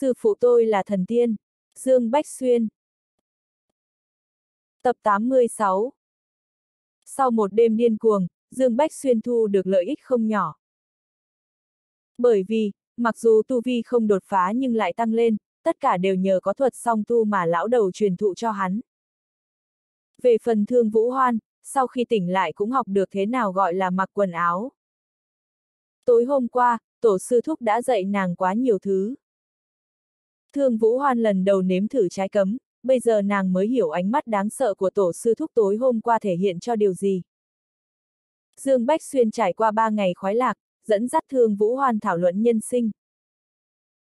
Sư phụ tôi là thần tiên. Dương Bách Xuyên. Tập 86 Sau một đêm điên cuồng, Dương Bách Xuyên thu được lợi ích không nhỏ. Bởi vì, mặc dù tu vi không đột phá nhưng lại tăng lên, tất cả đều nhờ có thuật song tu mà lão đầu truyền thụ cho hắn. Về phần thương vũ hoan, sau khi tỉnh lại cũng học được thế nào gọi là mặc quần áo. Tối hôm qua, tổ sư thúc đã dạy nàng quá nhiều thứ. Thương Vũ Hoan lần đầu nếm thử trái cấm, bây giờ nàng mới hiểu ánh mắt đáng sợ của tổ sư thúc tối hôm qua thể hiện cho điều gì. Dương Bách Xuyên trải qua ba ngày khoái lạc, dẫn dắt Thương Vũ Hoan thảo luận nhân sinh.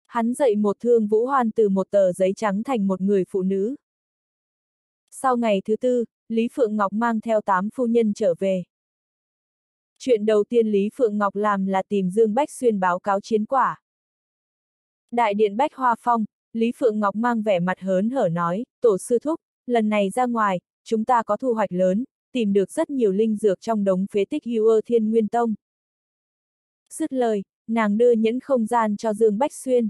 Hắn dạy một Thương Vũ Hoan từ một tờ giấy trắng thành một người phụ nữ. Sau ngày thứ tư, Lý Phượng Ngọc mang theo tám phu nhân trở về. Chuyện đầu tiên Lý Phượng Ngọc làm là tìm Dương Bách Xuyên báo cáo chiến quả. Đại điện Bách Hoa Phong, Lý Phượng Ngọc mang vẻ mặt hớn hở nói, tổ sư thúc, lần này ra ngoài, chúng ta có thu hoạch lớn, tìm được rất nhiều linh dược trong đống phế tích hưu ơ thiên nguyên tông. Dứt lời, nàng đưa nhẫn không gian cho Dương Bách Xuyên.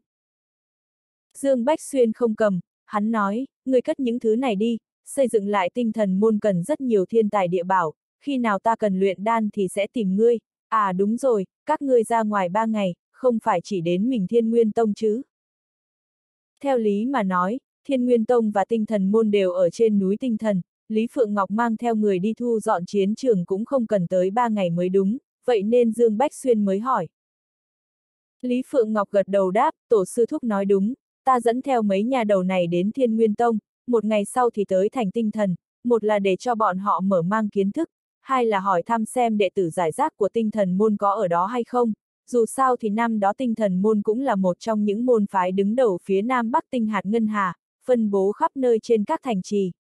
Dương Bách Xuyên không cầm, hắn nói, người cất những thứ này đi, xây dựng lại tinh thần môn cần rất nhiều thiên tài địa bảo, khi nào ta cần luyện đan thì sẽ tìm ngươi, à đúng rồi, các ngươi ra ngoài ba ngày, không phải chỉ đến mình Thiên Nguyên Tông chứ. Theo lý mà nói, Thiên Nguyên Tông và tinh thần môn đều ở trên núi tinh thần, Lý Phượng Ngọc mang theo người đi thu dọn chiến trường cũng không cần tới ba ngày mới đúng, vậy nên Dương Bách Xuyên mới hỏi. Lý Phượng Ngọc gật đầu đáp, tổ sư thúc nói đúng, ta dẫn theo mấy nhà đầu này đến Thiên Nguyên Tông, một ngày sau thì tới thành tinh thần, một là để cho bọn họ mở mang kiến thức, hai là hỏi thăm xem đệ tử giải rác của tinh thần môn có ở đó hay không, dù sao thì năm đó tinh thần môn cũng là một trong những môn phái đứng đầu phía nam bắc tinh hạt ngân hà, phân bố khắp nơi trên các thành trì.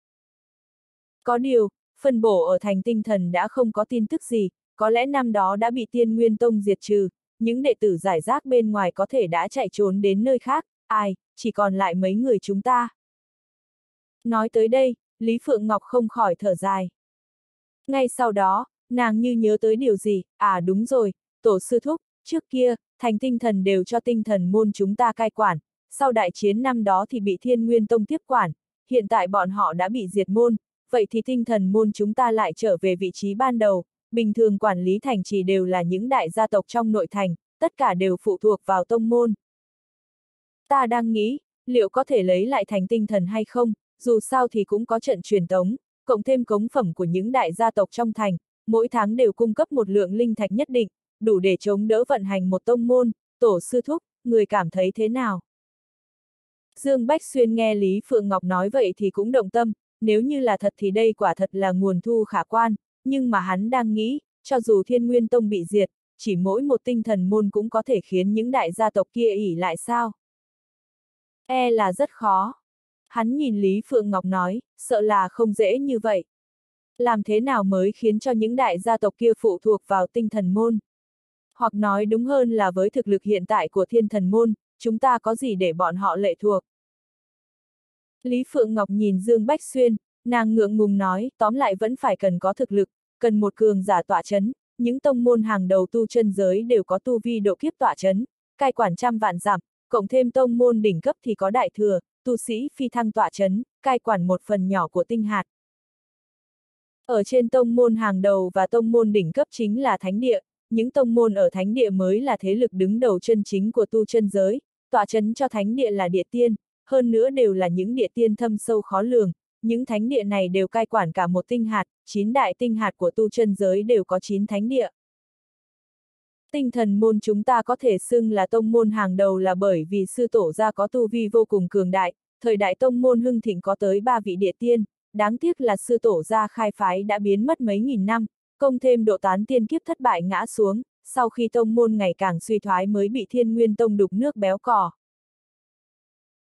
Có điều, phân bổ ở thành tinh thần đã không có tin tức gì, có lẽ năm đó đã bị tiên nguyên tông diệt trừ, những đệ tử giải rác bên ngoài có thể đã chạy trốn đến nơi khác, ai, chỉ còn lại mấy người chúng ta. Nói tới đây, Lý Phượng Ngọc không khỏi thở dài. Ngay sau đó, nàng như nhớ tới điều gì, à đúng rồi, tổ sư thúc, trước kia, thành tinh thần đều cho tinh thần môn chúng ta cai quản, sau đại chiến năm đó thì bị thiên nguyên tông tiếp quản, hiện tại bọn họ đã bị diệt môn, vậy thì tinh thần môn chúng ta lại trở về vị trí ban đầu, bình thường quản lý thành chỉ đều là những đại gia tộc trong nội thành, tất cả đều phụ thuộc vào tông môn. Ta đang nghĩ, liệu có thể lấy lại thành tinh thần hay không, dù sao thì cũng có trận truyền tống, cộng thêm cống phẩm của những đại gia tộc trong thành, mỗi tháng đều cung cấp một lượng linh thạch nhất định, đủ để chống đỡ vận hành một tông môn, tổ sư thúc, người cảm thấy thế nào? Dương Bách Xuyên nghe Lý Phượng Ngọc nói vậy thì cũng động tâm, nếu như là thật thì đây quả thật là nguồn thu khả quan, nhưng mà hắn đang nghĩ, cho dù thiên nguyên tông bị diệt, chỉ mỗi một tinh thần môn cũng có thể khiến những đại gia tộc kia ỉ lại sao? E là rất khó. Hắn nhìn Lý Phượng Ngọc nói, sợ là không dễ như vậy. Làm thế nào mới khiến cho những đại gia tộc kia phụ thuộc vào tinh thần môn? Hoặc nói đúng hơn là với thực lực hiện tại của thiên thần môn, chúng ta có gì để bọn họ lệ thuộc? Lý Phượng Ngọc nhìn Dương Bách Xuyên, nàng ngượng ngùng nói, tóm lại vẫn phải cần có thực lực, cần một cường giả tỏa chấn, những tông môn hàng đầu tu chân giới đều có tu vi độ kiếp tỏa chấn, cai quản trăm vạn giảm, cộng thêm tông môn đỉnh cấp thì có đại thừa, tu sĩ phi thăng tỏa chấn, cai quản một phần nhỏ của tinh hạt. Ở trên tông môn hàng đầu và tông môn đỉnh cấp chính là thánh địa, những tông môn ở thánh địa mới là thế lực đứng đầu chân chính của tu chân giới, tọa chấn cho thánh địa là địa tiên, hơn nữa đều là những địa tiên thâm sâu khó lường, những thánh địa này đều cai quản cả một tinh hạt, chín đại tinh hạt của tu chân giới đều có chín thánh địa. Tinh thần môn chúng ta có thể xưng là tông môn hàng đầu là bởi vì sư tổ gia có tu vi vô cùng cường đại, thời đại tông môn hưng thịnh có tới ba vị địa tiên, đáng tiếc là sư tổ gia khai phái đã biến mất mấy nghìn năm, công thêm độ tán tiên kiếp thất bại ngã xuống, sau khi tông môn ngày càng suy thoái mới bị thiên nguyên tông đục nước béo cò.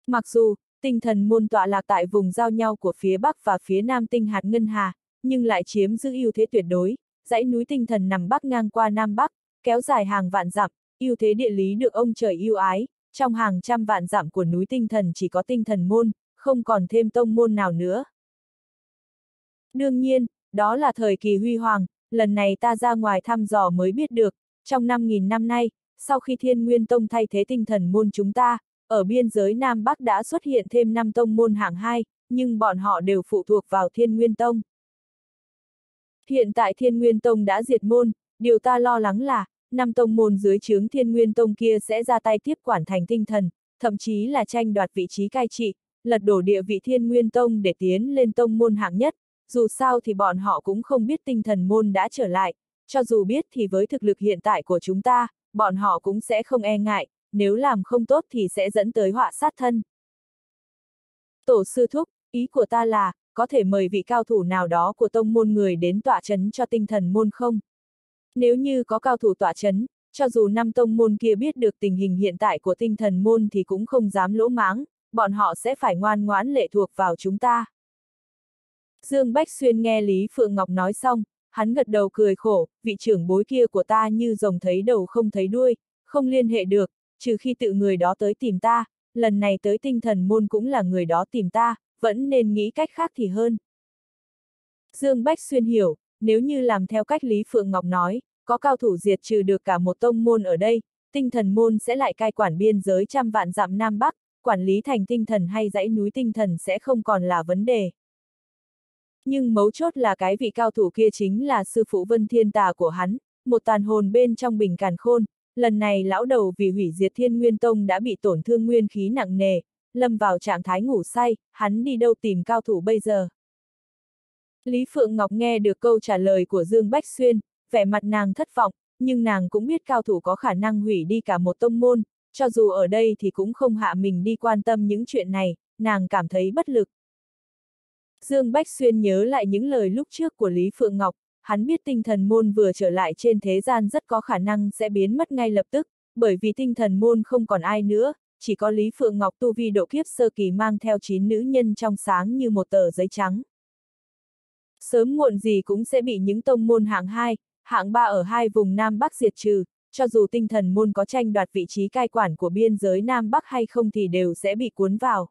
Mặc dù, tinh thần môn tọa lạc tại vùng giao nhau của phía bắc và phía nam tinh hạt ngân hà, nhưng lại chiếm giữ ưu thế tuyệt đối, dãy núi tinh thần nằm bắc ngang qua nam bắc, kéo dài hàng vạn dặm, ưu thế địa lý được ông trời yêu ái, trong hàng trăm vạn dặm của núi tinh thần chỉ có tinh thần môn, không còn thêm tông môn nào nữa. Đương nhiên, đó là thời kỳ huy hoàng, lần này ta ra ngoài thăm dò mới biết được, trong 5.000 năm nay, sau khi thiên nguyên tông thay thế tinh thần môn chúng ta, ở biên giới Nam Bắc đã xuất hiện thêm 5 tông môn hạng 2, nhưng bọn họ đều phụ thuộc vào Thiên Nguyên Tông. Hiện tại Thiên Nguyên Tông đã diệt môn, điều ta lo lắng là, năm tông môn dưới chướng Thiên Nguyên Tông kia sẽ ra tay tiếp quản thành tinh thần, thậm chí là tranh đoạt vị trí cai trị, lật đổ địa vị Thiên Nguyên Tông để tiến lên tông môn hạng nhất, dù sao thì bọn họ cũng không biết tinh thần môn đã trở lại, cho dù biết thì với thực lực hiện tại của chúng ta, bọn họ cũng sẽ không e ngại, nếu làm không tốt thì sẽ dẫn tới họa sát thân. Tổ sư thúc, ý của ta là, có thể mời vị cao thủ nào đó của tông môn người đến tọa chấn cho tinh thần môn không? Nếu như có cao thủ tọa chấn, cho dù năm tông môn kia biết được tình hình hiện tại của tinh thần môn thì cũng không dám lỗ máng, bọn họ sẽ phải ngoan ngoãn lệ thuộc vào chúng ta. Dương Bách Xuyên nghe Lý Phượng Ngọc nói xong, hắn gật đầu cười khổ, vị trưởng bối kia của ta như rồng thấy đầu không thấy đuôi, không liên hệ được, trừ khi tự người đó tới tìm ta, lần này tới tinh thần môn cũng là người đó tìm ta, vẫn nên nghĩ cách khác thì hơn. Dương Bách Xuyên hiểu, nếu như làm theo cách Lý Phượng Ngọc nói, có cao thủ diệt trừ được cả một tông môn ở đây, tinh thần môn sẽ lại cai quản biên giới trăm vạn dặm Nam Bắc, quản lý thành tinh thần hay dãy núi tinh thần sẽ không còn là vấn đề. Nhưng mấu chốt là cái vị cao thủ kia chính là sư phụ Vân Thiên Tà của hắn, một tàn hồn bên trong bình càn khôn, lần này lão đầu vì hủy diệt Thiên Nguyên Tông đã bị tổn thương nguyên khí nặng nề, lâm vào trạng thái ngủ say, hắn đi đâu tìm cao thủ bây giờ. Lý Phượng Ngọc nghe được câu trả lời của Dương Bách Xuyên, vẻ mặt nàng thất vọng, nhưng nàng cũng biết cao thủ có khả năng hủy đi cả một tông môn, cho dù ở đây thì cũng không hạ mình đi quan tâm những chuyện này, nàng cảm thấy bất lực. Dương Bách Xuyên nhớ lại những lời lúc trước của Lý Phượng Ngọc, hắn biết tinh thần môn vừa trở lại trên thế gian rất có khả năng sẽ biến mất ngay lập tức, bởi vì tinh thần môn không còn ai nữa, chỉ có Lý Phượng Ngọc tu vi độ kiếp sơ kỳ mang theo chín nữ nhân trong sáng như một tờ giấy trắng. Sớm muộn gì cũng sẽ bị những tông môn hạng 2, hạng 3 ở hai vùng Nam Bắc diệt trừ, cho dù tinh thần môn có tranh đoạt vị trí cai quản của biên giới Nam Bắc hay không thì đều sẽ bị cuốn vào.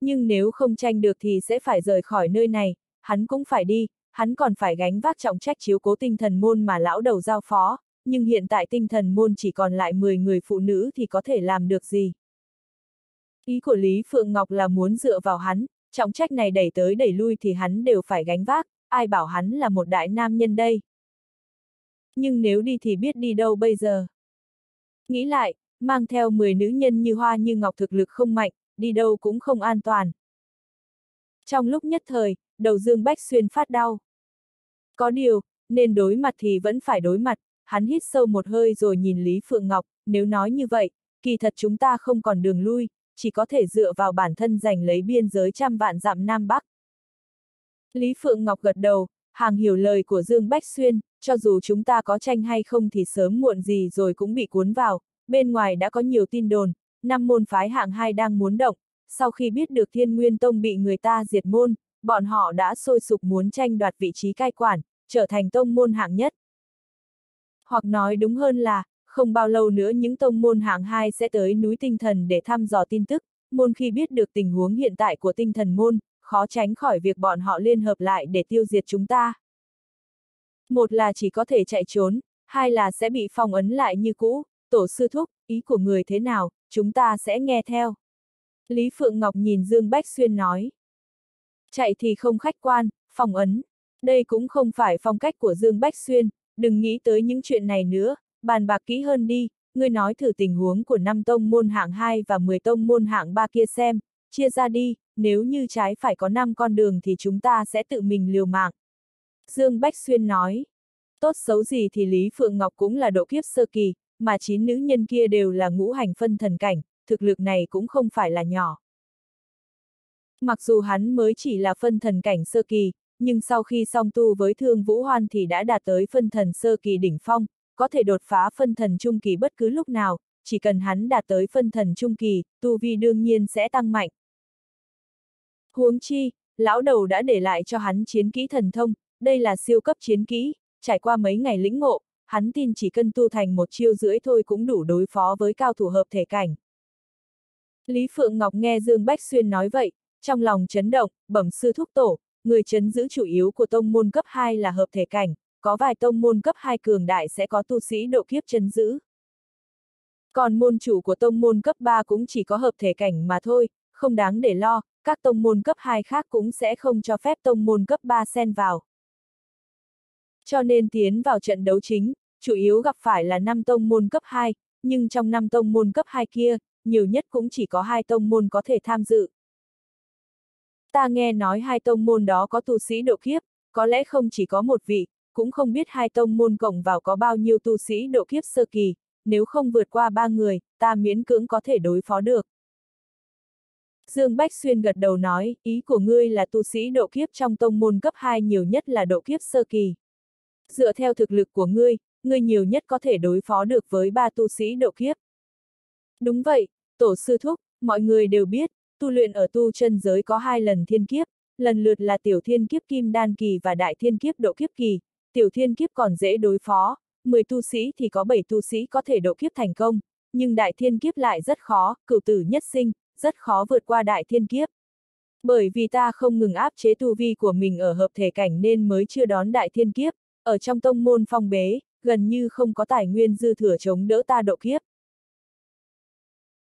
Nhưng nếu không tranh được thì sẽ phải rời khỏi nơi này, hắn cũng phải đi, hắn còn phải gánh vác trọng trách chiếu cố tinh thần môn mà lão đầu giao phó, nhưng hiện tại tinh thần môn chỉ còn lại 10 người phụ nữ thì có thể làm được gì? Ý của Lý Phượng Ngọc là muốn dựa vào hắn, trọng trách này đẩy tới đẩy lui thì hắn đều phải gánh vác, ai bảo hắn là một đại nam nhân đây. Nhưng nếu đi thì biết đi đâu bây giờ? Nghĩ lại, mang theo 10 nữ nhân như hoa như ngọc thực lực không mạnh, đi đâu cũng không an toàn. Trong lúc nhất thời, đầu Dương Bách Xuyên phát đau. Có điều, nên đối mặt thì vẫn phải đối mặt, hắn hít sâu một hơi rồi nhìn Lý Phượng Ngọc, nếu nói như vậy, kỳ thật chúng ta không còn đường lui, chỉ có thể dựa vào bản thân giành lấy biên giới trăm vạn dặm Nam Bắc. Lý Phượng Ngọc gật đầu, hàng hiểu lời của Dương Bách Xuyên, cho dù chúng ta có tranh hay không thì sớm muộn gì rồi cũng bị cuốn vào, bên ngoài đã có nhiều tin đồn, năm môn phái hạng hai đang muốn động, sau khi biết được Thiên Nguyên Tông bị người ta diệt môn, bọn họ đã sôi sục muốn tranh đoạt vị trí cai quản, trở thành tông môn hạng nhất. Hoặc nói đúng hơn là, không bao lâu nữa những tông môn hạng hai sẽ tới núi tinh thần để thăm dò tin tức, môn khi biết được tình huống hiện tại của tinh thần môn, khó tránh khỏi việc bọn họ liên hợp lại để tiêu diệt chúng ta. Một là chỉ có thể chạy trốn, hai là sẽ bị phong ấn lại như cũ, tổ sư thúc, ý của người thế nào, chúng ta sẽ nghe theo. Lý Phượng Ngọc nhìn Dương Bách Xuyên nói. Chạy thì không khách quan, phòng ấn. Đây cũng không phải phong cách của Dương Bách Xuyên, đừng nghĩ tới những chuyện này nữa, bàn bạc kỹ hơn đi, ngươi nói thử tình huống của năm tông môn hạng 2 và 10 tông môn hạng 3 kia xem, chia ra đi, nếu như trái phải có 5 con đường thì chúng ta sẽ tự mình liều mạng. Dương Bách Xuyên nói, tốt xấu gì thì Lý Phượng Ngọc cũng là độ kiếp sơ kỳ, mà chín nữ nhân kia đều là ngũ hành phân thần cảnh, thực lực này cũng không phải là nhỏ. Mặc dù hắn mới chỉ là phân thần cảnh sơ kỳ, nhưng sau khi song tu với thương vũ hoan thì đã đạt tới phân thần sơ kỳ đỉnh phong, có thể đột phá phân thần trung kỳ bất cứ lúc nào, chỉ cần hắn đạt tới phân thần trung kỳ, tu vi đương nhiên sẽ tăng mạnh. Huống chi, lão đầu đã để lại cho hắn chiến kỹ thần thông, đây là siêu cấp chiến kỹ, trải qua mấy ngày lĩnh ngộ, hắn tin chỉ cần tu thành một chiêu rưỡi thôi cũng đủ đối phó với cao thủ hợp thể cảnh. Lý Phượng Ngọc nghe Dương Bách Xuyên nói vậy, trong lòng chấn động, bẩm sư thúc tổ, người chấn giữ chủ yếu của tông môn cấp 2 là hợp thể cảnh, có vài tông môn cấp 2 cường đại sẽ có tu sĩ độ kiếp chấn giữ. Còn môn chủ của tông môn cấp 3 cũng chỉ có hợp thể cảnh mà thôi, không đáng để lo, các tông môn cấp 2 khác cũng sẽ không cho phép tông môn cấp 3 xen vào. Cho nên tiến vào trận đấu chính, chủ yếu gặp phải là 5 tông môn cấp 2, nhưng trong 5 tông môn cấp 2 kia, nhiều nhất cũng chỉ có hai tông môn có thể tham dự. Ta nghe nói hai tông môn đó có tu sĩ độ kiếp, có lẽ không chỉ có một vị, cũng không biết hai tông môn cộng vào có bao nhiêu tu sĩ độ kiếp sơ kỳ, nếu không vượt qua ba người, ta miễn cưỡng có thể đối phó được. Dương Bách Xuyên gật đầu nói, ý của ngươi là tu sĩ độ kiếp trong tông môn cấp 2 nhiều nhất là độ kiếp sơ kỳ. Dựa theo thực lực của ngươi, ngươi nhiều nhất có thể đối phó được với ba tu sĩ độ kiếp. Đúng vậy, tổ sư thúc, mọi người đều biết, tu luyện ở tu chân giới có hai lần thiên kiếp, lần lượt là tiểu thiên kiếp kim đan kỳ và đại thiên kiếp độ kiếp kỳ, tiểu thiên kiếp còn dễ đối phó, 10 tu sĩ thì có 7 tu sĩ có thể độ kiếp thành công, nhưng đại thiên kiếp lại rất khó, cửu tử nhất sinh, rất khó vượt qua đại thiên kiếp. Bởi vì ta không ngừng áp chế tu vi của mình ở hợp thể cảnh nên mới chưa đón đại thiên kiếp, ở trong tông môn phong bế, gần như không có tài nguyên dư thừa chống đỡ ta độ kiếp.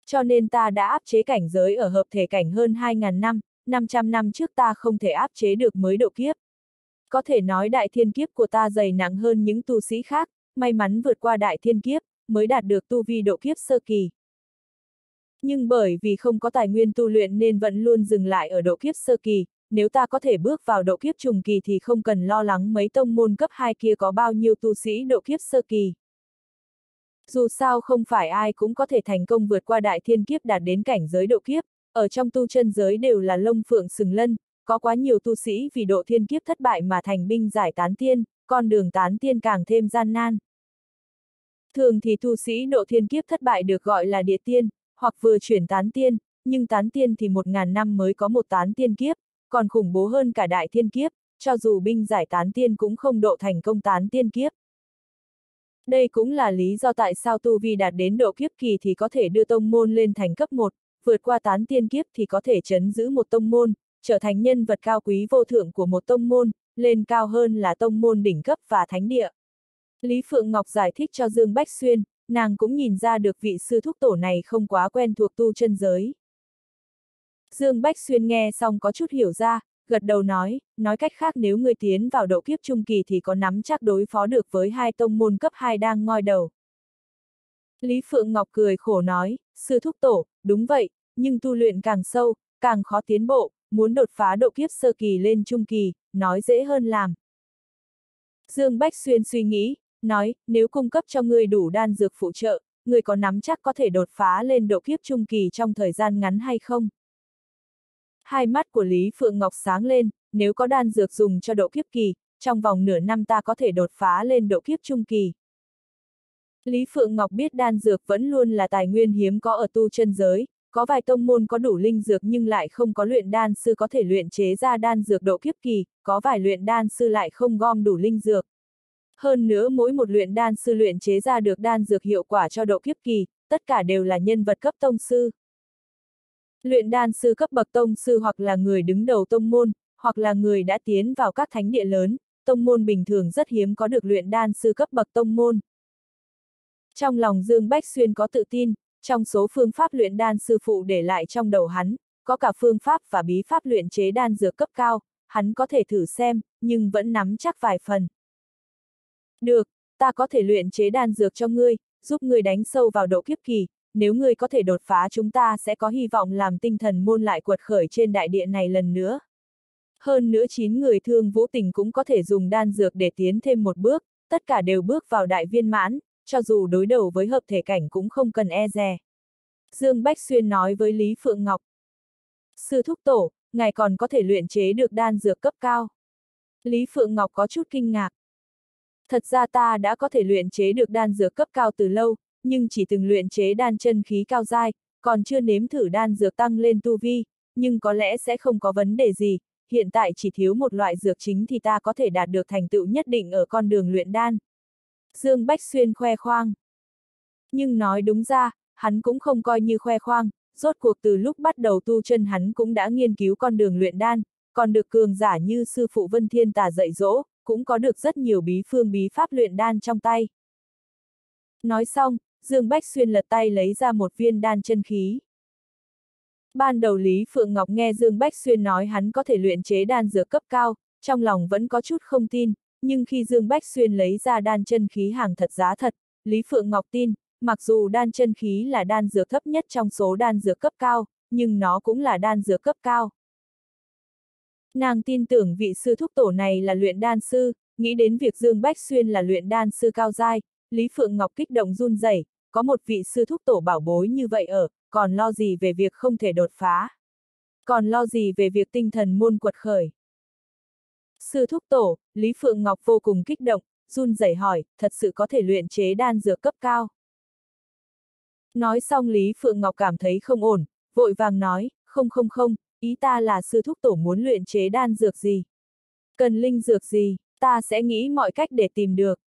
Cho nên ta đã áp chế cảnh giới ở hợp thể cảnh hơn 2.000 năm, 500 năm trước ta không thể áp chế được mới độ kiếp. Có thể nói đại thiên kiếp của ta dày nặng hơn những tu sĩ khác, may mắn vượt qua đại thiên kiếp, mới đạt được tu vi độ kiếp sơ kỳ. Nhưng bởi vì không có tài nguyên tu luyện nên vẫn luôn dừng lại ở độ kiếp sơ kỳ, nếu ta có thể bước vào độ kiếp trùng kỳ thì không cần lo lắng mấy tông môn cấp 2 kia có bao nhiêu tu sĩ độ kiếp sơ kỳ. Dù sao không phải ai cũng có thể thành công vượt qua đại thiên kiếp đạt đến cảnh giới độ kiếp, ở trong tu chân giới đều là lông phượng sừng lân, có quá nhiều tu sĩ vì độ thiên kiếp thất bại mà thành binh giải tán tiên, con đường tán tiên càng thêm gian nan. Thường thì tu sĩ độ thiên kiếp thất bại được gọi là địa tiên, hoặc vừa chuyển tán tiên, nhưng tán tiên thì một ngàn năm mới có một tán tiên kiếp, còn khủng bố hơn cả đại thiên kiếp, cho dù binh giải tán tiên cũng không độ thành công tán tiên kiếp. Đây cũng là lý do tại sao tu vi đạt đến độ kiếp kỳ thì có thể đưa tông môn lên thành cấp 1, vượt qua tán tiên kiếp thì có thể chấn giữ một tông môn, trở thành nhân vật cao quý vô thượng của một tông môn, lên cao hơn là tông môn đỉnh cấp và thánh địa. Lý Phượng Ngọc giải thích cho Dương Bách Xuyên, nàng cũng nhìn ra được vị sư thúc tổ này không quá quen thuộc tu chân giới. Dương Bách Xuyên nghe xong có chút hiểu ra, gật đầu nói, nói cách khác nếu người tiến vào độ kiếp trung kỳ thì có nắm chắc đối phó được với hai tông môn cấp 2 đang ngoi đầu. Lý Phượng Ngọc cười khổ nói, sư thúc tổ, đúng vậy, nhưng tu luyện càng sâu, càng khó tiến bộ, muốn đột phá độ kiếp sơ kỳ lên trung kỳ, nói dễ hơn làm. Dương Bách Xuyên suy nghĩ, nói, nếu cung cấp cho ngươi đủ đan dược phụ trợ, ngươi có nắm chắc có thể đột phá lên độ kiếp trung kỳ trong thời gian ngắn hay không? Hai mắt của Lý Phượng Ngọc sáng lên, nếu có đan dược dùng cho độ kiếp kỳ, trong vòng nửa năm ta có thể đột phá lên độ kiếp trung kỳ. Lý Phượng Ngọc biết đan dược vẫn luôn là tài nguyên hiếm có ở tu chân giới, có vài tông môn có đủ linh dược nhưng lại không có luyện đan sư có thể luyện chế ra đan dược độ kiếp kỳ, có vài luyện đan sư lại không gom đủ linh dược. Hơn nữa mỗi một luyện đan sư luyện chế ra được đan dược hiệu quả cho độ kiếp kỳ, tất cả đều là nhân vật cấp tông sư. Luyện đan sư cấp bậc tông sư hoặc là người đứng đầu tông môn, hoặc là người đã tiến vào các thánh địa lớn, tông môn bình thường rất hiếm có được luyện đan sư cấp bậc tông môn. Trong lòng Dương Bách Xuyên có tự tin, trong số phương pháp luyện đan sư phụ để lại trong đầu hắn, có cả phương pháp và bí pháp luyện chế đan dược cấp cao, hắn có thể thử xem, nhưng vẫn nắm chắc vài phần. Được, ta có thể luyện chế đan dược cho ngươi, giúp ngươi đánh sâu vào độ kiếp kỳ, nếu ngươi có thể đột phá chúng ta sẽ có hy vọng làm tinh thần môn lại quật khởi trên đại địa này lần nữa. Hơn nữa chín người thương vũ tình cũng có thể dùng đan dược để tiến thêm một bước, tất cả đều bước vào đại viên mãn, cho dù đối đầu với hợp thể cảnh cũng không cần e dè. Dương Bách Xuyên nói với Lý Phượng Ngọc. Sư thúc tổ, ngài còn có thể luyện chế được đan dược cấp cao. Lý Phượng Ngọc có chút kinh ngạc. Thật ra ta đã có thể luyện chế được đan dược cấp cao từ lâu, nhưng chỉ từng luyện chế đan chân khí cao dai, còn chưa nếm thử đan dược tăng lên tu vi, nhưng có lẽ sẽ không có vấn đề gì, hiện tại chỉ thiếu một loại dược chính thì ta có thể đạt được thành tựu nhất định ở con đường luyện đan. Dương Bách Xuyên khoe khoang. Nhưng nói đúng ra, hắn cũng không coi như khoe khoang, rốt cuộc từ lúc bắt đầu tu chân hắn cũng đã nghiên cứu con đường luyện đan, còn được cường giả như sư phụ Vân Thiên Tà dạy dỗ, cũng có được rất nhiều bí phương bí pháp luyện đan trong tay. Nói xong, Dương Bách Xuyên lật tay lấy ra một viên đan chân khí. Ban đầu Lý Phượng Ngọc nghe Dương Bách Xuyên nói hắn có thể luyện chế đan dược cấp cao, trong lòng vẫn có chút không tin, nhưng khi Dương Bách Xuyên lấy ra đan chân khí hàng thật giá thật, Lý Phượng Ngọc tin, mặc dù đan chân khí là đan dược thấp nhất trong số đan dược cấp cao, nhưng nó cũng là đan dược cấp cao. Nàng tin tưởng vị sư thúc tổ này là luyện đan sư, nghĩ đến việc Dương Bách Xuyên là luyện đan sư cao giai, Lý Phượng Ngọc kích động run rẩy, có một vị sư thúc tổ bảo bối như vậy ở, còn lo gì về việc không thể đột phá. Còn lo gì về việc tinh thần môn quật khởi. Sư thúc tổ, Lý Phượng Ngọc vô cùng kích động, run rẩy hỏi, thật sự có thể luyện chế đan dược cấp cao. Nói xong Lý Phượng Ngọc cảm thấy không ổn, vội vàng nói, không không không, ý ta là sư thúc tổ muốn luyện chế đan dược gì. Cần linh dược gì, ta sẽ nghĩ mọi cách để tìm được.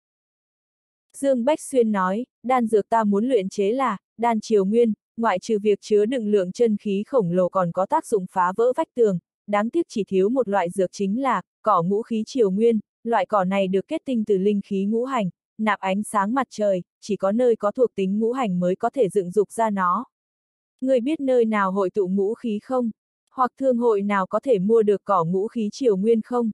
Dương Bách Xuyên nói, đan dược ta muốn luyện chế là, đan triều nguyên, ngoại trừ việc chứa đựng lượng chân khí khổng lồ còn có tác dụng phá vỡ vách tường, đáng tiếc chỉ thiếu một loại dược chính là, cỏ ngũ khí triều nguyên, loại cỏ này được kết tinh từ linh khí ngũ hành, nạp ánh sáng mặt trời, chỉ có nơi có thuộc tính ngũ hành mới có thể dựng dục ra nó. Người biết nơi nào hội tụ ngũ khí không? Hoặc thương hội nào có thể mua được cỏ ngũ khí triều nguyên không?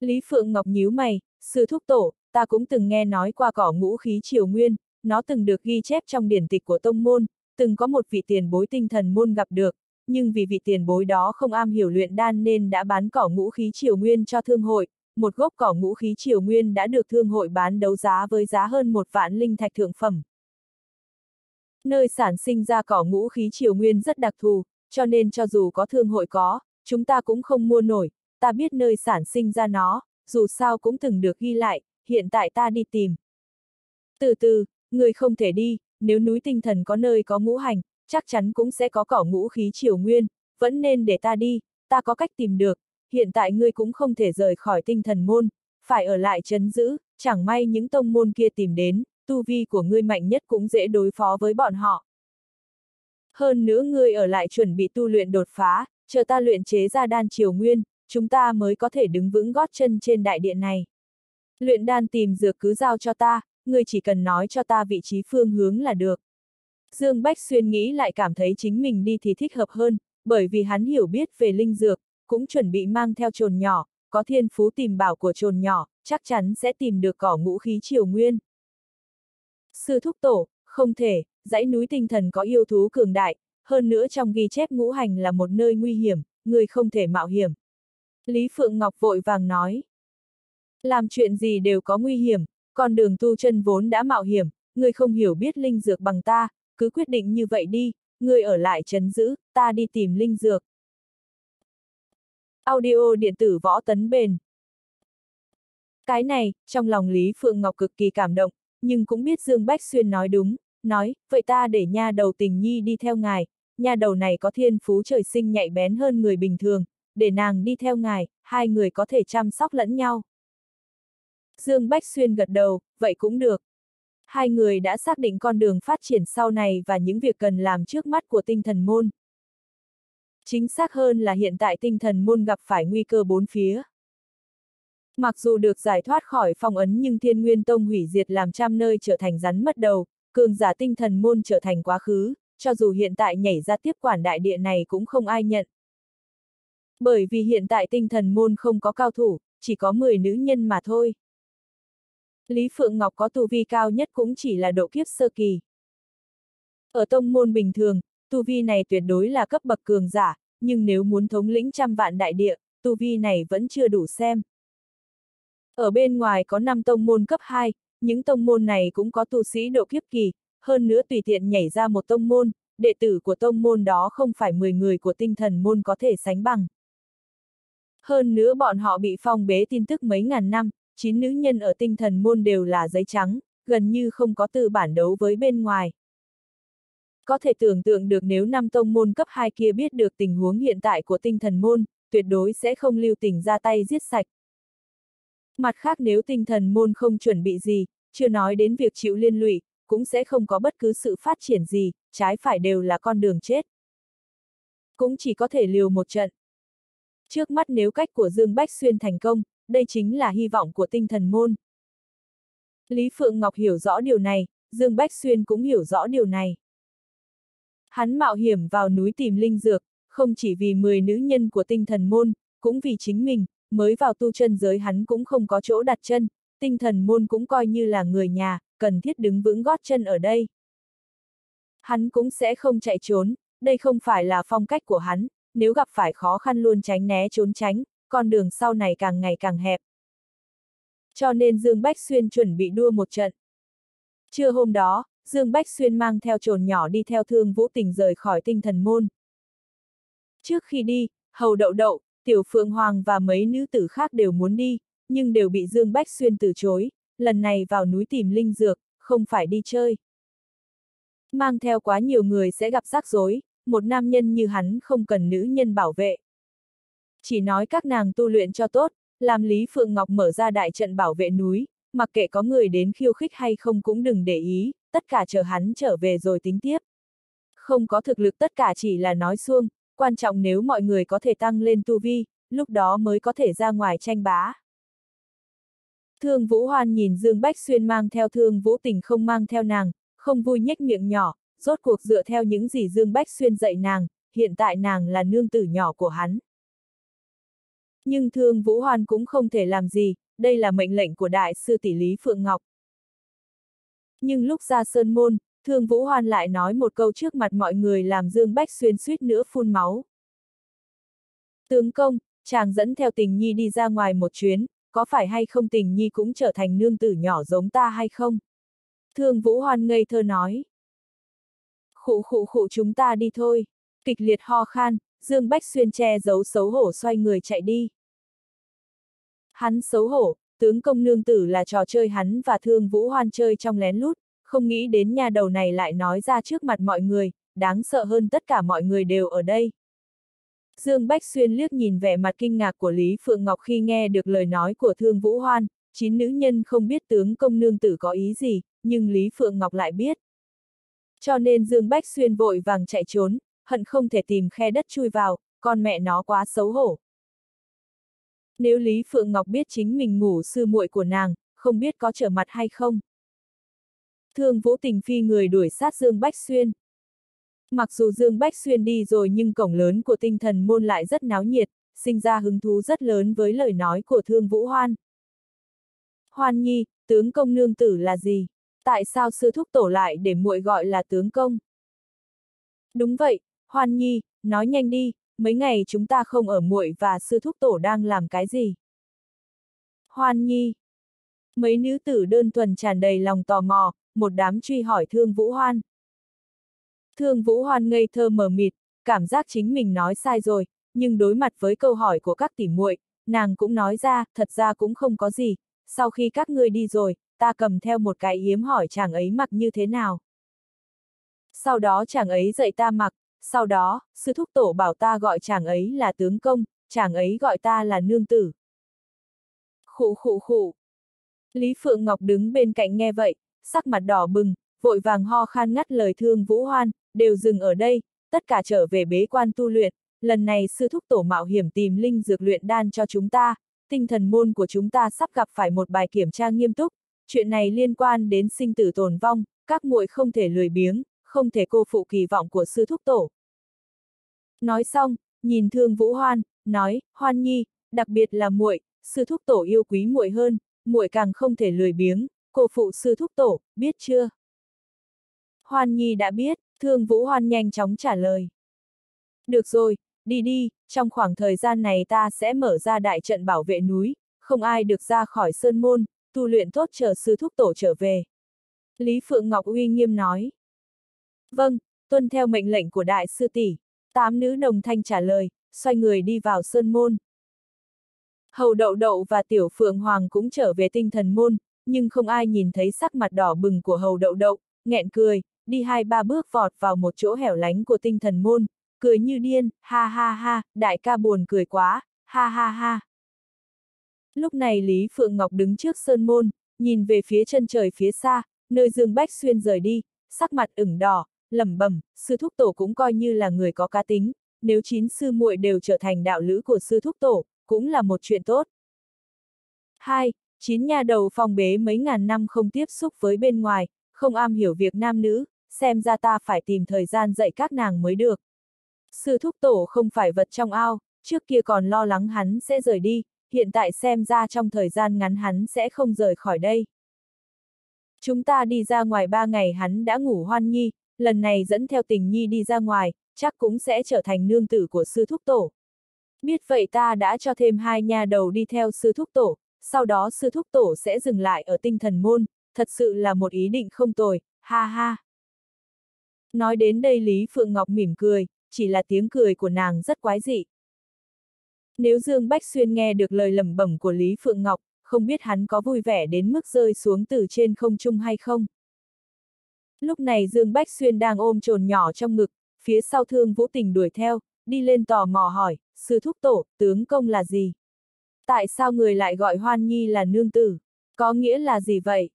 Lý Phượng Ngọc nhíu mày, sư thúc tổ, ta cũng từng nghe nói qua cỏ ngũ khí triều nguyên, nó từng được ghi chép trong điển tịch của tông môn, từng có một vị tiền bối tinh thần môn gặp được, nhưng vì vị tiền bối đó không am hiểu luyện đan nên đã bán cỏ ngũ khí triều nguyên cho thương hội, một gốc cỏ ngũ khí triều nguyên đã được thương hội bán đấu giá với giá hơn một vạn linh thạch thượng phẩm. Nơi sản sinh ra cỏ ngũ khí triều nguyên rất đặc thù, cho nên cho dù có thương hội có, chúng ta cũng không mua nổi, ta biết nơi sản sinh ra nó, dù sao cũng từng được ghi lại, hiện tại ta đi tìm. Từ từ, người không thể đi, nếu núi tinh thần có nơi có ngũ hành, chắc chắn cũng sẽ có cỏ ngũ khí triều nguyên, vẫn nên để ta đi, ta có cách tìm được, hiện tại ngươi cũng không thể rời khỏi tinh thần môn, phải ở lại chấn giữ, chẳng may những tông môn kia tìm đến, tu vi của ngươi mạnh nhất cũng dễ đối phó với bọn họ. Hơn nữa ngươi ở lại chuẩn bị tu luyện đột phá, chờ ta luyện chế ra đan triều nguyên, chúng ta mới có thể đứng vững gót chân trên đại điện này. Luyện đan tìm dược cứ giao cho ta, ngươi chỉ cần nói cho ta vị trí phương hướng là được. Dương Bách Xuyên nghĩ lại cảm thấy chính mình đi thì thích hợp hơn, bởi vì hắn hiểu biết về linh dược, cũng chuẩn bị mang theo trồn nhỏ, có thiên phú tìm bảo của trồn nhỏ, chắc chắn sẽ tìm được cỏ ngũ khí triều nguyên. Sư thúc tổ, không thể, dãy núi tinh thần có yêu thú cường đại, hơn nữa trong ghi chép ngũ hành là một nơi nguy hiểm, người không thể mạo hiểm. Lý Phượng Ngọc vội vàng nói. Làm chuyện gì đều có nguy hiểm, con đường tu chân vốn đã mạo hiểm, người không hiểu biết linh dược bằng ta, cứ quyết định như vậy đi, người ở lại chấn giữ, ta đi tìm linh dược. Audio điện tử võ tấn bền. Cái này, trong lòng Lý Phượng Ngọc cực kỳ cảm động, nhưng cũng biết Dương Bách Xuyên nói đúng, nói, vậy ta để nha đầu tình nhi đi theo ngài, nha đầu này có thiên phú trời sinh nhạy bén hơn người bình thường, để nàng đi theo ngài, hai người có thể chăm sóc lẫn nhau. Dương Bách Xuyên gật đầu, vậy cũng được. Hai người đã xác định con đường phát triển sau này và những việc cần làm trước mắt của tinh thần môn. Chính xác hơn là hiện tại tinh thần môn gặp phải nguy cơ bốn phía. Mặc dù được giải thoát khỏi phong ấn nhưng thiên nguyên tông hủy diệt làm trăm nơi trở thành rắn mất đầu, cường giả tinh thần môn trở thành quá khứ, cho dù hiện tại nhảy ra tiếp quản đại địa này cũng không ai nhận. Bởi vì hiện tại tinh thần môn không có cao thủ, chỉ có 10 nữ nhân mà thôi. Lý Phượng Ngọc có tu vi cao nhất cũng chỉ là độ kiếp sơ kỳ. Ở tông môn bình thường, tu vi này tuyệt đối là cấp bậc cường giả, nhưng nếu muốn thống lĩnh trăm vạn đại địa, tu vi này vẫn chưa đủ xem. Ở bên ngoài có 5 tông môn cấp 2, những tông môn này cũng có tu sĩ độ kiếp kỳ, hơn nữa tùy tiện nhảy ra một tông môn, đệ tử của tông môn đó không phải 10 người của tinh thần môn có thể sánh bằng. Hơn nữa bọn họ bị phong bế tin tức mấy ngàn năm, chín nữ nhân ở tinh thần môn đều là giấy trắng, gần như không có tư bản đấu với bên ngoài. Có thể tưởng tượng được nếu năm tông môn cấp 2 kia biết được tình huống hiện tại của tinh thần môn, tuyệt đối sẽ không lưu tình ra tay giết sạch. Mặt khác nếu tinh thần môn không chuẩn bị gì, chưa nói đến việc chịu liên lụy, cũng sẽ không có bất cứ sự phát triển gì, trái phải đều là con đường chết. Cũng chỉ có thể liều một trận. Trước mắt nếu cách của Dương Bách Xuyên thành công, đây chính là hy vọng của tinh thần môn. Lý Phượng Ngọc hiểu rõ điều này, Dương Bách Xuyên cũng hiểu rõ điều này. Hắn mạo hiểm vào núi tìm linh dược, không chỉ vì 10 nữ nhân của tinh thần môn, cũng vì chính mình, mới vào tu chân giới hắn cũng không có chỗ đặt chân, tinh thần môn cũng coi như là người nhà, cần thiết đứng vững gót chân ở đây. Hắn cũng sẽ không chạy trốn, đây không phải là phong cách của hắn, nếu gặp phải khó khăn luôn tránh né trốn tránh, con đường sau này càng ngày càng hẹp. Cho nên Dương Bách Xuyên chuẩn bị đua một trận. Trưa hôm đó, Dương Bách Xuyên mang theo trồn nhỏ đi theo thương vũ tình rời khỏi tinh thần môn. Trước khi đi, Hầu Đậu Đậu, Tiểu Phượng Hoàng và mấy nữ tử khác đều muốn đi, nhưng đều bị Dương Bách Xuyên từ chối, lần này vào núi tìm linh dược, không phải đi chơi. Mang theo quá nhiều người sẽ gặp rắc rối, một nam nhân như hắn không cần nữ nhân bảo vệ. Chỉ nói các nàng tu luyện cho tốt, làm Lý Phượng Ngọc mở ra đại trận bảo vệ núi, mặc kệ có người đến khiêu khích hay không cũng đừng để ý, tất cả chờ hắn trở về rồi tính tiếp. Không có thực lực tất cả chỉ là nói xuông, quan trọng nếu mọi người có thể tăng lên tu vi, lúc đó mới có thể ra ngoài tranh bá. Thương Vũ Hoan nhìn Dương Bách Xuyên mang theo Thương Vũ Tình không mang theo nàng, không vui nhếch miệng nhỏ, rốt cuộc dựa theo những gì Dương Bách Xuyên dạy nàng, hiện tại nàng là nương tử nhỏ của hắn. Nhưng Thương Vũ Hoan cũng không thể làm gì, đây là mệnh lệnh của Đại sư tỷ Lý Phượng Ngọc. Nhưng lúc ra Sơn Môn, Thương Vũ Hoan lại nói một câu trước mặt mọi người làm Dương Bách Xuyên suýt nữa phun máu. Tướng công, chàng dẫn theo tình nhi đi ra ngoài một chuyến, có phải hay không tình nhi cũng trở thành nương tử nhỏ giống ta hay không? Thương Vũ Hoan ngây thơ nói. Khụ khụ khụ chúng ta đi thôi. Kịch liệt ho khan, Dương Bách Xuyên che giấu xấu hổ xoay người chạy đi. Hắn xấu hổ, tướng công nương tử là trò chơi hắn và Thương Vũ Hoan chơi trong lén lút, không nghĩ đến nhà đầu này lại nói ra trước mặt mọi người, đáng sợ hơn tất cả mọi người đều ở đây. Dương Bách Xuyên liếc nhìn vẻ mặt kinh ngạc của Lý Phượng Ngọc khi nghe được lời nói của Thương Vũ Hoan, chín nữ nhân không biết tướng công nương tử có ý gì, nhưng Lý Phượng Ngọc lại biết. Cho nên Dương Bách Xuyên vội vàng chạy trốn, hận không thể tìm khe đất chui vào, con mẹ nó quá xấu hổ. Nếu Lý Phượng Ngọc biết chính mình ngủ sư muội của nàng, không biết có trở mặt hay không. Thương Vũ Tình phi người đuổi sát Dương Bách Xuyên. Mặc dù Dương Bách Xuyên đi rồi nhưng cổng lớn của tinh thần môn lại rất náo nhiệt, sinh ra hứng thú rất lớn với lời nói của Thương Vũ Hoan. Hoan Nhi, tướng công nương tử là gì? Tại sao sư thúc tổ lại để muội gọi là tướng công? Đúng vậy, Hoan Nhi, nói nhanh đi, mấy ngày chúng ta không ở muội và sư thúc tổ đang làm cái gì? Hoan Nhi. Mấy nữ tử đơn thuần tràn đầy lòng tò mò, một đám truy hỏi Thương Vũ Hoan. Thương Vũ Hoan ngây thơ mờ mịt, cảm giác chính mình nói sai rồi, nhưng đối mặt với câu hỏi của các tỉ muội, nàng cũng nói ra, thật ra cũng không có gì, sau khi các ngươi đi rồi, ta cầm theo một cái yếm hỏi chàng ấy mặc như thế nào. Sau đó chàng ấy dạy ta mặc, sau đó, sư thúc tổ bảo ta gọi chàng ấy là tướng công, chàng ấy gọi ta là nương tử. Khụ khụ khụ. Lý Phượng Ngọc đứng bên cạnh nghe vậy, sắc mặt đỏ bừng, vội vàng ho khan ngắt lời thương Vũ Hoan, đều dừng ở đây, tất cả trở về bế quan tu luyện, lần này sư thúc tổ mạo hiểm tìm linh dược luyện đan cho chúng ta, tinh thần môn của chúng ta sắp gặp phải một bài kiểm tra nghiêm túc, chuyện này liên quan đến sinh tử tồn vong, các muội không thể lười biếng, không thể cô phụ kỳ vọng của sư thúc tổ. Nói xong, nhìn Thương Vũ Hoan, nói, Hoan Nhi, đặc biệt là muội, sư thúc tổ yêu quý muội hơn, muội càng không thể lười biếng, cô phụ sư thúc tổ, biết chưa? Hoan Nhi đã biết, Thương Vũ Hoan nhanh chóng trả lời. Được rồi, đi đi, trong khoảng thời gian này ta sẽ mở ra đại trận bảo vệ núi, không ai được ra khỏi sơn môn, tu luyện tốt chờ sư thúc tổ trở về. Lý Phượng Ngọc uy nghiêm nói. Vâng, tuân theo mệnh lệnh của đại sư tỷ. Tám nữ đồng thanh trả lời, xoay người đi vào sơn môn. Hầu đậu đậu và tiểu phượng hoàng cũng trở về tinh thần môn, nhưng không ai nhìn thấy sắc mặt đỏ bừng của hầu đậu đậu, nghẹn cười, đi hai ba bước vọt vào một chỗ hẻo lánh của tinh thần môn, cười như điên, ha ha ha, đại ca buồn cười quá, ha ha ha. Lúc này Lý Phượng Ngọc đứng trước sơn môn, nhìn về phía chân trời phía xa, nơi Dương Bách Xuyên rời đi, sắc mặt ửng đỏ, lẩm bẩm, sư thúc tổ cũng coi như là người có cá tính, nếu chín sư muội đều trở thành đạo lữ của sư thúc tổ, cũng là một chuyện tốt. 2. Chín nhà đầu phong bế mấy ngàn năm không tiếp xúc với bên ngoài, không am hiểu việc nam nữ, xem ra ta phải tìm thời gian dạy các nàng mới được. Sư thúc tổ không phải vật trong ao, trước kia còn lo lắng hắn sẽ rời đi, hiện tại xem ra trong thời gian ngắn hắn sẽ không rời khỏi đây. Chúng ta đi ra ngoài ba ngày hắn đã ngủ hoan nhi, lần này dẫn theo tình nhi đi ra ngoài, chắc cũng sẽ trở thành nương tử của sư thúc tổ. Biết vậy ta đã cho thêm hai nha đầu đi theo sư thúc tổ, sau đó sư thúc tổ sẽ dừng lại ở tinh thần môn, thật sự là một ý định không tồi, ha ha. Nói đến đây Lý Phượng Ngọc mỉm cười, chỉ là tiếng cười của nàng rất quái dị. Nếu Dương Bách Xuyên nghe được lời lẩm bẩm của Lý Phượng Ngọc, không biết hắn có vui vẻ đến mức rơi xuống từ trên không trung hay không. Lúc này Dương Bách Xuyên đang ôm trồn nhỏ trong ngực, phía sau thương vũ tình đuổi theo, đi lên tò mò hỏi, sư thúc tổ, tướng công là gì? Tại sao người lại gọi Hoan Nhi là nương tử? Có nghĩa là gì vậy?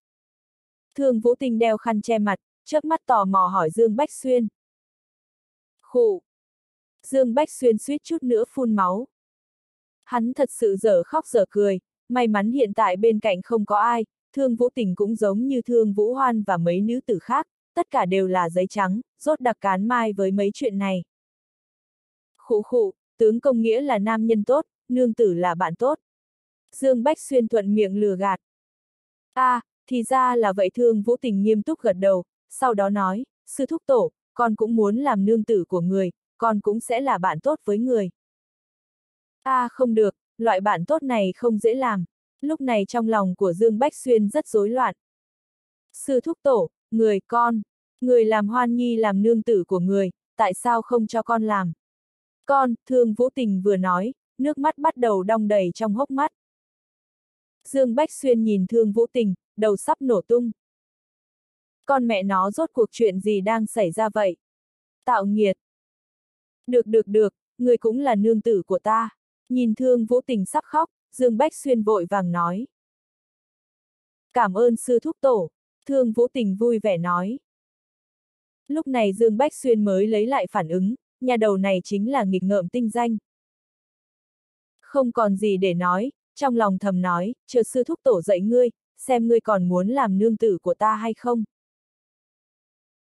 Thương vũ tình đeo khăn che mặt, chớp mắt tò mò hỏi Dương Bách Xuyên. Khụ! Dương Bách Xuyên suýt chút nữa phun máu. Hắn thật sự dở khóc dở cười, may mắn hiện tại bên cạnh không có ai, thương vũ tình cũng giống như thương vũ hoan và mấy nữ tử khác, tất cả đều là giấy trắng, rốt đặc cán mai với mấy chuyện này. Khụ khụ, tướng công nghĩa là nam nhân tốt, nương tử là bạn tốt. Dương Bách Xuyên thuận miệng lừa gạt. a à, thì ra là vậy thương vũ tình nghiêm túc gật đầu, sau đó nói, sư thúc tổ, con cũng muốn làm nương tử của người, con cũng sẽ là bạn tốt với người. a à, không được, loại bạn tốt này không dễ làm. Lúc này trong lòng của Dương Bách Xuyên rất rối loạn. Sư thúc tổ, người con, người làm hoan nhi làm nương tử của người, tại sao không cho con làm? Con, thương vũ tình vừa nói, nước mắt bắt đầu đong đầy trong hốc mắt. Dương Bách Xuyên nhìn thương vũ tình, đầu sắp nổ tung. Con mẹ nó rốt cuộc chuyện gì đang xảy ra vậy? Tạo nghiệt. Được được được, người cũng là nương tử của ta. Nhìn thương vũ tình sắp khóc, Dương Bách Xuyên vội vàng nói. Cảm ơn sư thúc tổ, thương vũ tình vui vẻ nói. Lúc này Dương Bách Xuyên mới lấy lại phản ứng, nhà đầu này chính là nghịch ngợm tinh danh. Không còn gì để nói, trong lòng thầm nói, chờ sư thúc tổ dạy ngươi, xem ngươi còn muốn làm nương tử của ta hay không.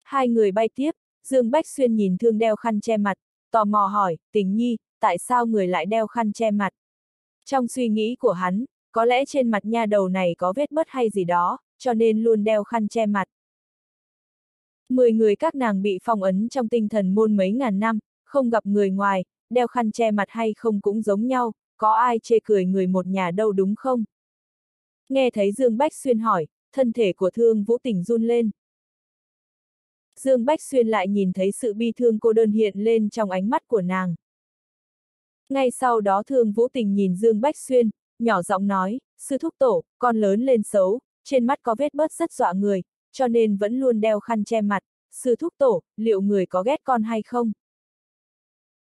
Hai người bay tiếp, Dương Bách Xuyên nhìn thương đeo khăn che mặt, tò mò hỏi, tình nhi, tại sao người lại đeo khăn che mặt? Trong suy nghĩ của hắn, có lẽ trên mặt nha đầu này có vết bớt hay gì đó, cho nên luôn đeo khăn che mặt. Mười người các nàng bị phong ấn trong tinh thần môn mấy ngàn năm, không gặp người ngoài, đeo khăn che mặt hay không cũng giống nhau, có ai chê cười người một nhà đâu đúng không? Nghe thấy Dương Bách Xuyên hỏi, thân thể của thương vũ tình run lên. Dương Bách Xuyên lại nhìn thấy sự bi thương cô đơn hiện lên trong ánh mắt của nàng. Ngay sau đó thương vũ tình nhìn Dương Bách Xuyên, nhỏ giọng nói, sư thúc tổ, con lớn lên xấu, trên mắt có vết bớt rất dọa người, cho nên vẫn luôn đeo khăn che mặt, sư thúc tổ, liệu người có ghét con hay không?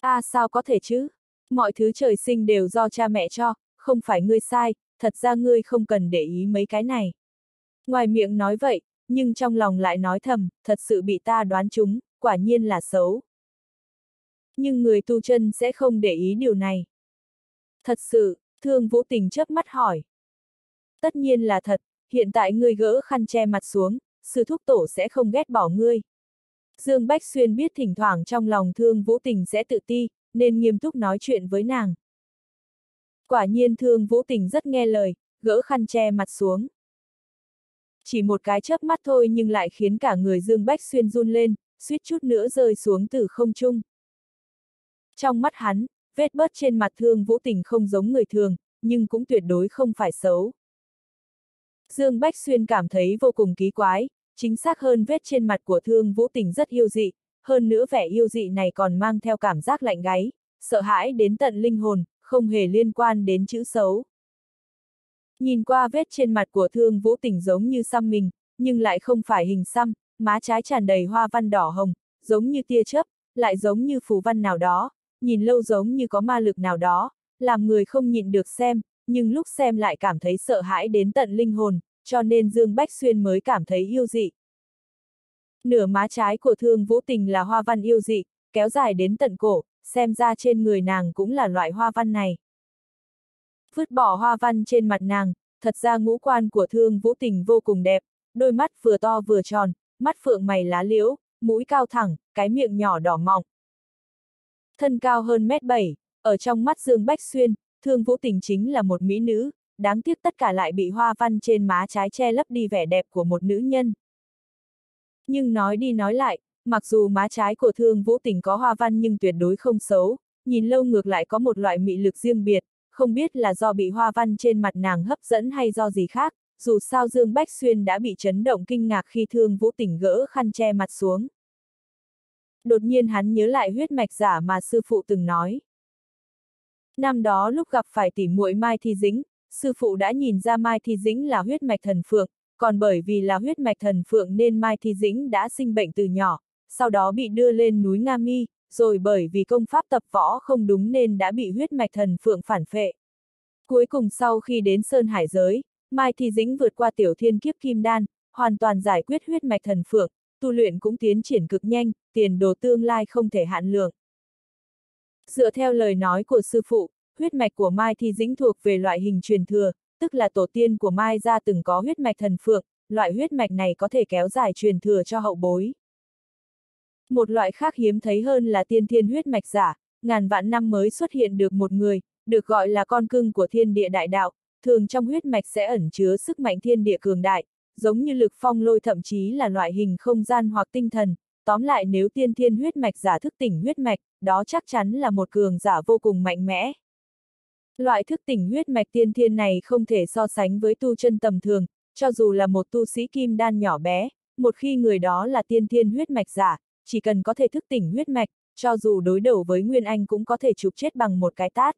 À sao có thể chứ? Mọi thứ trời sinh đều do cha mẹ cho, không phải ngươi sai, thật ra ngươi không cần để ý mấy cái này. Ngoài miệng nói vậy, nhưng trong lòng lại nói thầm, thật sự bị ta đoán chúng, quả nhiên là xấu. Nhưng người tu chân sẽ không để ý điều này. Thật sự, thương vũ tình chớp mắt hỏi. Tất nhiên là thật, hiện tại ngươi gỡ khăn che mặt xuống, sư thúc tổ sẽ không ghét bỏ ngươi. Dương Bách Xuyên biết thỉnh thoảng trong lòng thương vũ tình sẽ tự ti, nên nghiêm túc nói chuyện với nàng. Quả nhiên thương vũ tình rất nghe lời, gỡ khăn che mặt xuống. Chỉ một cái chớp mắt thôi nhưng lại khiến cả người Dương Bách Xuyên run lên, suýt chút nữa rơi xuống từ không trung. Trong mắt hắn, vết bớt trên mặt thương vũ tình không giống người thường, nhưng cũng tuyệt đối không phải xấu. Dương Bách Xuyên cảm thấy vô cùng kỳ quái, chính xác hơn vết trên mặt của thương vũ tình rất yêu dị, hơn nữa vẻ yêu dị này còn mang theo cảm giác lạnh gáy, sợ hãi đến tận linh hồn, không hề liên quan đến chữ xấu. Nhìn qua vết trên mặt của thương vũ tình giống như xăm mình, nhưng lại không phải hình xăm, má trái tràn đầy hoa văn đỏ hồng, giống như tia chớp, lại giống như phù văn nào đó, nhìn lâu giống như có ma lực nào đó, làm người không nhịn được xem, nhưng lúc xem lại cảm thấy sợ hãi đến tận linh hồn, cho nên Dương Bách Xuyên mới cảm thấy yêu dị. Nửa má trái của thương vũ tình là hoa văn yêu dị, kéo dài đến tận cổ, xem ra trên người nàng cũng là loại hoa văn này. Vứt bỏ hoa văn trên mặt nàng, thật ra ngũ quan của thương vũ tình vô cùng đẹp, đôi mắt vừa to vừa tròn, mắt phượng mày lá liễu, mũi cao thẳng, cái miệng nhỏ đỏ mọng. Thân cao hơn mét bảy, ở trong mắt Dương Bách Xuyên, Thương Vũ Tình chính là một mỹ nữ, đáng tiếc tất cả lại bị hoa văn trên má trái che lấp đi vẻ đẹp của một nữ nhân. Nhưng nói đi nói lại, mặc dù má trái của Thương Vũ Tình có hoa văn nhưng tuyệt đối không xấu, nhìn lâu ngược lại có một loại mị lực riêng biệt, không biết là do bị hoa văn trên mặt nàng hấp dẫn hay do gì khác, dù sao Dương Bách Xuyên đã bị chấn động kinh ngạc khi Thương Vũ Tình gỡ khăn che mặt xuống. Đột nhiên hắn nhớ lại huyết mạch giả mà sư phụ từng nói. Năm đó lúc gặp phải tỉ muội Mai Thi Dĩnh, sư phụ đã nhìn ra Mai Thi Dĩnh là huyết mạch thần phượng, còn bởi vì là huyết mạch thần phượng nên Mai Thi Dĩnh đã sinh bệnh từ nhỏ, sau đó bị đưa lên núi Nga Mi, rồi bởi vì công pháp tập võ không đúng nên đã bị huyết mạch thần phượng phản phệ. Cuối cùng sau khi đến Sơn Hải giới, Mai Thi Dĩnh vượt qua tiểu thiên kiếp kim đan, hoàn toàn giải quyết huyết mạch thần phượng, tu luyện cũng tiến triển cực nhanh, tiền đồ tương lai không thể hạn lượng. Dựa theo lời nói của sư phụ, huyết mạch của Mai Thi Dĩnh thuộc về loại hình truyền thừa, tức là tổ tiên của Mai gia từng có huyết mạch thần phượng, loại huyết mạch này có thể kéo dài truyền thừa cho hậu bối. Một loại khác hiếm thấy hơn là tiên thiên huyết mạch giả, ngàn vạn năm mới xuất hiện được một người, được gọi là con cưng của thiên địa đại đạo, thường trong huyết mạch sẽ ẩn chứa sức mạnh thiên địa cường đại, giống như lực phong lôi thậm chí là loại hình không gian hoặc tinh thần. Tóm lại nếu tiên thiên huyết mạch giả thức tỉnh huyết mạch, đó chắc chắn là một cường giả vô cùng mạnh mẽ. Loại thức tỉnh huyết mạch tiên thiên này không thể so sánh với tu chân tầm thường, cho dù là một tu sĩ kim đan nhỏ bé, một khi người đó là tiên thiên huyết mạch giả, chỉ cần có thể thức tỉnh huyết mạch, cho dù đối đầu với Nguyên Anh cũng có thể chụp chết bằng một cái tát.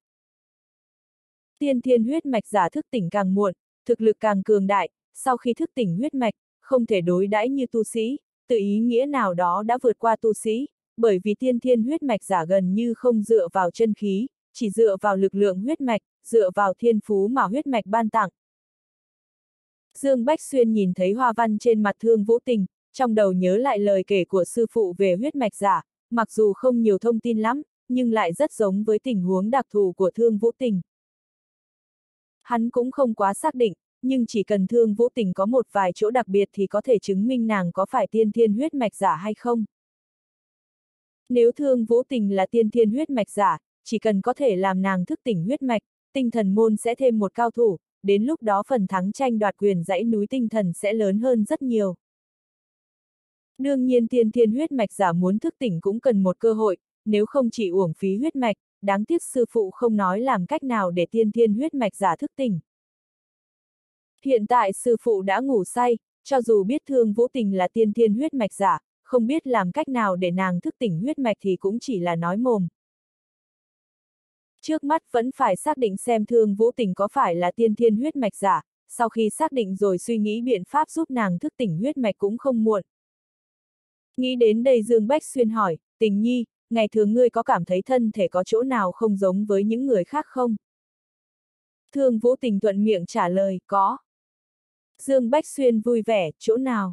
Tiên thiên huyết mạch giả thức tỉnh càng muộn, thực lực càng cường đại, sau khi thức tỉnh huyết mạch, không thể đối đãi như tu sĩ, tự ý nghĩa nào đó đã vượt qua tu sĩ, bởi vì tiên thiên huyết mạch giả gần như không dựa vào chân khí, chỉ dựa vào lực lượng huyết mạch, dựa vào thiên phú mà huyết mạch ban tặng. Dương Bách Xuyên nhìn thấy hoa văn trên mặt thương vũ tình, trong đầu nhớ lại lời kể của sư phụ về huyết mạch giả, mặc dù không nhiều thông tin lắm, nhưng lại rất giống với tình huống đặc thù của thương vũ tình. Hắn cũng không quá xác định, nhưng chỉ cần thương vũ tình có một vài chỗ đặc biệt thì có thể chứng minh nàng có phải tiên thiên huyết mạch giả hay không. Nếu thương vũ tình là tiên thiên huyết mạch giả, chỉ cần có thể làm nàng thức tỉnh huyết mạch, tinh thần môn sẽ thêm một cao thủ, đến lúc đó phần thắng tranh đoạt quyền dãy núi tinh thần sẽ lớn hơn rất nhiều. Đương nhiên tiên thiên huyết mạch giả muốn thức tỉnh cũng cần một cơ hội, nếu không chỉ uổng phí huyết mạch, đáng tiếc sư phụ không nói làm cách nào để tiên thiên huyết mạch giả thức tỉnh. Hiện tại sư phụ đã ngủ say, cho dù biết thương vũ tình là tiên thiên huyết mạch giả, không biết làm cách nào để nàng thức tỉnh huyết mạch thì cũng chỉ là nói mồm. Trước mắt vẫn phải xác định xem thương vũ tình có phải là tiên thiên huyết mạch giả, sau khi xác định rồi suy nghĩ biện pháp giúp nàng thức tỉnh huyết mạch cũng không muộn. Nghĩ đến đây Dương Bách Xuyên hỏi, tình nhi, ngày thường ngươi có cảm thấy thân thể có chỗ nào không giống với những người khác không? Thương Vũ Tình thuận miệng trả lời, có. Dương Bách Xuyên vui vẻ, chỗ nào?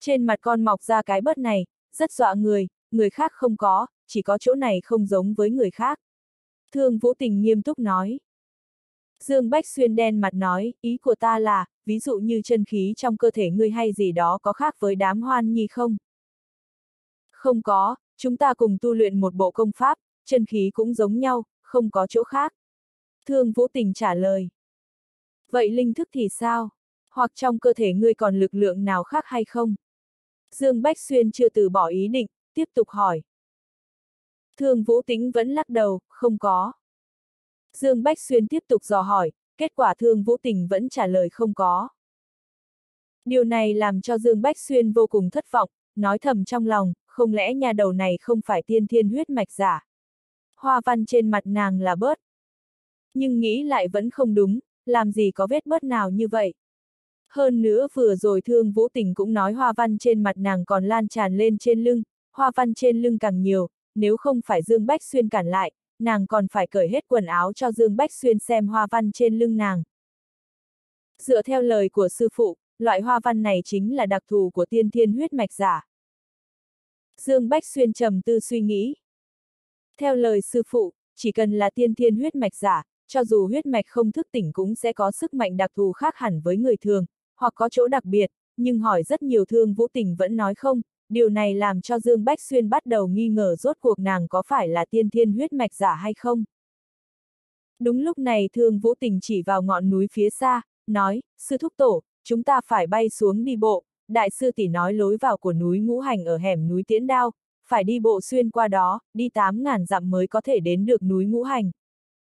Trên mặt con mọc ra cái bớt này, rất dọa người, người khác không có, chỉ có chỗ này không giống với người khác. Thương Vũ Tình nghiêm túc nói. Dương Bách Xuyên đen mặt nói, ý của ta là, ví dụ như chân khí trong cơ thể ngươi hay gì đó có khác với đám hoan nhi không? Không có, chúng ta cùng tu luyện một bộ công pháp, chân khí cũng giống nhau, không có chỗ khác. Thương Vũ Tình trả lời. Vậy linh thức thì sao? Hoặc trong cơ thể ngươi còn lực lượng nào khác hay không? Dương Bách Xuyên chưa từ bỏ ý định, tiếp tục hỏi. Thương Vũ Tĩnh vẫn lắc đầu, không có. Dương Bách Xuyên tiếp tục dò hỏi, kết quả Thương Vũ Tình vẫn trả lời không có. Điều này làm cho Dương Bách Xuyên vô cùng thất vọng, nói thầm trong lòng, không lẽ nhà đầu này không phải tiên thiên huyết mạch giả. Hoa văn trên mặt nàng là bớt. Nhưng nghĩ lại vẫn không đúng, làm gì có vết bớt nào như vậy. Hơn nữa vừa rồi thương vũ tình cũng nói hoa văn trên mặt nàng còn lan tràn lên trên lưng, hoa văn trên lưng càng nhiều, nếu không phải Dương Bách Xuyên cản lại, nàng còn phải cởi hết quần áo cho Dương Bách Xuyên xem hoa văn trên lưng nàng. Dựa theo lời của sư phụ, loại hoa văn này chính là đặc thù của tiên thiên huyết mạch giả. Dương Bách Xuyên trầm tư suy nghĩ. Theo lời sư phụ, chỉ cần là tiên thiên huyết mạch giả, cho dù huyết mạch không thức tỉnh cũng sẽ có sức mạnh đặc thù khác hẳn với người thường, hoặc có chỗ đặc biệt, nhưng hỏi rất nhiều thương vũ tình vẫn nói không, điều này làm cho Dương Bách Xuyên bắt đầu nghi ngờ rốt cuộc nàng có phải là tiên thiên huyết mạch giả hay không. Đúng lúc này thương vũ tình chỉ vào ngọn núi phía xa, nói, sư thúc tổ, chúng ta phải bay xuống đi bộ, đại sư tỷ nói lối vào của núi ngũ hành ở hẻm núi tiễn đao, phải đi bộ xuyên qua đó, đi 8.000 dặm mới có thể đến được núi ngũ hành.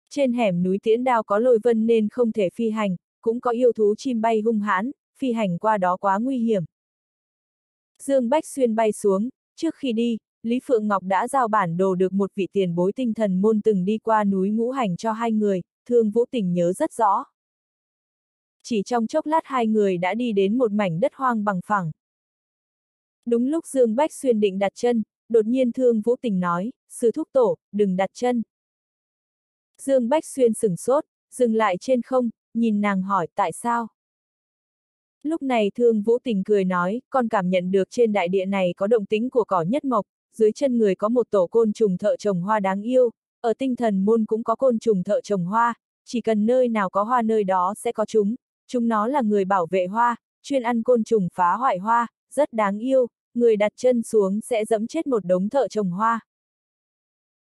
Trên hẻm núi tiễn đao có lôi vân nên không thể phi hành, cũng có yêu thú chim bay hung hãn, phi hành qua đó quá nguy hiểm. Dương Bách Xuyên bay xuống, trước khi đi, Lý Phượng Ngọc đã giao bản đồ được một vị tiền bối tinh thần môn từng đi qua núi ngũ hành cho hai người, thương vũ tình nhớ rất rõ. Chỉ trong chốc lát hai người đã đi đến một mảnh đất hoang bằng phẳng. Đúng lúc Dương Bách Xuyên định đặt chân, đột nhiên thương vũ tình nói, sư thúc tổ, đừng đặt chân. Dương Bách Xuyên sửng sốt, dừng lại trên không, nhìn nàng hỏi tại sao. Lúc này thương vũ tình cười nói, con cảm nhận được trên đại địa này có động tính của cỏ nhất mộc, dưới chân người có một tổ côn trùng thợ trồng hoa đáng yêu, ở tinh thần môn cũng có côn trùng thợ trồng hoa, chỉ cần nơi nào có hoa nơi đó sẽ có chúng, chúng nó là người bảo vệ hoa, chuyên ăn côn trùng phá hoại hoa, rất đáng yêu, người đặt chân xuống sẽ dẫm chết một đống thợ trồng hoa.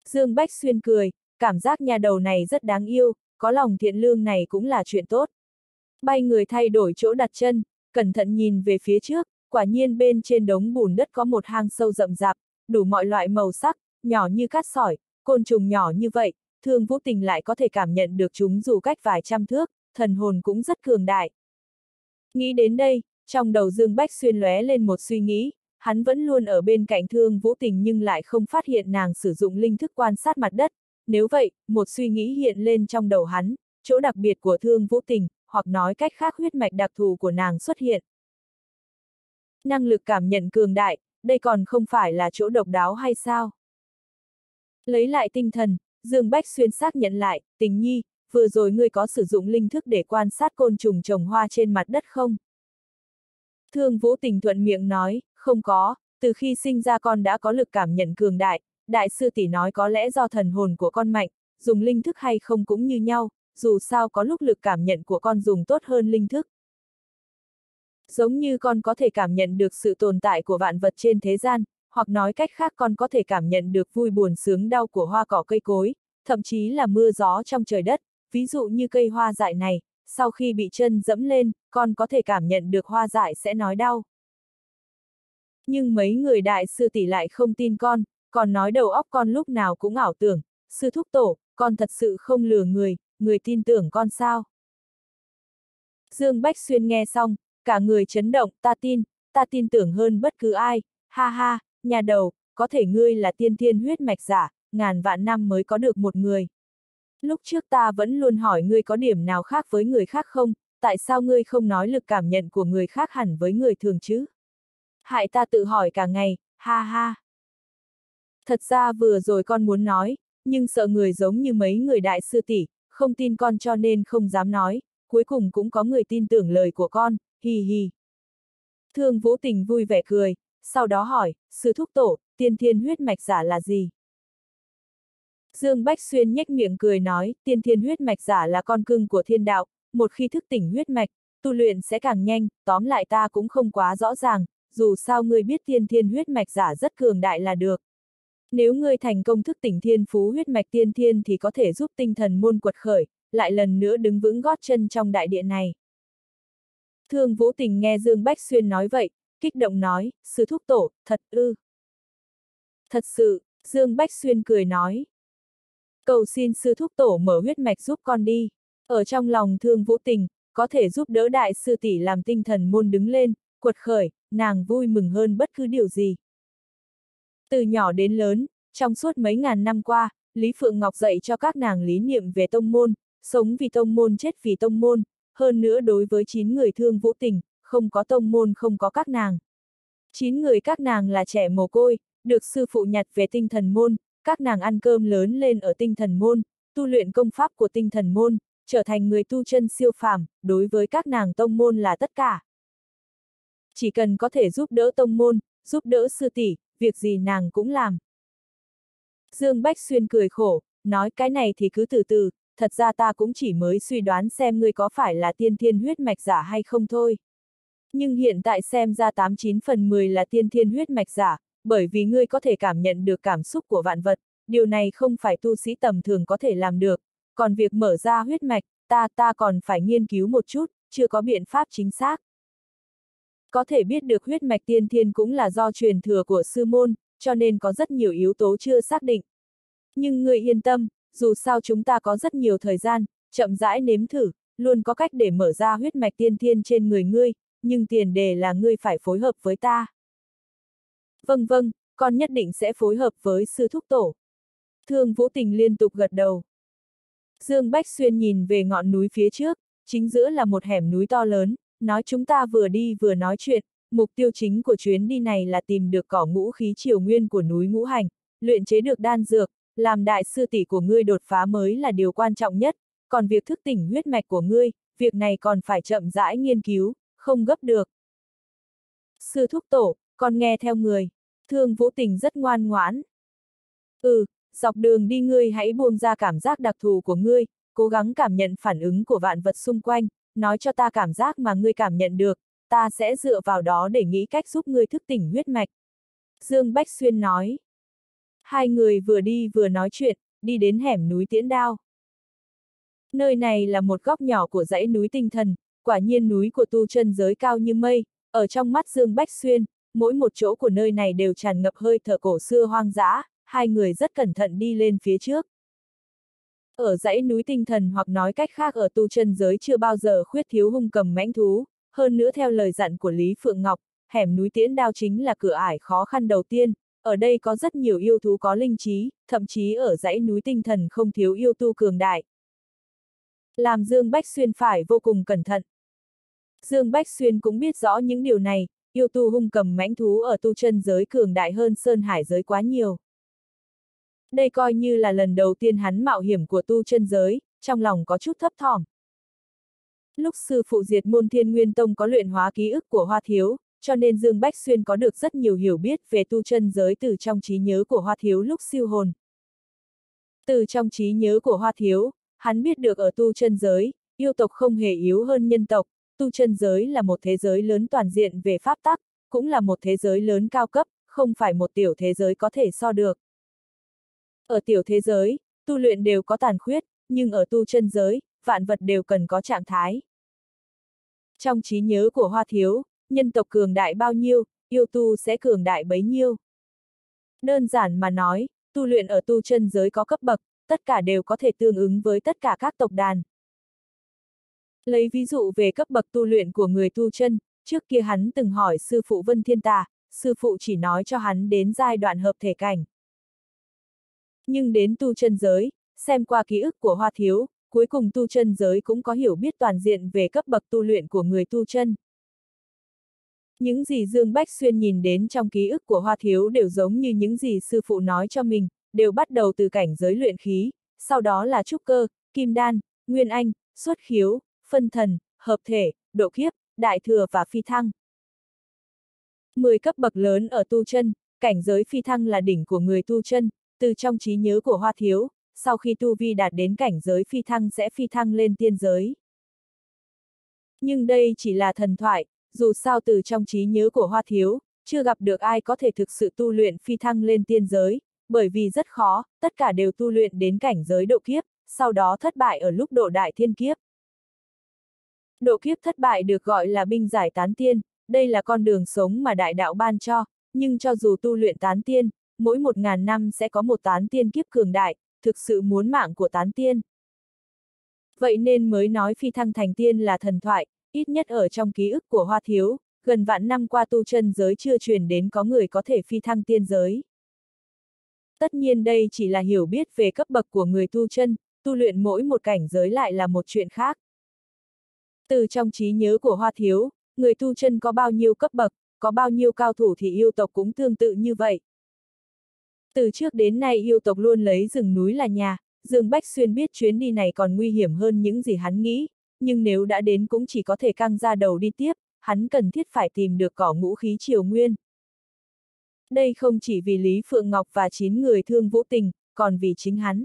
Dương Bách Xuyên cười, cảm giác nhà đầu này rất đáng yêu, có lòng thiện lương này cũng là chuyện tốt. Bay người thay đổi chỗ đặt chân, cẩn thận nhìn về phía trước, quả nhiên bên trên đống bùn đất có một hang sâu rậm rạp, đủ mọi loại màu sắc, nhỏ như cát sỏi, côn trùng nhỏ như vậy, thương vũ tình lại có thể cảm nhận được chúng dù cách vài trăm thước, thần hồn cũng rất cường đại. Nghĩ đến đây, trong đầu Dương Bách xuyên lóe lên một suy nghĩ, hắn vẫn luôn ở bên cạnh thương vũ tình nhưng lại không phát hiện nàng sử dụng linh thức quan sát mặt đất. Nếu vậy, một suy nghĩ hiện lên trong đầu hắn, chỗ đặc biệt của thương vũ tình, hoặc nói cách khác huyết mạch đặc thù của nàng xuất hiện. Năng lực cảm nhận cường đại, đây còn không phải là chỗ độc đáo hay sao? Lấy lại tinh thần, Dương Bách Xuyên xác nhận lại, tình nhi, vừa rồi ngươi có sử dụng linh thức để quan sát côn trùng trồng hoa trên mặt đất không? Thương Vũ Tình thuận miệng nói, không có, từ khi sinh ra con đã có lực cảm nhận cường đại, đại sư tỷ nói có lẽ do thần hồn của con mạnh, dùng linh thức hay không cũng như nhau, dù sao có lúc lực cảm nhận của con dùng tốt hơn linh thức. Giống như con có thể cảm nhận được sự tồn tại của vạn vật trên thế gian, hoặc nói cách khác con có thể cảm nhận được vui buồn sướng đau của hoa cỏ cây cối, thậm chí là mưa gió trong trời đất, ví dụ như cây hoa dại này, sau khi bị chân dẫm lên, con có thể cảm nhận được hoa dại sẽ nói đau. Nhưng mấy người đại sư tỷ lại không tin con, còn nói đầu óc con lúc nào cũng ảo tưởng, sư thúc tổ, con thật sự không lừa người, người tin tưởng con sao. Dương Bách Xuyên nghe xong, cả người chấn động, ta tin, ta tin tưởng hơn bất cứ ai, ha ha, nhà đầu, có thể ngươi là tiên thiên huyết mạch giả, ngàn vạn năm mới có được một người. Lúc trước ta vẫn luôn hỏi ngươi có điểm nào khác với người khác không, tại sao ngươi không nói lực cảm nhận của người khác hẳn với người thường chứ? Hại ta tự hỏi cả ngày, ha ha. Thật ra vừa rồi con muốn nói, nhưng sợ người giống như mấy người đại sư tỷ, không tin con cho nên không dám nói, cuối cùng cũng có người tin tưởng lời của con, hi hi. Thương Vũ Tình vui vẻ cười, sau đó hỏi, sư thúc tổ, tiên thiên huyết mạch giả là gì? Dương Bách Xuyên nhếch miệng cười nói, tiên thiên huyết mạch giả là con cưng của thiên đạo, một khi thức tỉnh huyết mạch, tu luyện sẽ càng nhanh, tóm lại ta cũng không quá rõ ràng, dù sao ngươi biết tiên thiên huyết mạch giả rất cường đại là được. Nếu ngươi thành công thức tỉnh thiên phú huyết mạch tiên thiên thì có thể giúp tinh thần môn quật khởi, lại lần nữa đứng vững gót chân trong đại địa này. Thương Vũ Tình nghe Dương Bách Xuyên nói vậy, kích động nói, sư thúc tổ, thật ư. Thật sự, Dương Bách Xuyên cười nói. Cầu xin sư thúc tổ mở huyết mạch giúp con đi. Ở trong lòng thương Vũ Tình, có thể giúp đỡ đại sư tỷ làm tinh thần môn đứng lên, quật khởi, nàng vui mừng hơn bất cứ điều gì. Từ nhỏ đến lớn, trong suốt mấy ngàn năm qua, Lý Phượng Ngọc dạy cho các nàng lý niệm về tông môn, sống vì tông môn chết vì tông môn, hơn nữa đối với 9 người thương vũ tình, không có tông môn không có các nàng. 9 người các nàng là trẻ mồ côi, được sư phụ nhặt về tinh thần môn, các nàng ăn cơm lớn lên ở tinh thần môn, tu luyện công pháp của tinh thần môn, trở thành người tu chân siêu phàm, đối với các nàng tông môn là tất cả. Chỉ cần có thể giúp đỡ tông môn, giúp đỡ sư tỷ, việc gì nàng cũng làm. Dương Bách Xuyên cười khổ, nói cái này thì cứ từ từ, thật ra ta cũng chỉ mới suy đoán xem ngươi có phải là tiên thiên huyết mạch giả hay không thôi. Nhưng hiện tại xem ra 89 phần 10 là tiên thiên huyết mạch giả, bởi vì ngươi có thể cảm nhận được cảm xúc của vạn vật, điều này không phải tu sĩ tầm thường có thể làm được, còn việc mở ra huyết mạch, ta ta còn phải nghiên cứu một chút, chưa có biện pháp chính xác. Có thể biết được huyết mạch tiên thiên cũng là do truyền thừa của sư môn, cho nên có rất nhiều yếu tố chưa xác định. Nhưng người yên tâm, dù sao chúng ta có rất nhiều thời gian, chậm rãi nếm thử, luôn có cách để mở ra huyết mạch tiên thiên trên người ngươi, nhưng tiền đề là ngươi phải phối hợp với ta. Vâng vâng, con nhất định sẽ phối hợp với sư thúc tổ. Thương Vũ Tình liên tục gật đầu. Dương Bách Xuyên nhìn về ngọn núi phía trước, chính giữa là một hẻm núi to lớn, nói chúng ta vừa đi vừa nói chuyện, mục tiêu chính của chuyến đi này là tìm được cỏ ngũ khí triều nguyên của núi ngũ hành, luyện chế được đan dược, làm đại sư tỷ của ngươi đột phá mới là điều quan trọng nhất, còn việc thức tỉnh huyết mạch của ngươi, việc này còn phải chậm rãi nghiên cứu, không gấp được. Sư thúc tổ, con nghe theo người, thương vũ tình rất ngoan ngoãn. Ừ, dọc đường đi ngươi hãy buông ra cảm giác đặc thù của ngươi, cố gắng cảm nhận phản ứng của vạn vật xung quanh, nói cho ta cảm giác mà ngươi cảm nhận được, ta sẽ dựa vào đó để nghĩ cách giúp ngươi thức tỉnh huyết mạch. Dương Bách Xuyên nói. Hai người vừa đi vừa nói chuyện, đi đến hẻm núi Tiễn Đao. Nơi này là một góc nhỏ của dãy núi tinh thần, quả nhiên núi của tu chân giới cao như mây, ở trong mắt Dương Bách Xuyên, mỗi một chỗ của nơi này đều tràn ngập hơi thở cổ xưa hoang dã, hai người rất cẩn thận đi lên phía trước. Ở dãy núi tinh thần hoặc nói cách khác ở tu chân giới chưa bao giờ khuyết thiếu hung cầm mãnh thú, hơn nữa theo lời dặn của Lý Phượng Ngọc, hẻm núi tiễn đao chính là cửa ải khó khăn đầu tiên, ở đây có rất nhiều yêu thú có linh trí, thậm chí ở dãy núi tinh thần không thiếu yêu tu cường đại. Làm Dương Bách Xuyên phải vô cùng cẩn thận. Dương Bách Xuyên cũng biết rõ những điều này, yêu tu hung cầm mãnh thú ở tu chân giới cường đại hơn Sơn Hải giới quá nhiều. Đây coi như là lần đầu tiên hắn mạo hiểm của tu chân giới, trong lòng có chút thấp thỏm. Lúc sư phụ diệt môn thiên nguyên tông có luyện hóa ký ức của Hoa Thiếu, cho nên Dương Bách Xuyên có được rất nhiều hiểu biết về tu chân giới từ trong trí nhớ của Hoa Thiếu lúc siêu hồn. Từ trong trí nhớ của Hoa Thiếu, hắn biết được ở tu chân giới, yêu tộc không hề yếu hơn nhân tộc, tu chân giới là một thế giới lớn toàn diện về pháp tắc, cũng là một thế giới lớn cao cấp, không phải một tiểu thế giới có thể so được. Ở tiểu thế giới, tu luyện đều có tàn khuyết, nhưng ở tu chân giới, vạn vật đều cần có trạng thái. Trong trí nhớ của Hoa Thiếu, nhân tộc cường đại bao nhiêu, yêu tu sẽ cường đại bấy nhiêu. Đơn giản mà nói, tu luyện ở tu chân giới có cấp bậc, tất cả đều có thể tương ứng với tất cả các tộc đàn. Lấy ví dụ về cấp bậc tu luyện của người tu chân, trước kia hắn từng hỏi sư phụ Vân Thiên Tà, sư phụ chỉ nói cho hắn đến giai đoạn hợp thể cảnh. Nhưng đến tu chân giới, xem qua ký ức của Hoa Thiếu, cuối cùng tu chân giới cũng có hiểu biết toàn diện về cấp bậc tu luyện của người tu chân. Những gì Dương Bách Xuyên nhìn đến trong ký ức của Hoa Thiếu đều giống như những gì sư phụ nói cho mình, đều bắt đầu từ cảnh giới luyện khí, sau đó là trúc cơ, kim đan, nguyên anh, xuất khiếu, phân thần, hợp thể, độ kiếp, đại thừa và phi thăng. Mười cấp bậc lớn ở tu chân, cảnh giới phi thăng là đỉnh của người tu chân, từ trong trí nhớ của Hoa Thiếu, sau khi tu vi đạt đến cảnh giới phi thăng sẽ phi thăng lên tiên giới. Nhưng đây chỉ là thần thoại, dù sao từ trong trí nhớ của Hoa Thiếu, chưa gặp được ai có thể thực sự tu luyện phi thăng lên tiên giới, bởi vì rất khó, tất cả đều tu luyện đến cảnh giới độ kiếp, sau đó thất bại ở lúc độ đại thiên kiếp. Độ kiếp thất bại được gọi là binh giải tán tiên, đây là con đường sống mà đại đạo ban cho, nhưng cho dù tu luyện tán tiên, mỗi một ngàn năm sẽ có một tán tiên kiếp cường đại, thực sự muốn mạng của tán tiên. Vậy nên mới nói phi thăng thành tiên là thần thoại, ít nhất ở trong ký ức của Hoa Thiếu, gần vạn năm qua tu chân giới chưa truyền đến có người có thể phi thăng tiên giới. Tất nhiên đây chỉ là hiểu biết về cấp bậc của người tu chân, tu luyện mỗi một cảnh giới lại là một chuyện khác. Từ trong trí nhớ của Hoa Thiếu, người tu chân có bao nhiêu cấp bậc, có bao nhiêu cao thủ thì yêu tộc cũng tương tự như vậy. Từ trước đến nay yêu tộc luôn lấy rừng núi là nhà, Dương Bách Xuyên biết chuyến đi này còn nguy hiểm hơn những gì hắn nghĩ, nhưng nếu đã đến cũng chỉ có thể căng ra đầu đi tiếp, hắn cần thiết phải tìm được cỏ ngũ khí triều nguyên. Đây không chỉ vì Lý Phượng Ngọc và chín người thương vũ tình, còn vì chính hắn.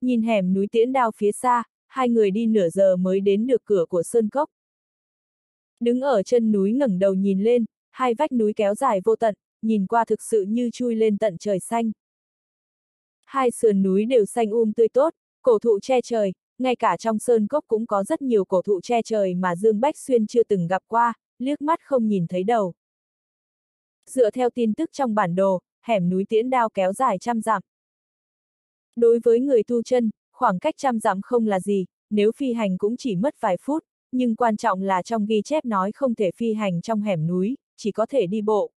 Nhìn hẻm núi tiễn đao phía xa, hai người đi nửa giờ mới đến được cửa của Sơn Cốc. Đứng ở chân núi ngẩng đầu nhìn lên, hai vách núi kéo dài vô tận, nhìn qua thực sự như chui lên tận trời xanh. Hai sườn núi đều xanh um tươi tốt, cổ thụ che trời, ngay cả trong sơn cốc cũng có rất nhiều cổ thụ che trời mà Dương Bách Xuyên chưa từng gặp qua, liếc mắt không nhìn thấy đầu. Dựa theo tin tức trong bản đồ, hẻm núi tiễn đao kéo dài trăm dặm. Đối với người tu chân, khoảng cách trăm dặm không là gì, nếu phi hành cũng chỉ mất vài phút, nhưng quan trọng là trong ghi chép nói không thể phi hành trong hẻm núi, chỉ có thể đi bộ.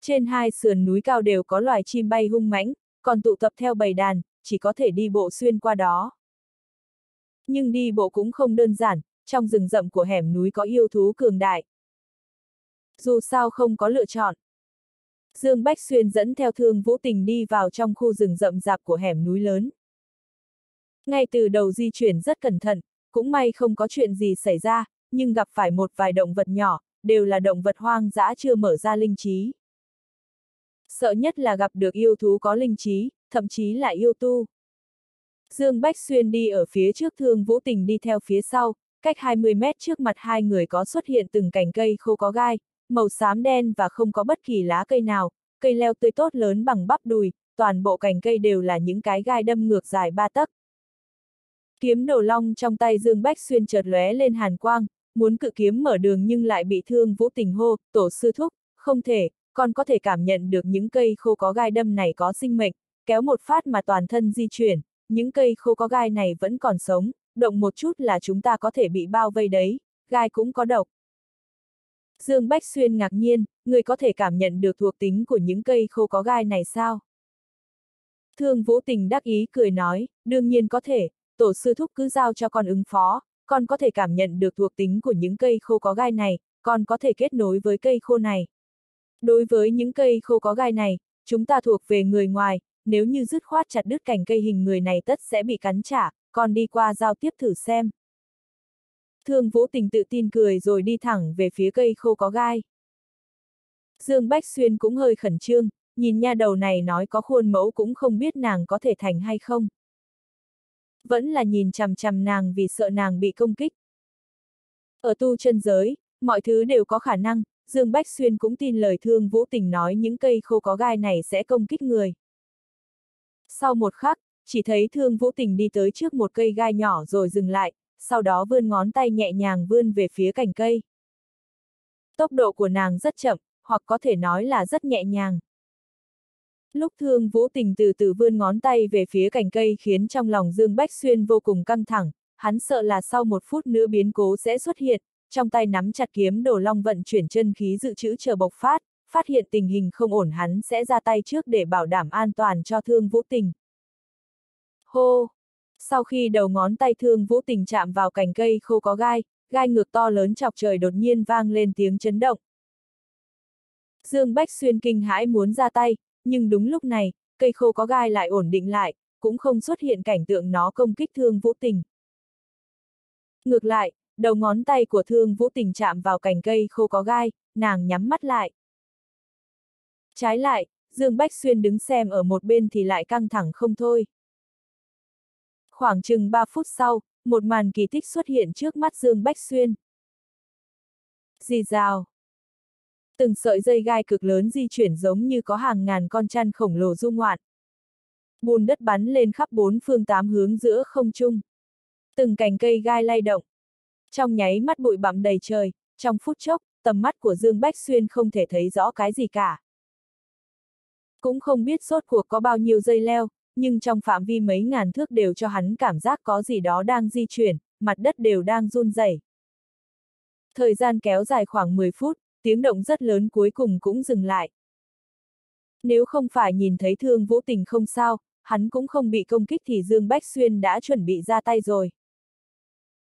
Trên hai sườn núi cao đều có loài chim bay hung mãnh, còn tụ tập theo bầy đàn, chỉ có thể đi bộ xuyên qua đó. Nhưng đi bộ cũng không đơn giản, trong rừng rậm của hẻm núi có yêu thú cường đại. Dù sao không có lựa chọn. Dương Bách Xuyên dẫn theo thương vũ tình đi vào trong khu rừng rậm rạp của hẻm núi lớn. Ngay từ đầu di chuyển rất cẩn thận, cũng may không có chuyện gì xảy ra, nhưng gặp phải một vài động vật nhỏ, đều là động vật hoang dã chưa mở ra linh trí. Sợ nhất là gặp được yêu thú có linh trí, thậm chí là yêu tu. Dương Bách Xuyên đi ở phía trước thương vũ tình đi theo phía sau, cách 20 mét trước mặt hai người có xuất hiện từng cành cây khô có gai, màu xám đen và không có bất kỳ lá cây nào, cây leo tươi tốt lớn bằng bắp đùi, toàn bộ cành cây đều là những cái gai đâm ngược dài ba tấc. Kiếm đầu long trong tay Dương Bách Xuyên chợt lóe lên hàn quang, muốn cự kiếm mở đường nhưng lại bị thương vũ tình hô, tổ sư thúc, không thể, con có thể cảm nhận được những cây khô có gai đâm này có sinh mệnh, kéo một phát mà toàn thân di chuyển, những cây khô có gai này vẫn còn sống, động một chút là chúng ta có thể bị bao vây đấy, gai cũng có độc. Dương Bách Xuyên ngạc nhiên, người có thể cảm nhận được thuộc tính của những cây khô có gai này sao? Thương Vũ Tình đắc ý cười nói, đương nhiên có thể, tổ sư thúc cứ giao cho con ứng phó, con có thể cảm nhận được thuộc tính của những cây khô có gai này, con có thể kết nối với cây khô này. Đối với những cây khô có gai này, chúng ta thuộc về người ngoài, nếu như dứt khoát chặt đứt cành cây hình người này tất sẽ bị cắn trả, còn đi qua giao tiếp thử xem. Thương Vũ Tình tự tin cười rồi đi thẳng về phía cây khô có gai. Dương Bách Xuyên cũng hơi khẩn trương, nhìn nha đầu này nói có khuôn mẫu cũng không biết nàng có thể thành hay không. Vẫn là nhìn chằm chằm nàng vì sợ nàng bị công kích. Ở tu chân giới, mọi thứ đều có khả năng, Dương Bách Xuyên cũng tin lời thương Vũ Tình nói những cây khô có gai này sẽ công kích người. Sau một khắc, chỉ thấy thương Vũ Tình đi tới trước một cây gai nhỏ rồi dừng lại, sau đó vươn ngón tay nhẹ nhàng vươn về phía cành cây. Tốc độ của nàng rất chậm, hoặc có thể nói là rất nhẹ nhàng. Lúc thương vũ tình từ từ vươn ngón tay về phía cành cây khiến trong lòng Dương Bách Xuyên vô cùng căng thẳng, hắn sợ là sau một phút nữa biến cố sẽ xuất hiện, trong tay nắm chặt kiếm đồ long vận chuyển chân khí dự trữ chờ bộc phát, phát hiện tình hình không ổn hắn sẽ ra tay trước để bảo đảm an toàn cho thương vũ tình. Hô! Sau khi đầu ngón tay thương vũ tình chạm vào cành cây khô có gai, gai ngược to lớn chọc trời đột nhiên vang lên tiếng chấn động. Dương Bách Xuyên kinh hãi muốn ra tay, nhưng đúng lúc này, cây khô có gai lại ổn định lại, cũng không xuất hiện cảnh tượng nó công kích thương vũ tình. Ngược lại, đầu ngón tay của thương vũ tình chạm vào cành cây khô có gai, nàng nhắm mắt lại. Trái lại, Dương Bách Xuyên đứng xem ở một bên thì lại căng thẳng không thôi. Khoảng chừng 3 phút sau, một màn kỳ tích xuất hiện trước mắt Dương Bách Xuyên. Dì rào. Từng sợi dây gai cực lớn di chuyển giống như có hàng ngàn con chăn khổng lồ du ngoạn. Bùn đất bắn lên khắp bốn phương tám hướng giữa không trung. Từng cành cây gai lay động. Trong nháy mắt bụi bặm đầy trời, trong phút chốc, tầm mắt của Dương Bách Xuyên không thể thấy rõ cái gì cả. Cũng không biết sốt cuộc có bao nhiêu dây leo, nhưng trong phạm vi mấy ngàn thước đều cho hắn cảm giác có gì đó đang di chuyển, mặt đất đều đang run rẩy. Thời gian kéo dài khoảng 10 phút, tiếng động rất lớn cuối cùng cũng dừng lại. Nếu không phải nhìn thấy thương vũ tình không sao, hắn cũng không bị công kích thì Dương Bách Xuyên đã chuẩn bị ra tay rồi.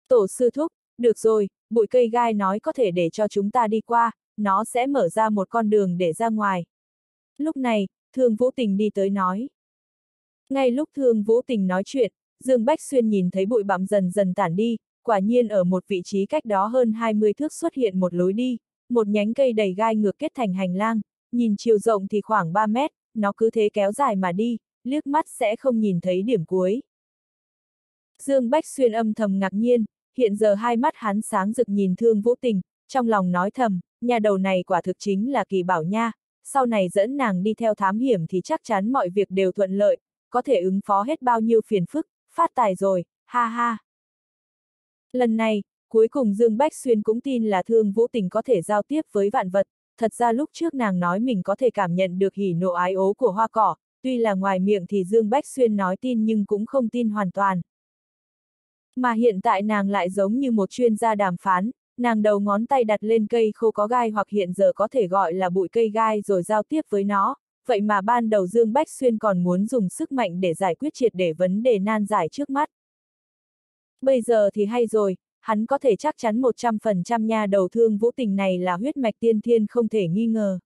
Tổ sư thúc, được rồi, bụi cây gai nói có thể để cho chúng ta đi qua, nó sẽ mở ra một con đường để ra ngoài. Lúc này, thương vũ tình đi tới nói. Ngay lúc thương vũ tình nói chuyện, Dương Bách Xuyên nhìn thấy bụi bặm dần dần tản đi, quả nhiên ở một vị trí cách đó hơn 20 thước xuất hiện một lối đi, một nhánh cây đầy gai ngược kết thành hành lang, nhìn chiều rộng thì khoảng 3 mét, nó cứ thế kéo dài mà đi, liếc mắt sẽ không nhìn thấy điểm cuối. Dương Bách Xuyên âm thầm ngạc nhiên, hiện giờ hai mắt hắn sáng rực nhìn thương vũ tình, trong lòng nói thầm, nhà đầu này quả thực chính là kỳ bảo nha, sau này dẫn nàng đi theo thám hiểm thì chắc chắn mọi việc đều thuận lợi, có thể ứng phó hết bao nhiêu phiền phức, phát tài rồi, ha ha. Lần này, cuối cùng Dương Bách Xuyên cũng tin là thương vũ tình có thể giao tiếp với vạn vật, thật ra lúc trước nàng nói mình có thể cảm nhận được hỉ nộ ái ố của hoa cỏ, tuy là ngoài miệng thì Dương Bách Xuyên nói tin nhưng cũng không tin hoàn toàn. Mà hiện tại nàng lại giống như một chuyên gia đàm phán, nàng đầu ngón tay đặt lên cây khô có gai hoặc hiện giờ có thể gọi là bụi cây gai rồi giao tiếp với nó, vậy mà ban đầu Dương Bách Xuyên còn muốn dùng sức mạnh để giải quyết triệt để vấn đề nan giải trước mắt. Bây giờ thì hay rồi, hắn có thể chắc chắn 100% nha đầu thương vũ tình này là huyết mạch tiên thiên không thể nghi ngờ.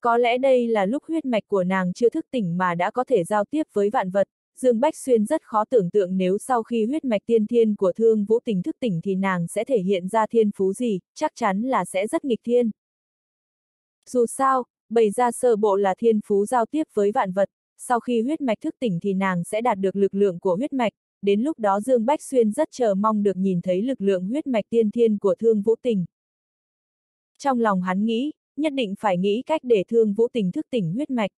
Có lẽ đây là lúc huyết mạch của nàng chưa thức tỉnh mà đã có thể giao tiếp với vạn vật, Dương Bách Xuyên rất khó tưởng tượng nếu sau khi huyết mạch tiên thiên của thương vũ tình thức tỉnh thì nàng sẽ thể hiện ra thiên phú gì, chắc chắn là sẽ rất nghịch thiên. Dù sao, bày ra sơ bộ là thiên phú giao tiếp với vạn vật, sau khi huyết mạch thức tỉnh thì nàng sẽ đạt được lực lượng của huyết mạch, đến lúc đó Dương Bách Xuyên rất chờ mong được nhìn thấy lực lượng huyết mạch tiên thiên của thương vũ tình. Trong lòng hắn nghĩ, nhất định phải nghĩ cách để thương vũ tình thức tỉnh huyết mạch.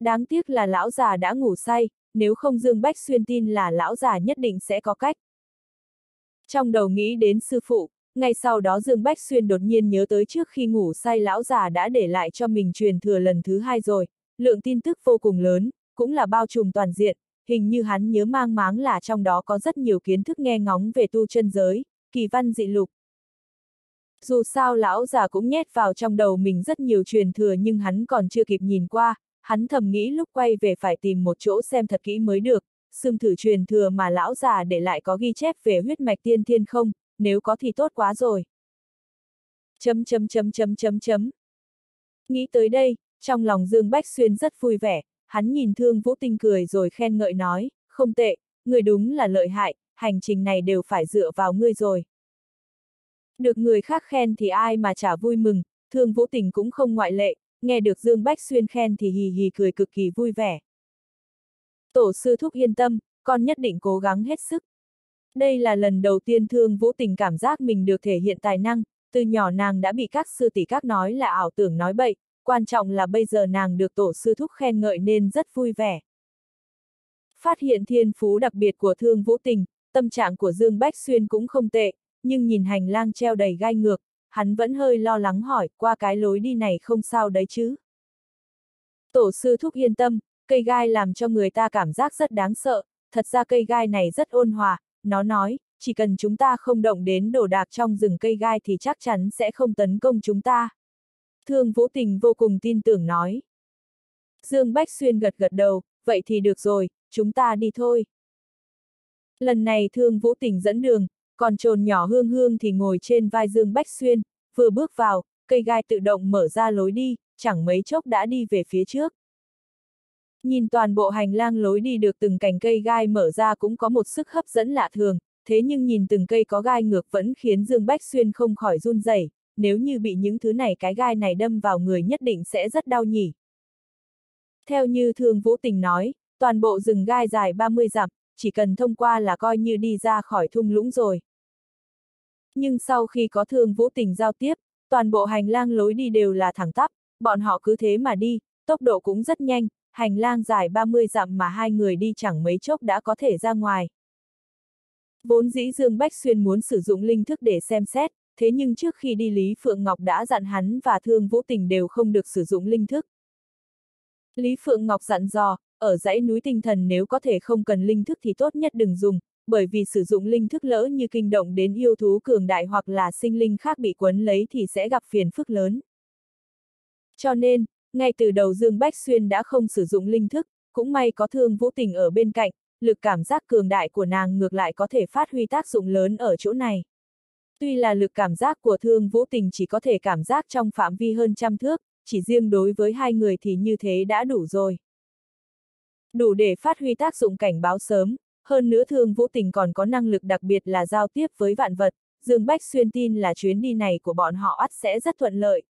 Đáng tiếc là lão già đã ngủ say, nếu không Dương Bách Xuyên tin là lão già nhất định sẽ có cách. Trong đầu nghĩ đến sư phụ, ngay sau đó Dương Bách Xuyên đột nhiên nhớ tới trước khi ngủ say lão già đã để lại cho mình truyền thừa lần thứ hai rồi, lượng tin tức vô cùng lớn, cũng là bao trùm toàn diện, hình như hắn nhớ mang máng là trong đó có rất nhiều kiến thức nghe ngóng về tu chân giới, kỳ văn dị lục. Dù sao lão già cũng nhét vào trong đầu mình rất nhiều truyền thừa nhưng hắn còn chưa kịp nhìn qua, hắn thầm nghĩ lúc quay về phải tìm một chỗ xem thật kỹ mới được, xương thử truyền thừa mà lão già để lại có ghi chép về huyết mạch tiên thiên không, nếu có thì tốt quá rồi. Chấm chấm chấm chấm chấm chấm. Nghĩ tới đây, trong lòng Dương Bách Xuyên rất vui vẻ, hắn nhìn thương vũ tinh cười rồi khen ngợi nói, không tệ, người đúng là lợi hại, hành trình này đều phải dựa vào ngươi rồi. Được người khác khen thì ai mà chả vui mừng, thương vũ tình cũng không ngoại lệ, nghe được Dương Bách Xuyên khen thì hì hì cười cực kỳ vui vẻ. Tổ sư thúc yên tâm, con nhất định cố gắng hết sức. Đây là lần đầu tiên thương vũ tình cảm giác mình được thể hiện tài năng, từ nhỏ nàng đã bị các sư tỷ các nói là ảo tưởng nói bậy, quan trọng là bây giờ nàng được tổ sư thúc khen ngợi nên rất vui vẻ. Phát hiện thiên phú đặc biệt của thương vũ tình, tâm trạng của Dương Bách Xuyên cũng không tệ, nhưng nhìn hành lang treo đầy gai ngược, hắn vẫn hơi lo lắng hỏi, qua cái lối đi này không sao đấy chứ. Tổ sư thúc yên tâm, cây gai làm cho người ta cảm giác rất đáng sợ, thật ra cây gai này rất ôn hòa, nó nói, chỉ cần chúng ta không động đến đồ đạc trong rừng cây gai thì chắc chắn sẽ không tấn công chúng ta. Thương Vũ Tình vô cùng tin tưởng nói. Dương Bách Xuyên gật gật đầu, vậy thì được rồi, chúng ta đi thôi. Lần này Thương Vũ Tình dẫn đường, còn trồn nhỏ hương hương thì ngồi trên vai Dương Bách Xuyên, vừa bước vào, cây gai tự động mở ra lối đi, chẳng mấy chốc đã đi về phía trước. Nhìn toàn bộ hành lang lối đi được từng cành cây gai mở ra cũng có một sức hấp dẫn lạ thường, thế nhưng nhìn từng cây có gai ngược vẫn khiến Dương Bách Xuyên không khỏi run rẩy. nếu như bị những thứ này cái gai này đâm vào người nhất định sẽ rất đau nhỉ. Theo như Thương Vũ Tình nói, toàn bộ rừng gai dài 30 dặm, chỉ cần thông qua là coi như đi ra khỏi thung lũng rồi. Nhưng sau khi có thương vũ tình giao tiếp, toàn bộ hành lang lối đi đều là thẳng tắp, bọn họ cứ thế mà đi, tốc độ cũng rất nhanh, hành lang dài 30 dặm mà hai người đi chẳng mấy chốc đã có thể ra ngoài. Vốn dĩ Dương Bách Xuyên muốn sử dụng linh thức để xem xét, thế nhưng trước khi đi Lý Phượng Ngọc đã dặn hắn và Thương Vũ Tình đều không được sử dụng linh thức. Lý Phượng Ngọc dặn dò, ở dãy núi tinh thần nếu có thể không cần linh thức thì tốt nhất đừng dùng, bởi vì sử dụng linh thức lỡ như kinh động đến yêu thú cường đại hoặc là sinh linh khác bị quấn lấy thì sẽ gặp phiền phức lớn. Cho nên, ngay từ đầu Dương Bách Xuyên đã không sử dụng linh thức, cũng may có thương vũ tình ở bên cạnh, lực cảm giác cường đại của nàng ngược lại có thể phát huy tác dụng lớn ở chỗ này. Tuy là lực cảm giác của thương vũ tình chỉ có thể cảm giác trong phạm vi hơn trăm thước, chỉ riêng đối với hai người thì như thế đã đủ rồi. Đủ để phát huy tác dụng cảnh báo sớm, hơn nữa thương vũ tình còn có năng lực đặc biệt là giao tiếp với vạn vật, Dương Bách Xuyên tin là chuyến đi này của bọn họ ắt sẽ rất thuận lợi.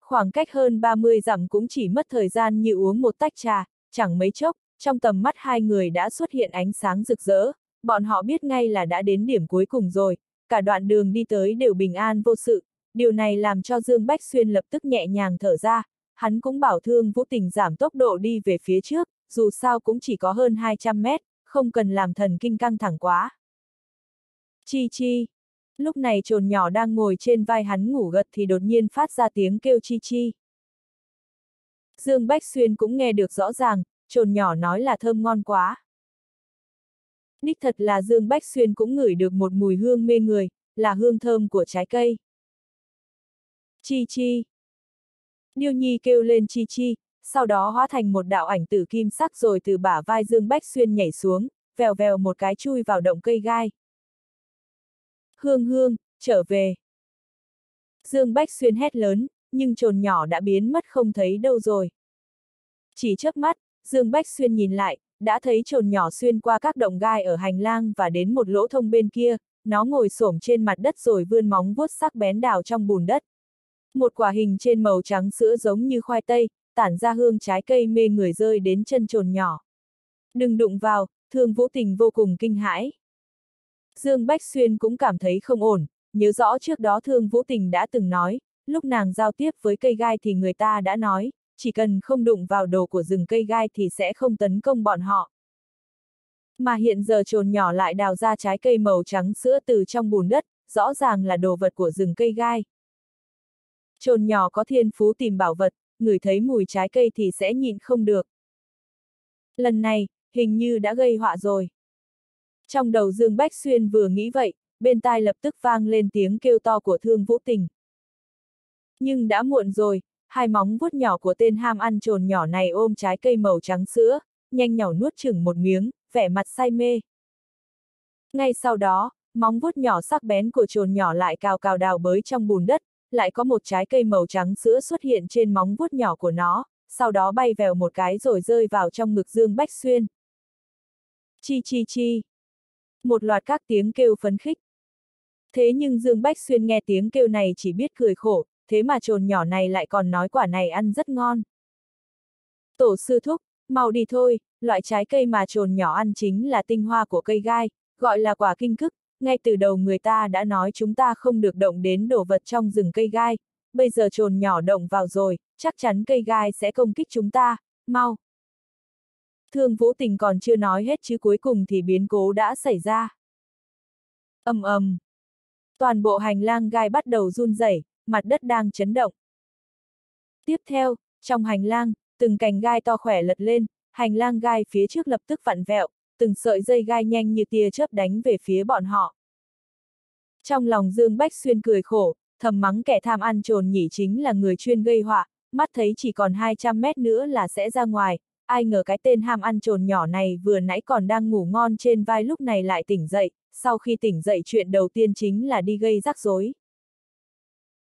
Khoảng cách hơn 30 dặm cũng chỉ mất thời gian như uống một tách trà, chẳng mấy chốc, trong tầm mắt hai người đã xuất hiện ánh sáng rực rỡ, bọn họ biết ngay là đã đến điểm cuối cùng rồi, cả đoạn đường đi tới đều bình an vô sự, điều này làm cho Dương Bách Xuyên lập tức nhẹ nhàng thở ra, hắn cũng bảo thương Vũ Tình giảm tốc độ đi về phía trước, dù sao cũng chỉ có hơn 200 mét, không cần làm thần kinh căng thẳng quá. Chi chi. Lúc này trồn nhỏ đang ngồi trên vai hắn ngủ gật thì đột nhiên phát ra tiếng kêu chi chi. Dương Bách Xuyên cũng nghe được rõ ràng, trồn nhỏ nói là thơm ngon quá. Đích thật là Dương Bách Xuyên cũng ngửi được một mùi hương mê người, là hương thơm của trái cây. Chi chi. Niêu Nhi kêu lên chi chi, sau đó hóa thành một đạo ảnh tử kim sắc rồi từ bả vai Dương Bách Xuyên nhảy xuống, vèo vèo một cái chui vào động cây gai. Hương hương, trở về. Dương Bách Xuyên hét lớn, nhưng trồn nhỏ đã biến mất không thấy đâu rồi. Chỉ chớp mắt, Dương Bách Xuyên nhìn lại, đã thấy trồn nhỏ xuyên qua các động gai ở hành lang và đến một lỗ thông bên kia, nó ngồi xổm trên mặt đất rồi vươn móng vuốt sắc bén đào trong bùn đất. Một quả hình trên màu trắng sữa giống như khoai tây, tản ra hương trái cây mê người rơi đến chân trồn nhỏ. Đừng đụng vào, thương vũ tình vô cùng kinh hãi. Dương Bách Xuyên cũng cảm thấy không ổn, nhớ rõ trước đó thương vũ tình đã từng nói, lúc nàng giao tiếp với cây gai thì người ta đã nói, chỉ cần không đụng vào đồ của rừng cây gai thì sẽ không tấn công bọn họ. Mà hiện giờ trồn nhỏ lại đào ra trái cây màu trắng sữa từ trong bùn đất, rõ ràng là đồ vật của rừng cây gai. Trồn nhỏ có thiên phú tìm bảo vật, ngửi thấy mùi trái cây thì sẽ nhịn không được. Lần này, hình như đã gây họa rồi. Trong đầu Dương Bách Xuyên vừa nghĩ vậy, bên tai lập tức vang lên tiếng kêu to của thương vũ tình. Nhưng đã muộn rồi, hai móng vuốt nhỏ của tên ham ăn trồn nhỏ này ôm trái cây màu trắng sữa, nhanh nhỏ nuốt chừng một miếng, vẻ mặt say mê. Ngay sau đó, móng vuốt nhỏ sắc bén của trồn nhỏ lại cào cào đào bới trong bùn đất, lại có một trái cây màu trắng sữa xuất hiện trên móng vuốt nhỏ của nó, sau đó bay vèo một cái rồi rơi vào trong ngực Dương Bách Xuyên. Chi chi chi. Một loạt các tiếng kêu phấn khích. Thế nhưng Dương Bách Xuyên nghe tiếng kêu này chỉ biết cười khổ, thế mà trồn nhỏ này lại còn nói quả này ăn rất ngon. Tổ sư thúc, mau đi thôi, loại trái cây mà trồn nhỏ ăn chính là tinh hoa của cây gai, gọi là quả kinh cức, ngay từ đầu người ta đã nói chúng ta không được động đến đồ vật trong rừng cây gai, bây giờ trồn nhỏ động vào rồi, chắc chắn cây gai sẽ công kích chúng ta, mau. Thương Vũ Tình còn chưa nói hết chứ cuối cùng thì biến cố đã xảy ra. ầm ầm, Toàn bộ hành lang gai bắt đầu run rẩy, mặt đất đang chấn động. Tiếp theo, trong hành lang, từng cành gai to khỏe lật lên, hành lang gai phía trước lập tức vặn vẹo, từng sợi dây gai nhanh như tia chớp đánh về phía bọn họ. Trong lòng Dương Bách Xuyên cười khổ, thầm mắng kẻ tham ăn trồn nhỉ chính là người chuyên gây họa, mắt thấy chỉ còn 200 mét nữa là sẽ ra ngoài, ai ngờ cái tên ham ăn trồn nhỏ này vừa nãy còn đang ngủ ngon trên vai lúc này lại tỉnh dậy, sau khi tỉnh dậy chuyện đầu tiên chính là đi gây rắc rối.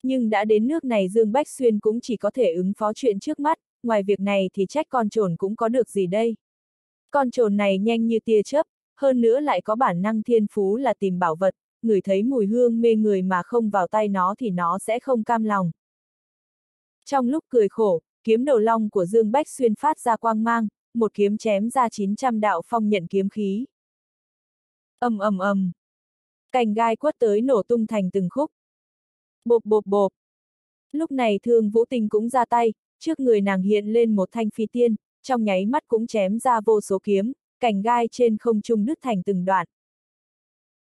Nhưng đã đến nước này Dương Bách Xuyên cũng chỉ có thể ứng phó chuyện trước mắt, ngoài việc này thì trách con trồn cũng có được gì đây. Con trồn này nhanh như tia chớp, hơn nữa lại có bản năng thiên phú là tìm bảo vật, người thấy mùi hương mê người mà không vào tay nó thì nó sẽ không cam lòng. Trong lúc cười khổ, kiếm đầu long của Dương Bách Xuyên phát ra quang mang, một kiếm chém ra 900 đạo phong nhận kiếm khí. ầm ầm ầm, cành gai quất tới nổ tung thành từng khúc. Bộp bộp bộp. Lúc này thương vũ tình cũng ra tay, trước người nàng hiện lên một thanh phi tiên, trong nháy mắt cũng chém ra vô số kiếm, cành gai trên không trung nứt thành từng đoạn.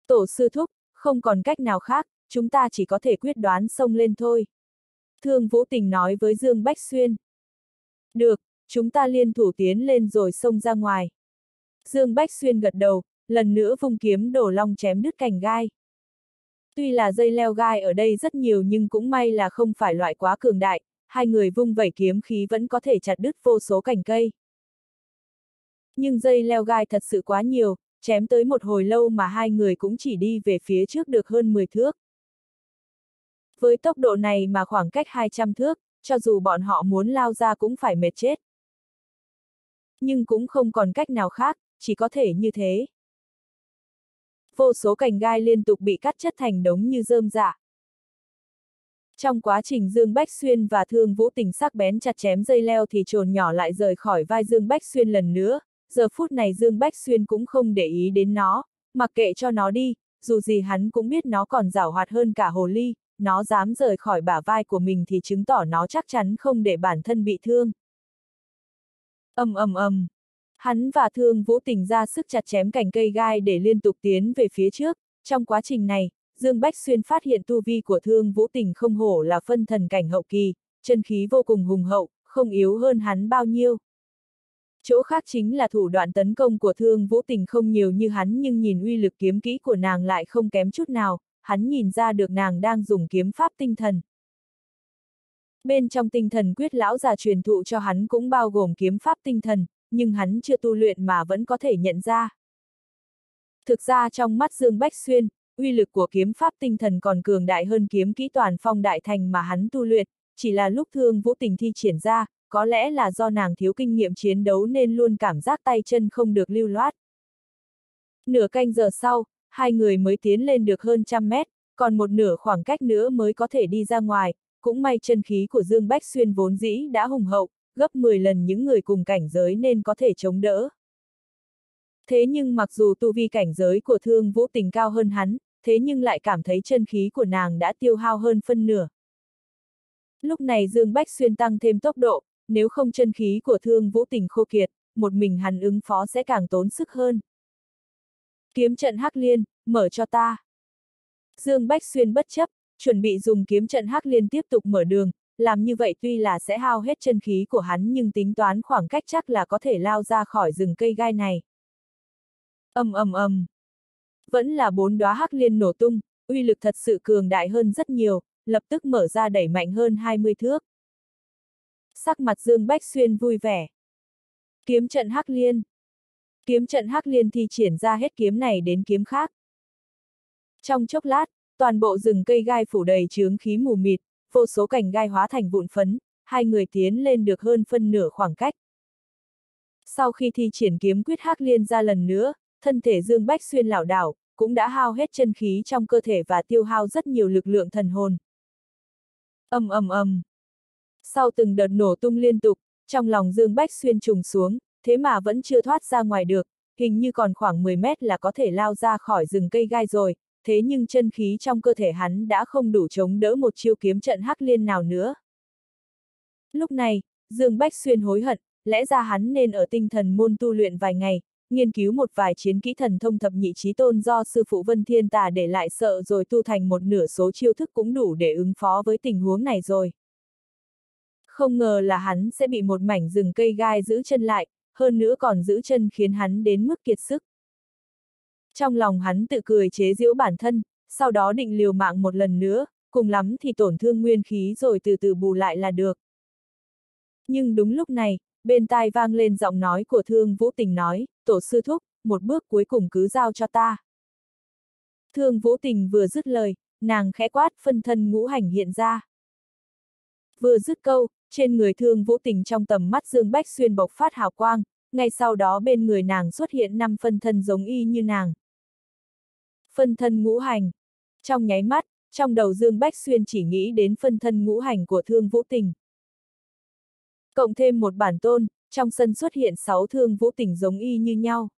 Tổ sư thúc, không còn cách nào khác, chúng ta chỉ có thể quyết đoán xông lên thôi. Thương Vũ Tình nói với Dương Bách Xuyên. Được, chúng ta liên thủ tiến lên rồi xông ra ngoài. Dương Bách Xuyên gật đầu, lần nữa vung kiếm đổ long chém đứt cành gai. Tuy là dây leo gai ở đây rất nhiều nhưng cũng may là không phải loại quá cường đại, hai người vung vẩy kiếm khí vẫn có thể chặt đứt vô số cành cây. Nhưng dây leo gai thật sự quá nhiều, chém tới một hồi lâu mà hai người cũng chỉ đi về phía trước được hơn 10 thước. Với tốc độ này mà khoảng cách 200 thước, cho dù bọn họ muốn lao ra cũng phải mệt chết. Nhưng cũng không còn cách nào khác, chỉ có thể như thế. Vô số cành gai liên tục bị cắt chất thành đống như rơm dạ. Trong quá trình Dương Bách Xuyên và Thương Vũ Tình sắc bén chặt chém dây leo thì trồn nhỏ lại rời khỏi vai Dương Bách Xuyên lần nữa, giờ phút này Dương Bách Xuyên cũng không để ý đến nó, mặc kệ cho nó đi, dù gì hắn cũng biết nó còn giảo hoạt hơn cả hồ ly, nó dám rời khỏi bả vai của mình thì chứng tỏ nó chắc chắn không để bản thân bị thương. ầm ầm ầm, hắn và thương vũ tình ra sức chặt chém cành cây gai để liên tục tiến về phía trước, trong quá trình này, Dương Bách Xuyên phát hiện tu vi của thương vũ tình không hổ là phân thần cảnh hậu kỳ, chân khí vô cùng hùng hậu, không yếu hơn hắn bao nhiêu. Chỗ khác chính là thủ đoạn tấn công của thương vũ tình không nhiều như hắn nhưng nhìn uy lực kiếm kỹ của nàng lại không kém chút nào, hắn nhìn ra được nàng đang dùng kiếm pháp tinh thần. Bên trong tinh thần quyết lão già truyền thụ cho hắn cũng bao gồm kiếm pháp tinh thần, nhưng hắn chưa tu luyện mà vẫn có thể nhận ra. Thực ra trong mắt Dương Bách Xuyên, uy lực của kiếm pháp tinh thần còn cường đại hơn kiếm kỹ toàn phong đại thành mà hắn tu luyện, chỉ là lúc thương vũ tình thi triển ra, có lẽ là do nàng thiếu kinh nghiệm chiến đấu nên luôn cảm giác tay chân không được lưu loát. Nửa canh giờ sau, hai người mới tiến lên được hơn trăm mét, còn một nửa khoảng cách nữa mới có thể đi ra ngoài, cũng may chân khí của Dương Bách Xuyên vốn dĩ đã hùng hậu, gấp 10 lần những người cùng cảnh giới nên có thể chống đỡ. Thế nhưng mặc dù tu vi cảnh giới của thương vũ tình cao hơn hắn, thế nhưng lại cảm thấy chân khí của nàng đã tiêu hao hơn phân nửa. Lúc này Dương Bách Xuyên tăng thêm tốc độ, nếu không chân khí của thương vũ tình khô kiệt, một mình hắn ứng phó sẽ càng tốn sức hơn. Kiếm trận Hắc Liên, mở cho ta. Dương Bách Xuyên bất chấp, chuẩn bị dùng kiếm trận Hắc Liên tiếp tục mở đường, làm như vậy tuy là sẽ hao hết chân khí của hắn nhưng tính toán khoảng cách chắc là có thể lao ra khỏi rừng cây gai này. ầm ầm ầm. Vẫn là bốn đóa Hắc Liên nổ tung, uy lực thật sự cường đại hơn rất nhiều, lập tức mở ra đẩy mạnh hơn 20 thước. Sắc mặt Dương Bách Xuyên vui vẻ. Kiếm trận Hắc Liên. Kiếm trận Hắc Liên thi triển ra hết kiếm này đến kiếm khác. Trong chốc lát, toàn bộ rừng cây gai phủ đầy chướng khí mù mịt, vô số cành gai hóa thành vụn phấn, hai người tiến lên được hơn phân nửa khoảng cách. Sau khi thi triển kiếm quyết Hắc Liên ra lần nữa, thân thể Dương Bách Xuyên lảo đảo, cũng đã hao hết chân khí trong cơ thể và tiêu hao rất nhiều lực lượng thần hồn. ầm ầm ầm. Sau từng đợt nổ tung liên tục, trong lòng Dương Bách Xuyên trùng xuống, thế mà vẫn chưa thoát ra ngoài được, hình như còn khoảng 10 mét là có thể lao ra khỏi rừng cây gai rồi, thế nhưng chân khí trong cơ thể hắn đã không đủ chống đỡ một chiêu kiếm trận hắc liên nào nữa. Lúc này, Dương Bách Xuyên hối hận, lẽ ra hắn nên ở tinh thần môn tu luyện vài ngày, nghiên cứu một vài chiến kỹ thần thông thập nhị trí tôn do sư phụ Vân Thiên Tà để lại sợ rồi tu thành một nửa số chiêu thức cũng đủ để ứng phó với tình huống này rồi. Không ngờ là hắn sẽ bị một mảnh rừng cây gai giữ chân lại, hơn nữa còn giữ chân khiến hắn đến mức kiệt sức. Trong lòng hắn tự cười chế giễu bản thân, sau đó định liều mạng một lần nữa, cùng lắm thì tổn thương nguyên khí rồi từ từ bù lại là được. Nhưng đúng lúc này, bên tai vang lên giọng nói của thương vũ tình nói, tổ sư thúc, một bước cuối cùng cứ giao cho ta. Thương vũ tình vừa dứt lời, nàng khẽ quát phân thân ngũ hành hiện ra. Vừa dứt câu, trên người thương vũ tình trong tầm mắt Dương Bách Xuyên bộc phát hào quang, ngay sau đó bên người nàng xuất hiện năm phân thân giống y như nàng. Phân thân ngũ hành. Trong nháy mắt, trong đầu Dương Bách Xuyên chỉ nghĩ đến phân thân ngũ hành của thương vũ tình. Cộng thêm một bản tôn, trong sân xuất hiện sáu thương vũ tình giống y như nhau.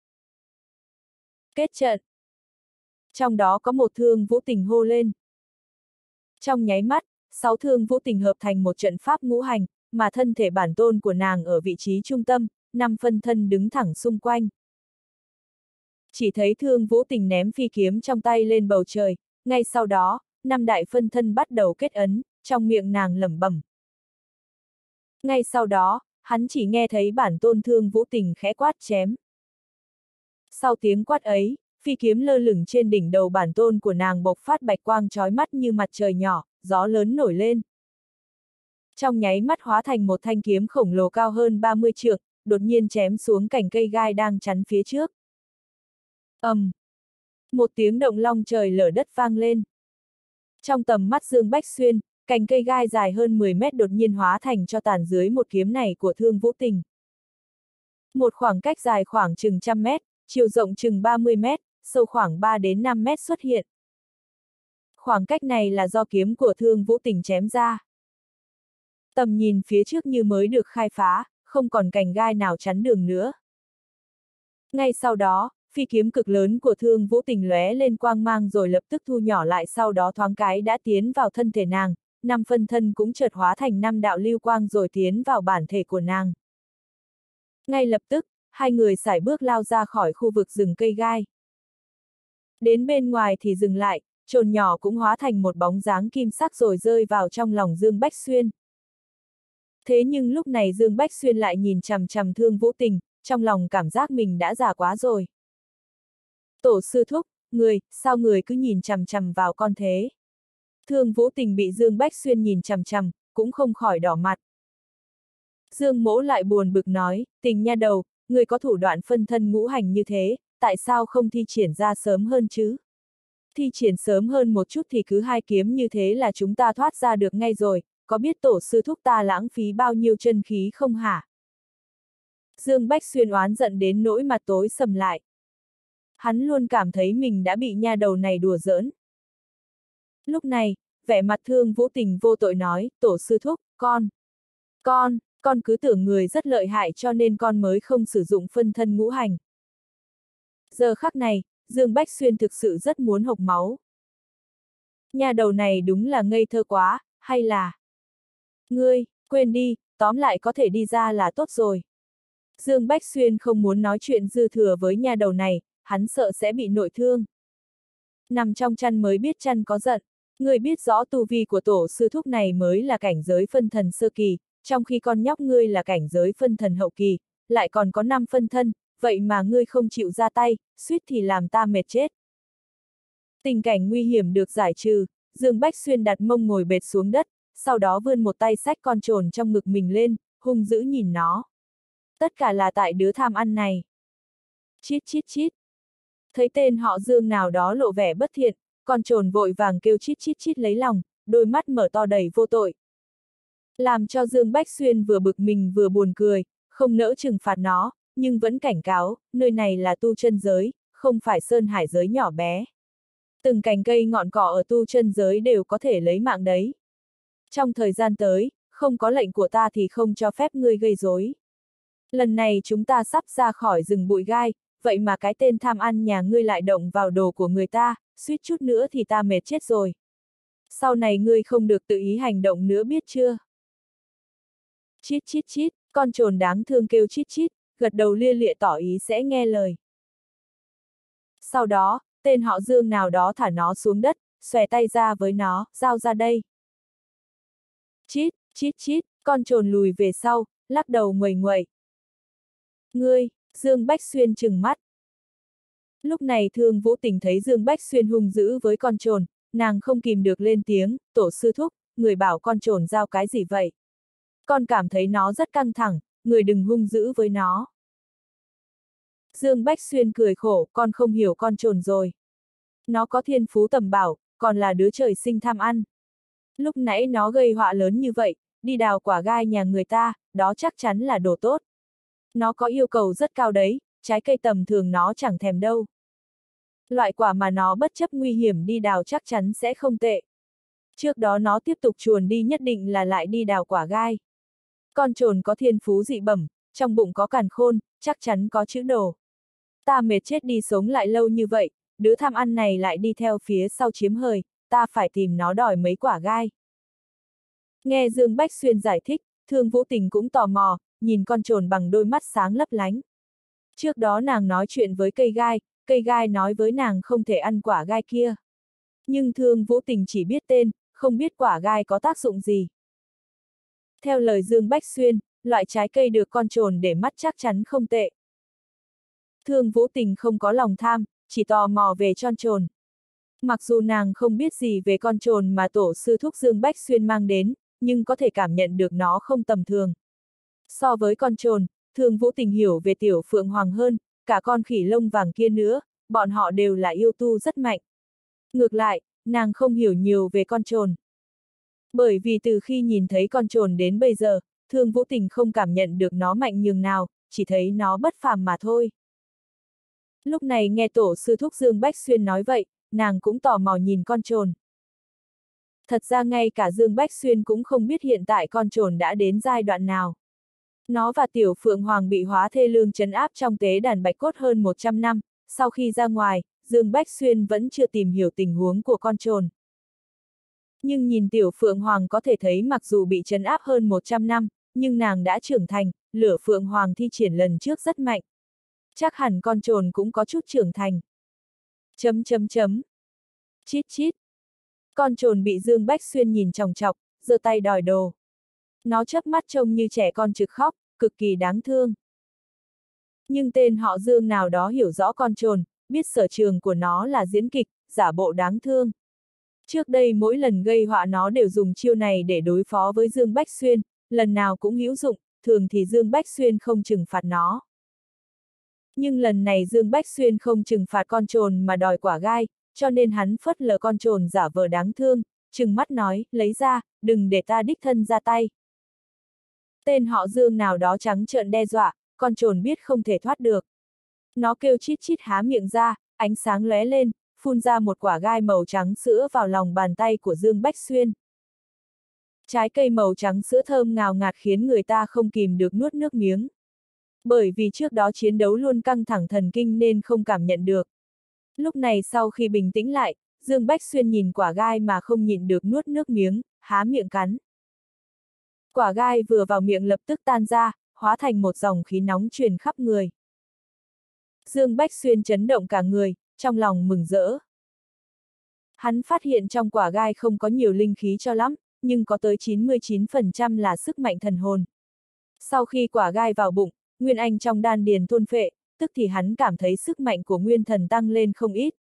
Kết trận. Trong đó có một thương vũ tình hô lên. Trong nháy mắt, sáu thương vũ tình hợp thành một trận pháp ngũ hành, mà thân thể bản tôn của nàng ở vị trí trung tâm, năm phân thân đứng thẳng xung quanh. Chỉ thấy thương vũ tình ném phi kiếm trong tay lên bầu trời, ngay sau đó, năm đại phân thân bắt đầu kết ấn, trong miệng nàng lẩm bẩm. Ngay sau đó, hắn chỉ nghe thấy bản tôn thương vũ tình khẽ quát chém. Sau tiếng quát ấy, phi kiếm lơ lửng trên đỉnh đầu bản tôn của nàng bộc phát bạch quang trói mắt như mặt trời nhỏ, gió lớn nổi lên. Trong nháy mắt hóa thành một thanh kiếm khổng lồ cao hơn 30 trượng, đột nhiên chém xuống cành cây gai đang chắn phía trước. ầm, um, Một tiếng động long trời lở đất vang lên. Trong tầm mắt Dương Bách Xuyên, cành cây gai dài hơn 10 mét đột nhiên hóa thành cho tàn dưới một kiếm này của Thương Vũ Tình. Một khoảng cách dài khoảng chừng trăm mét, chiều rộng chừng 30 mét, sâu khoảng 3 đến 5 mét xuất hiện. Khoảng cách này là do kiếm của Thương Vũ Tình chém ra. Tầm nhìn phía trước như mới được khai phá, không còn cành gai nào chắn đường nữa. Ngay sau đó, phi kiếm cực lớn của thương vũ tình lóe lên quang mang rồi lập tức thu nhỏ lại sau đó thoáng cái đã tiến vào thân thể nàng, năm phân thân cũng chợt hóa thành năm đạo lưu quang rồi tiến vào bản thể của nàng. Ngay lập tức, hai người sải bước lao ra khỏi khu vực rừng cây gai. Đến bên ngoài thì dừng lại, trồn nhỏ cũng hóa thành một bóng dáng kim sắc rồi rơi vào trong lòng Dương Bách Xuyên. Thế nhưng lúc này Dương Bách Xuyên lại nhìn chằm chằm thương vũ tình, trong lòng cảm giác mình đã già quá rồi. Tổ sư thúc, người, sao người cứ nhìn chằm chằm vào con thế? Thương vũ tình bị Dương Bách Xuyên nhìn chằm chằm, cũng không khỏi đỏ mặt. Dương mỗ lại buồn bực nói, tình nha đầu, người có thủ đoạn phân thân ngũ hành như thế, tại sao không thi triển ra sớm hơn chứ? Thi triển sớm hơn một chút thì cứ hai kiếm như thế là chúng ta thoát ra được ngay rồi, có biết tổ sư thúc ta lãng phí bao nhiêu chân khí không hả? Dương Bách Xuyên oán giận đến nỗi mặt tối sầm lại. Hắn luôn cảm thấy mình đã bị nha đầu này đùa giỡn. Lúc này, vẻ mặt thương vũ tình vô tội nói, tổ sư thúc, con. Con, con cứ tưởng người rất lợi hại cho nên con mới không sử dụng phân thân ngũ hành. Giờ khắc này, Dương Bách Xuyên thực sự rất muốn hộc máu. Nhà đầu này đúng là ngây thơ quá, hay là... Ngươi, quên đi, tóm lại có thể đi ra là tốt rồi. Dương Bách Xuyên không muốn nói chuyện dư thừa với nhà đầu này, hắn sợ sẽ bị nội thương. Nằm trong chăn mới biết chăn có giận, người biết rõ tu vi của tổ sư thúc này mới là cảnh giới phân thần sơ kỳ, trong khi con nhóc ngươi là cảnh giới phân thần hậu kỳ, lại còn có năm phân thân, vậy mà ngươi không chịu ra tay, suýt thì làm ta mệt chết. Tình cảnh nguy hiểm được giải trừ, Dương Bách Xuyên đặt mông ngồi bệt xuống đất, sau đó vươn một tay sách con trồn trong ngực mình lên, hung dữ nhìn nó. Tất cả là tại đứa tham ăn này. Chít chít chít. Thấy tên họ Dương nào đó lộ vẻ bất thiện, con trồn vội vàng kêu chít chít chít lấy lòng, đôi mắt mở to đầy vô tội. Làm cho Dương Bách Xuyên vừa bực mình vừa buồn cười, không nỡ trừng phạt nó, nhưng vẫn cảnh cáo, nơi này là tu chân giới, không phải sơn hải giới nhỏ bé. Từng cành cây ngọn cỏ ở tu chân giới đều có thể lấy mạng đấy. Trong thời gian tới, không có lệnh của ta thì không cho phép ngươi gây rối. Lần này chúng ta sắp ra khỏi rừng bụi gai, vậy mà cái tên tham ăn nhà ngươi lại động vào đồ của người ta, suýt chút nữa thì ta mệt chết rồi. Sau này ngươi không được tự ý hành động nữa biết chưa? Chít chít chít, con trồn đáng thương kêu chít chít, gật đầu lia lịa tỏ ý sẽ nghe lời. Sau đó, tên họ Dương nào đó thả nó xuống đất, xòe tay ra với nó, giao ra đây. Chít, chít chít, con trồn lùi về sau, lắc đầu nguầy nguầy. Ngươi, Dương Bách Xuyên trừng mắt. Lúc này thương vũ tình thấy Dương Bách Xuyên hung dữ với con trồn, nàng không kìm được lên tiếng, tổ sư thúc, người bảo con trồn giao cái gì vậy? Con cảm thấy nó rất căng thẳng, người đừng hung dữ với nó. Dương Bách Xuyên cười khổ, con không hiểu con trồn rồi. Nó có thiên phú tầm bảo, còn là đứa trời sinh tham ăn. Lúc nãy nó gây họa lớn như vậy, đi đào quả gai nhà người ta, đó chắc chắn là đồ tốt. Nó có yêu cầu rất cao đấy, trái cây tầm thường nó chẳng thèm đâu. Loại quả mà nó bất chấp nguy hiểm đi đào chắc chắn sẽ không tệ. Trước đó nó tiếp tục chuồn đi nhất định là lại đi đào quả gai. Con trồn có thiên phú dị bẩm, trong bụng có càn khôn, chắc chắn có chữ đồ. Ta mệt chết đi sống lại lâu như vậy, đứa tham ăn này lại đi theo phía sau chiếm hời, ta phải tìm nó đòi mấy quả gai. Nghe Dương Bách Xuyên giải thích, Thương Vũ Tình cũng tò mò, nhìn con trồn bằng đôi mắt sáng lấp lánh. Trước đó nàng nói chuyện với cây gai, cây gai nói với nàng không thể ăn quả gai kia. Nhưng Thương Vũ Tình chỉ biết tên, không biết quả gai có tác dụng gì. Theo lời Dương Bách Xuyên, loại trái cây được con trồn để mắt chắc chắn không tệ. Thương Vũ Tình không có lòng tham, chỉ tò mò về con trồn. Mặc dù nàng không biết gì về con trồn mà tổ sư thúc Dương Bách Xuyên mang đến, nhưng có thể cảm nhận được nó không tầm thường. So với con trồn, Thương Vũ Tình hiểu về tiểu phượng hoàng hơn, cả con khỉ lông vàng kia nữa, bọn họ đều là yêu tu rất mạnh. Ngược lại, nàng không hiểu nhiều về con trồn. Bởi vì từ khi nhìn thấy con trồn đến bây giờ, Thương Vũ Tình không cảm nhận được nó mạnh nhường nào, chỉ thấy nó bất phàm mà thôi. Lúc này nghe tổ sư thúc Dương Bách Xuyên nói vậy, nàng cũng tò mò nhìn con trồn. Thật ra ngay cả Dương Bách Xuyên cũng không biết hiện tại con trồn đã đến giai đoạn nào. Nó và tiểu phượng hoàng bị hóa thê lương chấn áp trong tế đàn bạch cốt hơn 100 năm, sau khi ra ngoài, Dương Bách Xuyên vẫn chưa tìm hiểu tình huống của con trồn. Nhưng nhìn tiểu Phượng Hoàng có thể thấy mặc dù bị chấn áp hơn 100 năm, nhưng nàng đã trưởng thành, lửa Phượng Hoàng thi triển lần trước rất mạnh. Chắc hẳn con trồn cũng có chút trưởng thành. Chấm chấm chấm. Chít chít. Con trồn bị Dương Bách Xuyên nhìn chòng chọc, giơ tay đòi đồ. Nó chớp mắt trông như trẻ con trực khóc, cực kỳ đáng thương. Nhưng tên họ Dương nào đó hiểu rõ con trồn, biết sở trường của nó là diễn kịch, giả bộ đáng thương. Trước đây mỗi lần gây họa nó đều dùng chiêu này để đối phó với Dương Bách Xuyên, lần nào cũng hữu dụng, thường thì Dương Bách Xuyên không trừng phạt nó. Nhưng lần này Dương Bách Xuyên không trừng phạt con trồn mà đòi quả gai, cho nên hắn phất lờ con trồn giả vờ đáng thương, trừng mắt nói, lấy ra, đừng để ta đích thân ra tay. Tên họ Dương nào đó trắng trợn đe dọa, con trồn biết không thể thoát được. Nó kêu chít chít há miệng ra, ánh sáng lóe lên, phun ra một quả gai màu trắng sữa vào lòng bàn tay của Dương Bách Xuyên. Trái cây màu trắng sữa thơm ngào ngạt khiến người ta không kìm được nuốt nước miếng. Bởi vì trước đó chiến đấu luôn căng thẳng thần kinh nên không cảm nhận được. Lúc này sau khi bình tĩnh lại, Dương Bách Xuyên nhìn quả gai mà không nhịn được nuốt nước miếng, há miệng cắn. Quả gai vừa vào miệng lập tức tan ra, hóa thành một dòng khí nóng truyền khắp người. Dương Bách Xuyên chấn động cả người, trong lòng mừng rỡ. Hắn phát hiện trong quả gai không có nhiều linh khí cho lắm, nhưng có tới 99% là sức mạnh thần hồn. Sau khi quả gai vào bụng, Nguyên Anh trong đan điền thôn phệ, tức thì hắn cảm thấy sức mạnh của Nguyên Thần tăng lên không ít.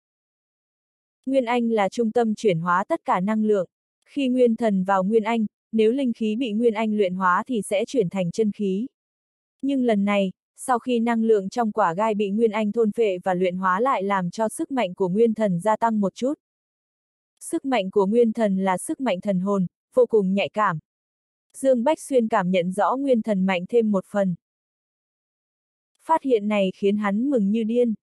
Nguyên Anh là trung tâm chuyển hóa tất cả năng lượng. Khi Nguyên Thần vào Nguyên Anh, nếu linh khí bị Nguyên Anh luyện hóa thì sẽ chuyển thành chân khí. Nhưng lần này, sau khi năng lượng trong quả gai bị Nguyên Anh thôn phệ và luyện hóa lại làm cho sức mạnh của Nguyên Thần gia tăng một chút. Sức mạnh của Nguyên Thần là sức mạnh thần hồn, vô cùng nhạy cảm. Dương Bách Xuyên cảm nhận rõ Nguyên Thần mạnh thêm một phần. Phát hiện này khiến hắn mừng như điên.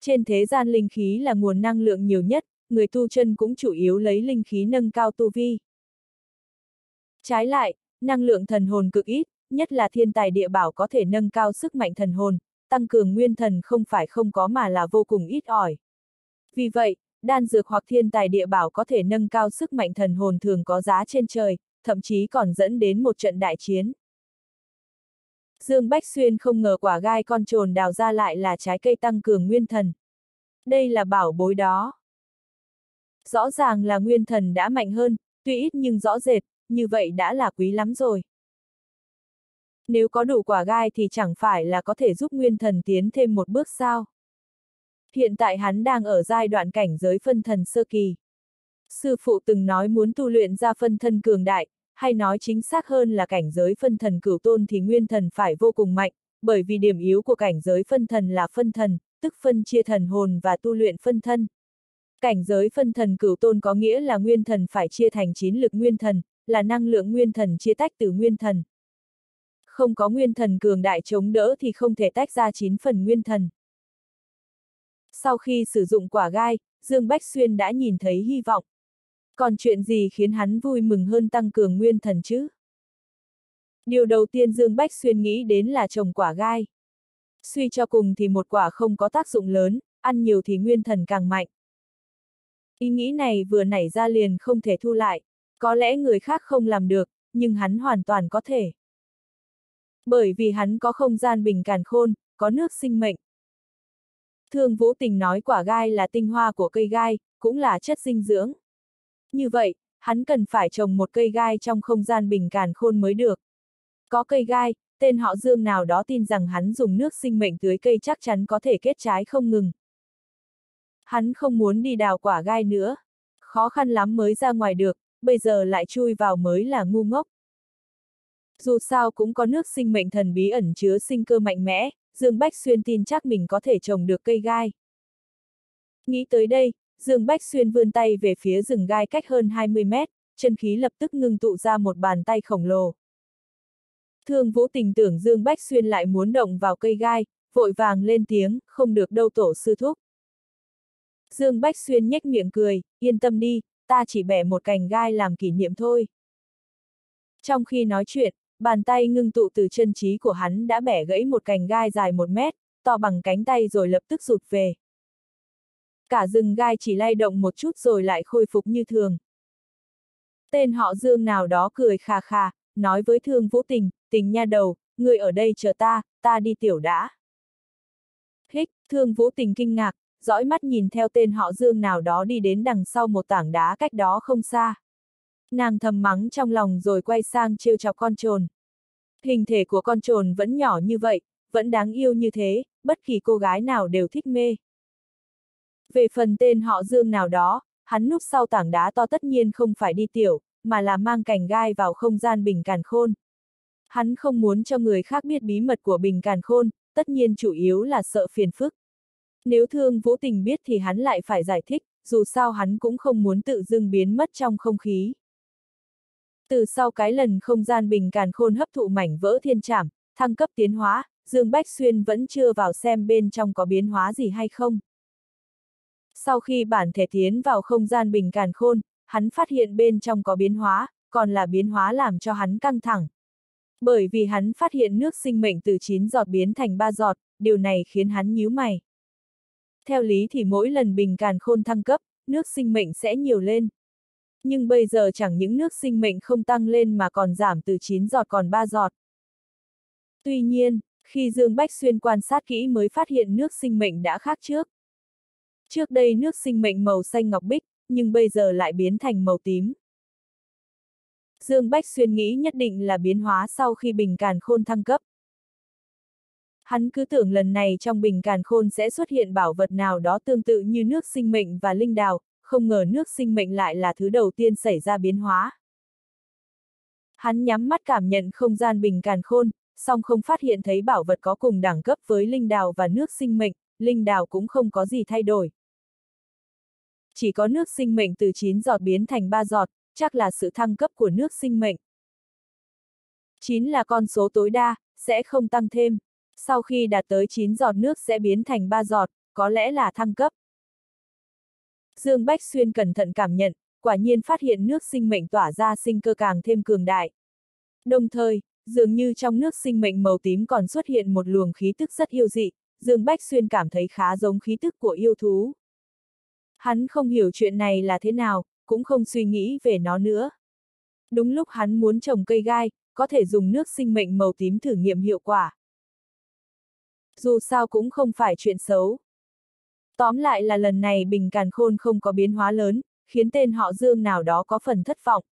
Trên thế gian linh khí là nguồn năng lượng nhiều nhất, người tu chân cũng chủ yếu lấy linh khí nâng cao tu vi. Trái lại, năng lượng thần hồn cực ít, nhất là thiên tài địa bảo có thể nâng cao sức mạnh thần hồn, tăng cường nguyên thần không phải không có mà là vô cùng ít ỏi. Vì vậy, đan dược hoặc thiên tài địa bảo có thể nâng cao sức mạnh thần hồn thường có giá trên trời, thậm chí còn dẫn đến một trận đại chiến. Dương Bách Xuyên không ngờ quả gai con trồn đào ra lại là trái cây tăng cường nguyên thần. Đây là bảo bối đó. Rõ ràng là nguyên thần đã mạnh hơn, tuy ít nhưng rõ rệt, như vậy đã là quý lắm rồi. Nếu có đủ quả gai thì chẳng phải là có thể giúp nguyên thần tiến thêm một bước sao. Hiện tại hắn đang ở giai đoạn cảnh giới phân thần sơ kỳ. Sư phụ từng nói muốn tu luyện ra phân thân cường đại, hay nói chính xác hơn là cảnh giới phân thần cửu tôn thì nguyên thần phải vô cùng mạnh, bởi vì điểm yếu của cảnh giới phân thần là phân thần, tức phân chia thần hồn và tu luyện phân thân. Cảnh giới phân thần cửu tôn có nghĩa là nguyên thần phải chia thành 9 lực nguyên thần, là năng lượng nguyên thần chia tách từ nguyên thần. Không có nguyên thần cường đại chống đỡ thì không thể tách ra 9 phần nguyên thần. Sau khi sử dụng quả gai, Dương Bách Xuyên đã nhìn thấy hy vọng. Còn chuyện gì khiến hắn vui mừng hơn tăng cường nguyên thần chứ? Điều đầu tiên Dương Bách Xuyên nghĩ đến là trồng quả gai. Suy cho cùng thì một quả không có tác dụng lớn, ăn nhiều thì nguyên thần càng mạnh. Ý nghĩ này vừa nảy ra liền không thể thu lại. Có lẽ người khác không làm được, nhưng hắn hoàn toàn có thể. Bởi vì hắn có không gian bình càn khôn, có nước sinh mệnh. Thương Vũ Tình nói quả gai là tinh hoa của cây gai, cũng là chất dinh dưỡng. Như vậy, hắn cần phải trồng một cây gai trong không gian bình càn khôn mới được. Có cây gai, tên họ Dương nào đó tin rằng hắn dùng nước sinh mệnh tưới cây chắc chắn có thể kết trái không ngừng. Hắn không muốn đi đào quả gai nữa. Khó khăn lắm mới ra ngoài được, bây giờ lại chui vào mới là ngu ngốc. Dù sao cũng có nước sinh mệnh thần bí ẩn chứa sinh cơ mạnh mẽ, Dương Bách Xuyên tin chắc mình có thể trồng được cây gai. Nghĩ tới đây, Dương Bách Xuyên vươn tay về phía rừng gai cách hơn 20 mét, chân khí lập tức ngưng tụ ra một bàn tay khổng lồ. Thương Vũ tình tưởng Dương Bách Xuyên lại muốn động vào cây gai, vội vàng lên tiếng, không được đâu tổ sư thúc. Dương Bách Xuyên nhếch miệng cười, yên tâm đi, ta chỉ bẻ một cành gai làm kỷ niệm thôi. Trong khi nói chuyện, bàn tay ngưng tụ từ chân trí của hắn đã bẻ gãy một cành gai dài một mét, to bằng cánh tay rồi lập tức rụt về. Cả rừng gai chỉ lay động một chút rồi lại khôi phục như thường. Tên họ Dương nào đó cười khà khà, nói với Thương Vũ Tình, tình nha đầu, người ở đây chờ ta, ta đi tiểu đã. Hích, Thương Vũ Tình kinh ngạc, dõi mắt nhìn theo tên họ Dương nào đó đi đến đằng sau một tảng đá cách đó không xa. Nàng thầm mắng trong lòng rồi quay sang trêu chọc con trồn. Hình thể của con trồn vẫn nhỏ như vậy, vẫn đáng yêu như thế, bất kỳ cô gái nào đều thích mê. Về phần tên họ Dương nào đó, hắn núp sau tảng đá to tất nhiên không phải đi tiểu, mà là mang cành gai vào không gian bình càn khôn. Hắn không muốn cho người khác biết bí mật của bình càn khôn, tất nhiên chủ yếu là sợ phiền phức. Nếu thương vũ tình biết thì hắn lại phải giải thích, dù sao hắn cũng không muốn tự dưng biến mất trong không khí. Từ sau cái lần không gian bình càn khôn hấp thụ mảnh vỡ thiên trảm, thăng cấp tiến hóa, Dương Bách Xuyên vẫn chưa vào xem bên trong có biến hóa gì hay không. Sau khi bản thể tiến vào không gian bình càn khôn, hắn phát hiện bên trong có biến hóa, còn là biến hóa làm cho hắn căng thẳng. Bởi vì hắn phát hiện nước sinh mệnh từ 9 giọt biến thành 3 giọt, điều này khiến hắn nhíu mày. Theo lý thì mỗi lần bình càn khôn thăng cấp, nước sinh mệnh sẽ nhiều lên. Nhưng bây giờ chẳng những nước sinh mệnh không tăng lên mà còn giảm từ 9 giọt còn 3 giọt. Tuy nhiên, khi Dương Bách Xuyên quan sát kỹ mới phát hiện nước sinh mệnh đã khác trước. Trước đây nước sinh mệnh màu xanh ngọc bích, nhưng bây giờ lại biến thành màu tím. Dương Bách Xuyên nghĩ nhất định là biến hóa sau khi bình càn khôn thăng cấp. Hắn cứ tưởng lần này trong bình càn khôn sẽ xuất hiện bảo vật nào đó tương tự như nước sinh mệnh và linh đào, không ngờ nước sinh mệnh lại là thứ đầu tiên xảy ra biến hóa. Hắn nhắm mắt cảm nhận không gian bình càn khôn, song không phát hiện thấy bảo vật có cùng đẳng cấp với linh đào và nước sinh mệnh, linh đào cũng không có gì thay đổi. Chỉ có nước sinh mệnh từ 9 giọt biến thành 3 giọt, chắc là sự thăng cấp của nước sinh mệnh. 9 là con số tối đa, sẽ không tăng thêm. Sau khi đạt tới 9 giọt nước sẽ biến thành 3 giọt, có lẽ là thăng cấp. Dương Bách Xuyên cẩn thận cảm nhận, quả nhiên phát hiện nước sinh mệnh tỏa ra sinh cơ càng thêm cường đại. Đồng thời, dường như trong nước sinh mệnh màu tím còn xuất hiện một luồng khí tức rất yêu dị, Dương Bách Xuyên cảm thấy khá giống khí tức của yêu thú. Hắn không hiểu chuyện này là thế nào, cũng không suy nghĩ về nó nữa. Đúng lúc hắn muốn trồng cây gai, có thể dùng nước sinh mệnh màu tím thử nghiệm hiệu quả. Dù sao cũng không phải chuyện xấu. Tóm lại là lần này bình càn khôn không có biến hóa lớn, khiến tên họ Dương nào đó có phần thất vọng.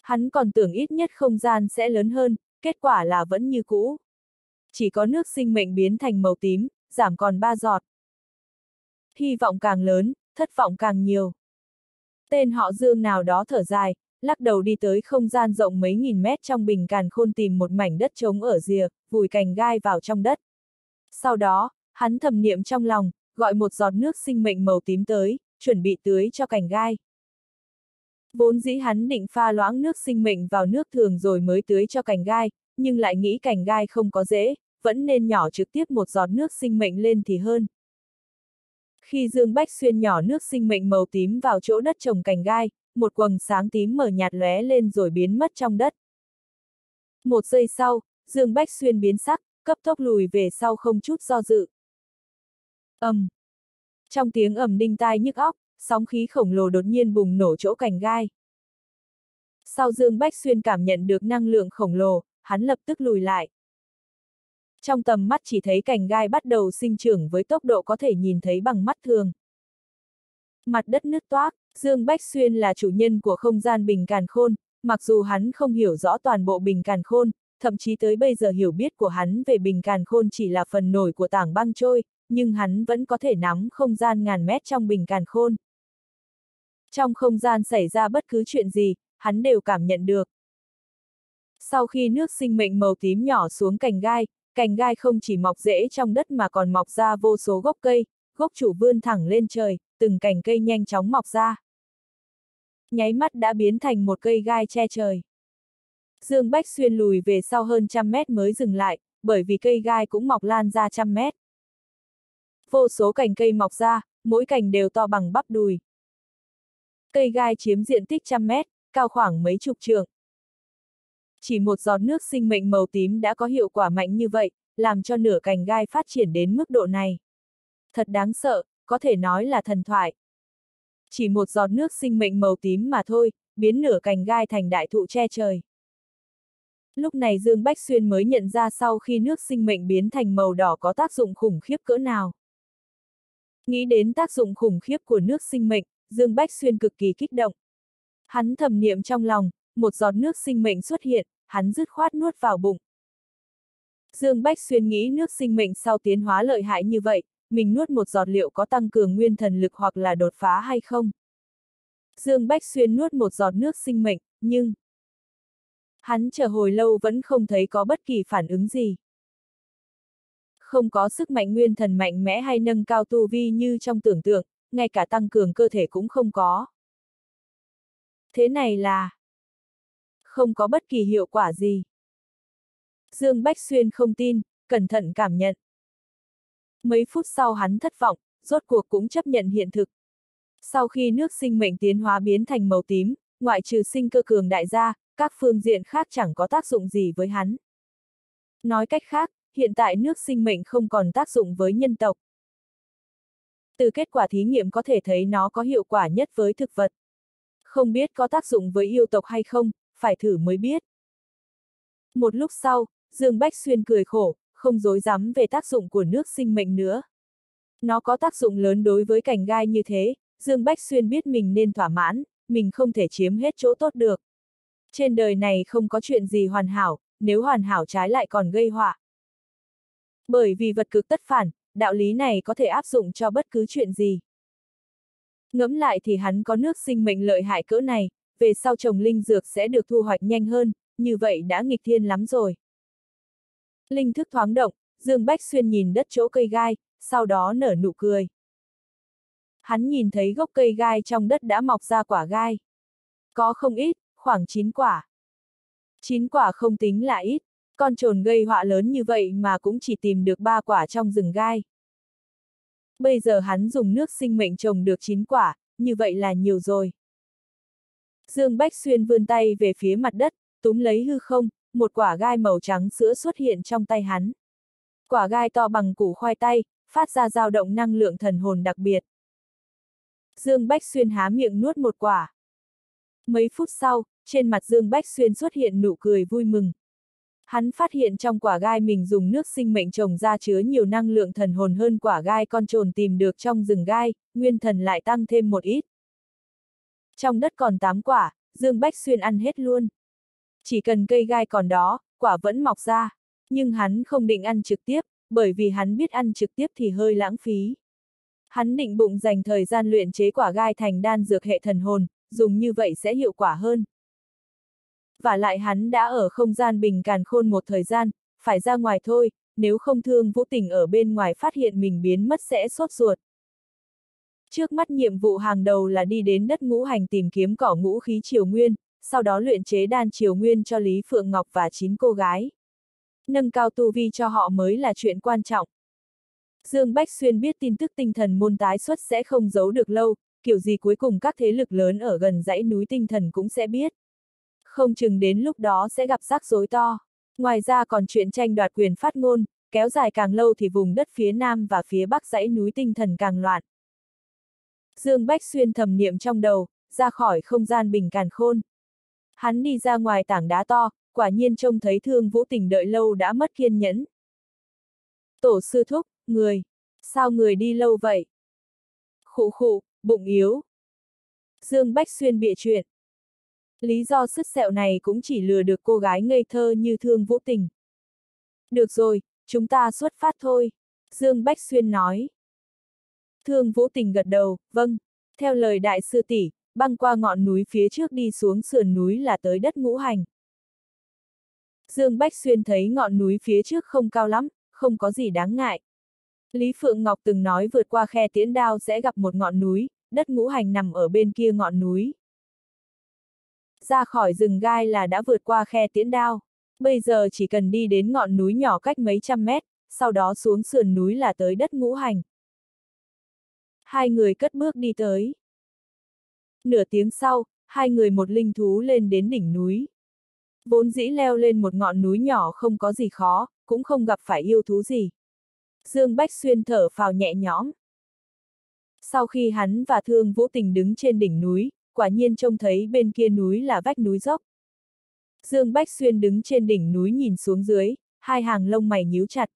Hắn còn tưởng ít nhất không gian sẽ lớn hơn, kết quả là vẫn như cũ. Chỉ có nước sinh mệnh biến thành màu tím, giảm còn ba giọt. Hy vọng càng lớn, thất vọng càng nhiều. Tên họ Dương nào đó thở dài, lắc đầu đi tới không gian rộng mấy nghìn mét trong bình càn khôn tìm một mảnh đất trống ở rìa, vùi cành gai vào trong đất. Sau đó, hắn thầm niệm trong lòng, gọi một giọt nước sinh mệnh màu tím tới, chuẩn bị tưới cho cành gai. Vốn dĩ hắn định pha loãng nước sinh mệnh vào nước thường rồi mới tưới cho cành gai, nhưng lại nghĩ cành gai không có dễ, vẫn nên nhỏ trực tiếp một giọt nước sinh mệnh lên thì hơn. Khi Dương Bách Xuyên nhỏ nước sinh mệnh màu tím vào chỗ đất trồng cành gai, một quầng sáng tím mờ nhạt lóe lên rồi biến mất trong đất. Một giây sau, Dương Bách Xuyên biến sắc, cấp tốc lùi về sau không chút do dự. ầm, um. Trong tiếng ầm đinh tai nhức óc, sóng khí khổng lồ đột nhiên bùng nổ chỗ cành gai. Sau Dương Bách Xuyên cảm nhận được năng lượng khổng lồ, hắn lập tức lùi lại. Trong tầm mắt chỉ thấy cành gai bắt đầu sinh trưởng với tốc độ có thể nhìn thấy bằng mắt thường. Mặt đất nứt toác, Dương Bách Xuyên là chủ nhân của không gian bình càn khôn, mặc dù hắn không hiểu rõ toàn bộ bình càn khôn, thậm chí tới bây giờ hiểu biết của hắn về bình càn khôn chỉ là phần nổi của tảng băng trôi, nhưng hắn vẫn có thể nắm không gian ngàn mét trong bình càn khôn. Trong không gian xảy ra bất cứ chuyện gì, hắn đều cảm nhận được. Sau khi nước sinh mệnh màu tím nhỏ xuống cành gai, cành gai không chỉ mọc rễ trong đất mà còn mọc ra vô số gốc cây, gốc chủ vươn thẳng lên trời, từng cành cây nhanh chóng mọc ra. Nháy mắt đã biến thành một cây gai che trời. Dương Bách Xuyên lùi về sau hơn trăm mét mới dừng lại, bởi vì cây gai cũng mọc lan ra trăm mét. Vô số cành cây mọc ra, mỗi cành đều to bằng bắp đùi. Cây gai chiếm diện tích trăm mét, cao khoảng mấy chục trượng. Chỉ một giọt nước sinh mệnh màu tím đã có hiệu quả mạnh như vậy, làm cho nửa cành gai phát triển đến mức độ này. Thật đáng sợ, có thể nói là thần thoại. Chỉ một giọt nước sinh mệnh màu tím mà thôi, biến nửa cành gai thành đại thụ che trời. Lúc này Dương Bách Xuyên mới nhận ra sau khi nước sinh mệnh biến thành màu đỏ có tác dụng khủng khiếp cỡ nào. Nghĩ đến tác dụng khủng khiếp của nước sinh mệnh, Dương Bách Xuyên cực kỳ kích động. Hắn thầm niệm trong lòng, một giọt nước sinh mệnh xuất hiện, hắn dứt khoát nuốt vào bụng. Dương Bách Xuyên nghĩ nước sinh mệnh sau tiến hóa lợi hại như vậy, mình nuốt một giọt liệu có tăng cường nguyên thần lực hoặc là đột phá hay không? Dương Bách Xuyên nuốt một giọt nước sinh mệnh, nhưng... Hắn chờ hồi lâu vẫn không thấy có bất kỳ phản ứng gì. Không có sức mạnh nguyên thần mạnh mẽ hay nâng cao tu vi như trong tưởng tượng, ngay cả tăng cường cơ thể cũng không có. Thế này là... Không có bất kỳ hiệu quả gì. Dương Bách Xuyên không tin, cẩn thận cảm nhận. Mấy phút sau hắn thất vọng, rốt cuộc cũng chấp nhận hiện thực. Sau khi nước sinh mệnh tiến hóa biến thành màu tím, ngoại trừ sinh cơ cường đại gia, các phương diện khác chẳng có tác dụng gì với hắn. Nói cách khác, hiện tại nước sinh mệnh không còn tác dụng với nhân tộc. Từ kết quả thí nghiệm có thể thấy nó có hiệu quả nhất với thực vật. Không biết có tác dụng với yêu tộc hay không, phải thử mới biết. Một lúc sau, Dương Bách Xuyên cười khổ, không dối dám về tác dụng của nước sinh mệnh nữa. Nó có tác dụng lớn đối với cành gai như thế, Dương Bách Xuyên biết mình nên thỏa mãn, mình không thể chiếm hết chỗ tốt được. Trên đời này không có chuyện gì hoàn hảo, nếu hoàn hảo trái lại còn gây họa. Bởi vì vật cực tất phản, đạo lý này có thể áp dụng cho bất cứ chuyện gì. Ngẫm lại thì hắn có nước sinh mệnh lợi hại cỡ này, về sau trồng linh dược sẽ được thu hoạch nhanh hơn, như vậy đã nghịch thiên lắm rồi. Linh thức thoáng động, Dương Bách Xuyên nhìn đất chỗ cây gai, sau đó nở nụ cười. Hắn nhìn thấy gốc cây gai trong đất đã mọc ra quả gai. Có không ít, khoảng 9 quả. 9 quả không tính là ít, con trồn gây họa lớn như vậy mà cũng chỉ tìm được 3 quả trong rừng gai. Bây giờ hắn dùng nước sinh mệnh trồng được 9 quả, như vậy là nhiều rồi. Dương Bách Xuyên vươn tay về phía mặt đất, túm lấy hư không, một quả gai màu trắng sữa xuất hiện trong tay hắn. Quả gai to bằng củ khoai tây, phát ra dao động năng lượng thần hồn đặc biệt. Dương Bách Xuyên há miệng nuốt một quả. Mấy phút sau, trên mặt Dương Bách Xuyên xuất hiện nụ cười vui mừng. Hắn phát hiện trong quả gai mình dùng nước sinh mệnh trồng ra chứa nhiều năng lượng thần hồn hơn quả gai con trồn tìm được trong rừng gai, nguyên thần lại tăng thêm một ít. Trong đất còn 8 quả, Dương Bách Xuyên ăn hết luôn. Chỉ cần cây gai còn đó, quả vẫn mọc ra. Nhưng hắn không định ăn trực tiếp, bởi vì hắn biết ăn trực tiếp thì hơi lãng phí. Hắn định bụng dành thời gian luyện chế quả gai thành đan dược hệ thần hồn, dùng như vậy sẽ hiệu quả hơn. Và lại hắn đã ở không gian bình càn khôn một thời gian, phải ra ngoài thôi, nếu không thương vũ tình ở bên ngoài phát hiện mình biến mất sẽ sốt ruột. Trước mắt nhiệm vụ hàng đầu là đi đến đất ngũ hành tìm kiếm cỏ ngũ khí triều nguyên, sau đó luyện chế đan triều nguyên cho Lý Phượng Ngọc và chín cô gái. Nâng cao tu vi cho họ mới là chuyện quan trọng. Dương Bách Xuyên biết tin tức tinh thần môn tái xuất sẽ không giấu được lâu, kiểu gì cuối cùng các thế lực lớn ở gần dãy núi tinh thần cũng sẽ biết. Không chừng đến lúc đó sẽ gặp rắc rối to. Ngoài ra còn chuyện tranh đoạt quyền phát ngôn, kéo dài càng lâu thì vùng đất phía nam và phía bắc dãy núi tinh thần càng loạn. Dương Bách Xuyên thầm niệm trong đầu, ra khỏi không gian bình càn khôn. Hắn đi ra ngoài tảng đá to, quả nhiên trông thấy thương vũ tình đợi lâu đã mất kiên nhẫn. Tổ sư thúc, người, sao người đi lâu vậy? Khụ khụ, bụng yếu. Dương Bách Xuyên bịa chuyện. Lý do sứt sẹo này cũng chỉ lừa được cô gái ngây thơ như thương vũ tình. Được rồi, chúng ta xuất phát thôi. Dương Bách Xuyên nói. Thương vũ tình gật đầu, vâng. Theo lời đại sư tỷ, băng qua ngọn núi phía trước đi xuống sườn núi là tới đất ngũ hành. Dương Bách Xuyên thấy ngọn núi phía trước không cao lắm, không có gì đáng ngại. Lý Phượng Ngọc từng nói vượt qua khe tiễn đao sẽ gặp một ngọn núi, đất ngũ hành nằm ở bên kia ngọn núi. Ra khỏi rừng gai là đã vượt qua khe tiễn đao. Bây giờ chỉ cần đi đến ngọn núi nhỏ cách mấy trăm mét, sau đó xuống sườn núi là tới đất ngũ hành. Hai người cất bước đi tới. Nửa tiếng sau, hai người một linh thú lên đến đỉnh núi. Vốn dĩ leo lên một ngọn núi nhỏ không có gì khó, cũng không gặp phải yêu thú gì. Dương Bách Xuyên thở phào nhẹ nhõm. Sau khi hắn và Thương Vũ Tình đứng trên đỉnh núi, quả nhiên trông thấy bên kia núi là vách núi dốc. Dương Bách Xuyên đứng trên đỉnh núi nhìn xuống dưới, hai hàng lông mày nhíu chặt.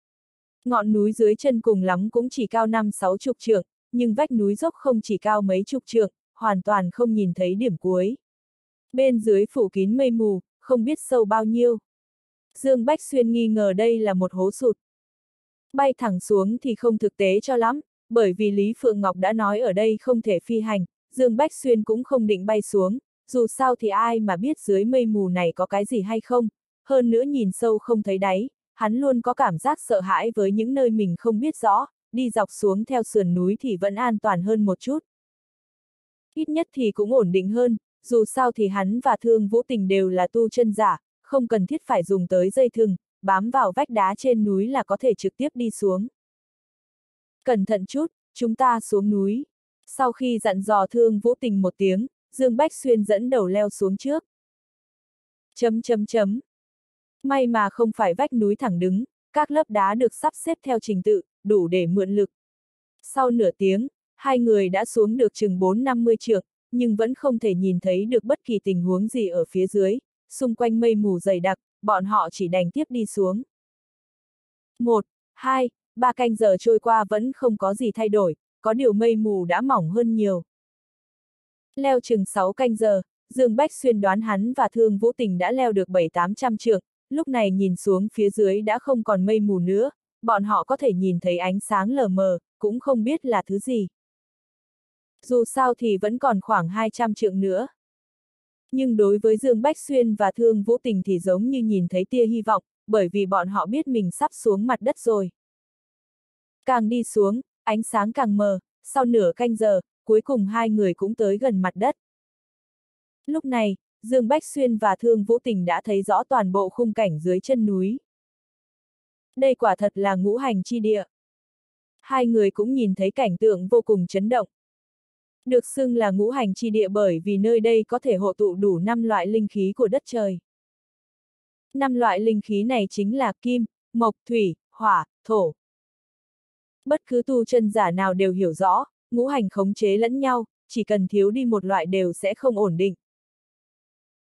Ngọn núi dưới chân cùng lắm cũng chỉ cao năm sáu chục trượng, nhưng vách núi dốc không chỉ cao mấy chục trượng, hoàn toàn không nhìn thấy điểm cuối. Bên dưới phủ kín mây mù, không biết sâu bao nhiêu. Dương Bách Xuyên nghi ngờ đây là một hố sụt. Bay thẳng xuống thì không thực tế cho lắm, bởi vì Lý Phượng Ngọc đã nói ở đây không thể phi hành, Dương Bách Xuyên cũng không định bay xuống, dù sao thì ai mà biết dưới mây mù này có cái gì hay không, hơn nữa nhìn sâu không thấy đáy, hắn luôn có cảm giác sợ hãi với những nơi mình không biết rõ, đi dọc xuống theo sườn núi thì vẫn an toàn hơn một chút. Ít nhất thì cũng ổn định hơn, dù sao thì hắn và Thương Vũ Tình đều là tu chân giả, không cần thiết phải dùng tới dây thừng, bám vào vách đá trên núi là có thể trực tiếp đi xuống. Cẩn thận chút, chúng ta xuống núi. Sau khi dặn dò Thương Vũ Tình một tiếng, Dương Bách Xuyên dẫn đầu leo xuống trước. Chấm chấm chấm. May mà không phải vách núi thẳng đứng, các lớp đá được sắp xếp theo trình tự, đủ để mượn lực. Sau nửa tiếng, hai người đã xuống được chừng 4-50 trượng, nhưng vẫn không thể nhìn thấy được bất kỳ tình huống gì ở phía dưới, xung quanh mây mù dày đặc, bọn họ chỉ đành tiếp đi xuống. Một, hai, ba canh giờ trôi qua vẫn không có gì thay đổi, có điều mây mù đã mỏng hơn nhiều. Leo chừng 6 canh giờ, Dương Bách Xuyên đoán hắn và Thương Vũ Tình đã leo được 7-800 trượng, lúc này nhìn xuống phía dưới đã không còn mây mù nữa, bọn họ có thể nhìn thấy ánh sáng lờ mờ, cũng không biết là thứ gì. Dù sao thì vẫn còn khoảng 200 trượng nữa. Nhưng đối với Dương Bách Xuyên và Thương Vũ Tình thì giống như nhìn thấy tia hy vọng, bởi vì bọn họ biết mình sắp xuống mặt đất rồi. Càng đi xuống, ánh sáng càng mờ, sau nửa canh giờ, cuối cùng hai người cũng tới gần mặt đất. Lúc này, Dương Bách Xuyên và Thương Vũ Tình đã thấy rõ toàn bộ khung cảnh dưới chân núi. Đây quả thật là ngũ hành chi địa. Hai người cũng nhìn thấy cảnh tượng vô cùng chấn động. Được xưng là ngũ hành chi địa bởi vì nơi đây có thể hộ tụ đủ 5 loại linh khí của đất trời. Năm loại linh khí này chính là kim, mộc, thủy, hỏa, thổ. Bất cứ tu chân giả nào đều hiểu rõ, ngũ hành khống chế lẫn nhau, chỉ cần thiếu đi một loại đều sẽ không ổn định.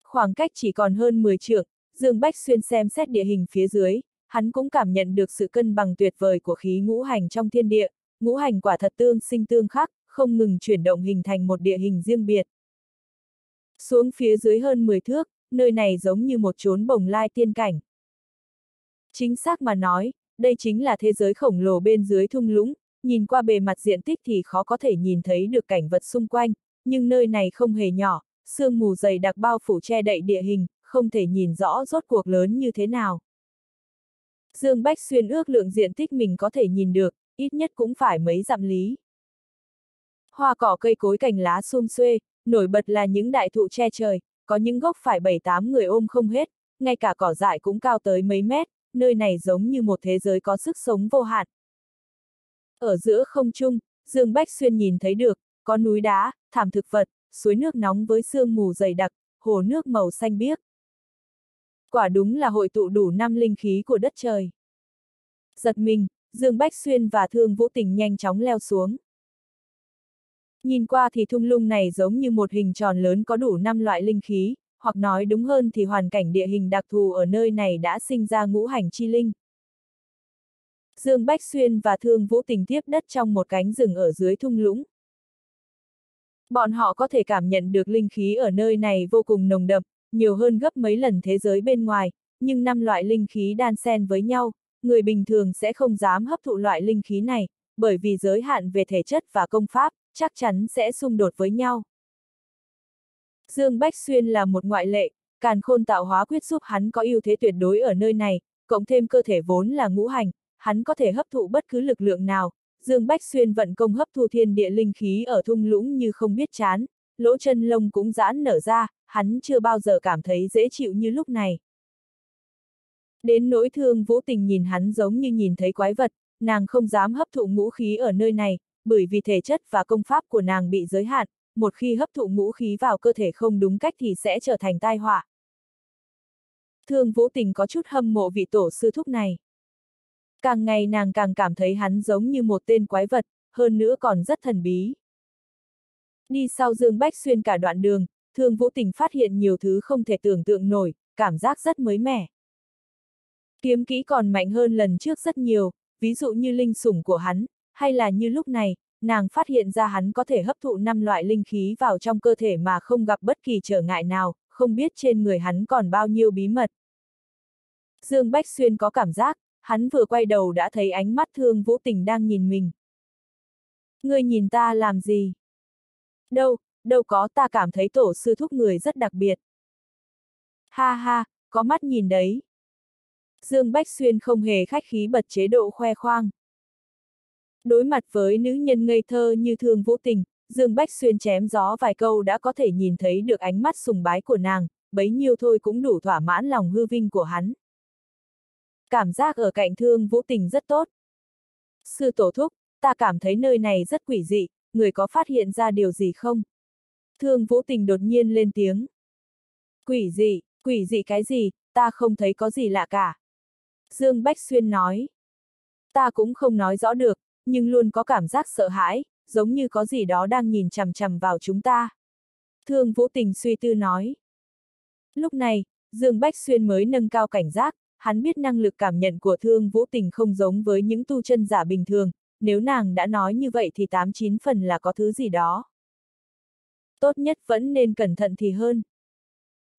Khoảng cách chỉ còn hơn 10 trượng, Dương Bách Xuyên xem xét địa hình phía dưới, hắn cũng cảm nhận được sự cân bằng tuyệt vời của khí ngũ hành trong thiên địa, ngũ hành quả thật tương sinh tương khắc, không ngừng chuyển động hình thành một địa hình riêng biệt. Xuống phía dưới hơn 10 thước, nơi này giống như một chốn bồng lai tiên cảnh. Chính xác mà nói, đây chính là thế giới khổng lồ bên dưới thung lũng, nhìn qua bề mặt diện tích thì khó có thể nhìn thấy được cảnh vật xung quanh, nhưng nơi này không hề nhỏ, sương mù dày đặc bao phủ che đậy địa hình, không thể nhìn rõ rốt cuộc lớn như thế nào. Dương Bách Xuyên ước lượng diện tích mình có thể nhìn được, ít nhất cũng phải mấy dặm lý. Hoa cỏ cây cối cành lá xum xuê, nổi bật là những đại thụ che trời, có những gốc phải bảy tám người ôm không hết, ngay cả cỏ dại cũng cao tới mấy mét, nơi này giống như một thế giới có sức sống vô hạn. Ở giữa không trung, Dương Bách Xuyên nhìn thấy được, có núi đá, thảm thực vật, suối nước nóng với sương mù dày đặc, hồ nước màu xanh biếc. Quả đúng là hội tụ đủ năm linh khí của đất trời. Giật mình, Dương Bách Xuyên và Thương Vũ Tình nhanh chóng leo xuống. Nhìn qua thì thung lũng này giống như một hình tròn lớn có đủ năm loại linh khí, hoặc nói đúng hơn thì hoàn cảnh địa hình đặc thù ở nơi này đã sinh ra ngũ hành chi linh. Dương Bách Xuyên và Thương Vũ Tình tiếp đất trong một cánh rừng ở dưới thung lũng. Bọn họ có thể cảm nhận được linh khí ở nơi này vô cùng nồng đậm, nhiều hơn gấp mấy lần thế giới bên ngoài, nhưng năm loại linh khí đan xen với nhau, người bình thường sẽ không dám hấp thụ loại linh khí này, bởi vì giới hạn về thể chất và công pháp, chắc chắn sẽ xung đột với nhau. Dương Bách Xuyên là một ngoại lệ, càn khôn tạo hóa quyết giúp hắn có ưu thế tuyệt đối ở nơi này, cộng thêm cơ thể vốn là ngũ hành, hắn có thể hấp thụ bất cứ lực lượng nào. Dương Bách Xuyên vận công hấp thu thiên địa linh khí ở thung lũng như không biết chán, lỗ chân lông cũng giãn nở ra, hắn chưa bao giờ cảm thấy dễ chịu như lúc này. Đến nỗi thương vũ tình nhìn hắn giống như nhìn thấy quái vật, nàng không dám hấp thụ ngũ khí ở nơi này, bởi vì thể chất và công pháp của nàng bị giới hạn, một khi hấp thụ ngũ khí vào cơ thể không đúng cách thì sẽ trở thành tai họa. Thương Vũ Tình có chút hâm mộ vị tổ sư thúc này. Càng ngày nàng càng cảm thấy hắn giống như một tên quái vật, hơn nữa còn rất thần bí. Đi sau Dương Bách Xuyên cả đoạn đường, Thương Vũ Tình phát hiện nhiều thứ không thể tưởng tượng nổi, cảm giác rất mới mẻ. Kiếm kỹ còn mạnh hơn lần trước rất nhiều, ví dụ như linh sủng của hắn, hay là như lúc này, nàng phát hiện ra hắn có thể hấp thụ năm loại linh khí vào trong cơ thể mà không gặp bất kỳ trở ngại nào, không biết trên người hắn còn bao nhiêu bí mật. Dương Bách Xuyên có cảm giác, hắn vừa quay đầu đã thấy ánh mắt thương vũ tình đang nhìn mình. Ngươi nhìn ta làm gì? Đâu, đâu có ta cảm thấy tổ sư thúc người rất đặc biệt. Ha ha, có mắt nhìn đấy. Dương Bách Xuyên không hề khách khí bật chế độ khoe khoang. Đối mặt với nữ nhân ngây thơ như thương vũ tình, Dương Bách Xuyên chém gió vài câu đã có thể nhìn thấy được ánh mắt sùng bái của nàng, bấy nhiêu thôi cũng đủ thỏa mãn lòng hư vinh của hắn. Cảm giác ở cạnh thương vũ tình rất tốt. Sư tổ thúc, ta cảm thấy nơi này rất quỷ dị, người có phát hiện ra điều gì không? Thương vũ tình đột nhiên lên tiếng. Quỷ dị, quỷ dị cái gì, ta không thấy có gì lạ cả. Dương Bách Xuyên nói. Ta cũng không nói rõ được, nhưng luôn có cảm giác sợ hãi, giống như có gì đó đang nhìn chằm chằm vào chúng ta. Thương Vũ Tình suy tư nói. Lúc này, Dương Bách Xuyên mới nâng cao cảnh giác, hắn biết năng lực cảm nhận của Thương Vũ Tình không giống với những tu chân giả bình thường, nếu nàng đã nói như vậy thì tám chín phần là có thứ gì đó. Tốt nhất vẫn nên cẩn thận thì hơn.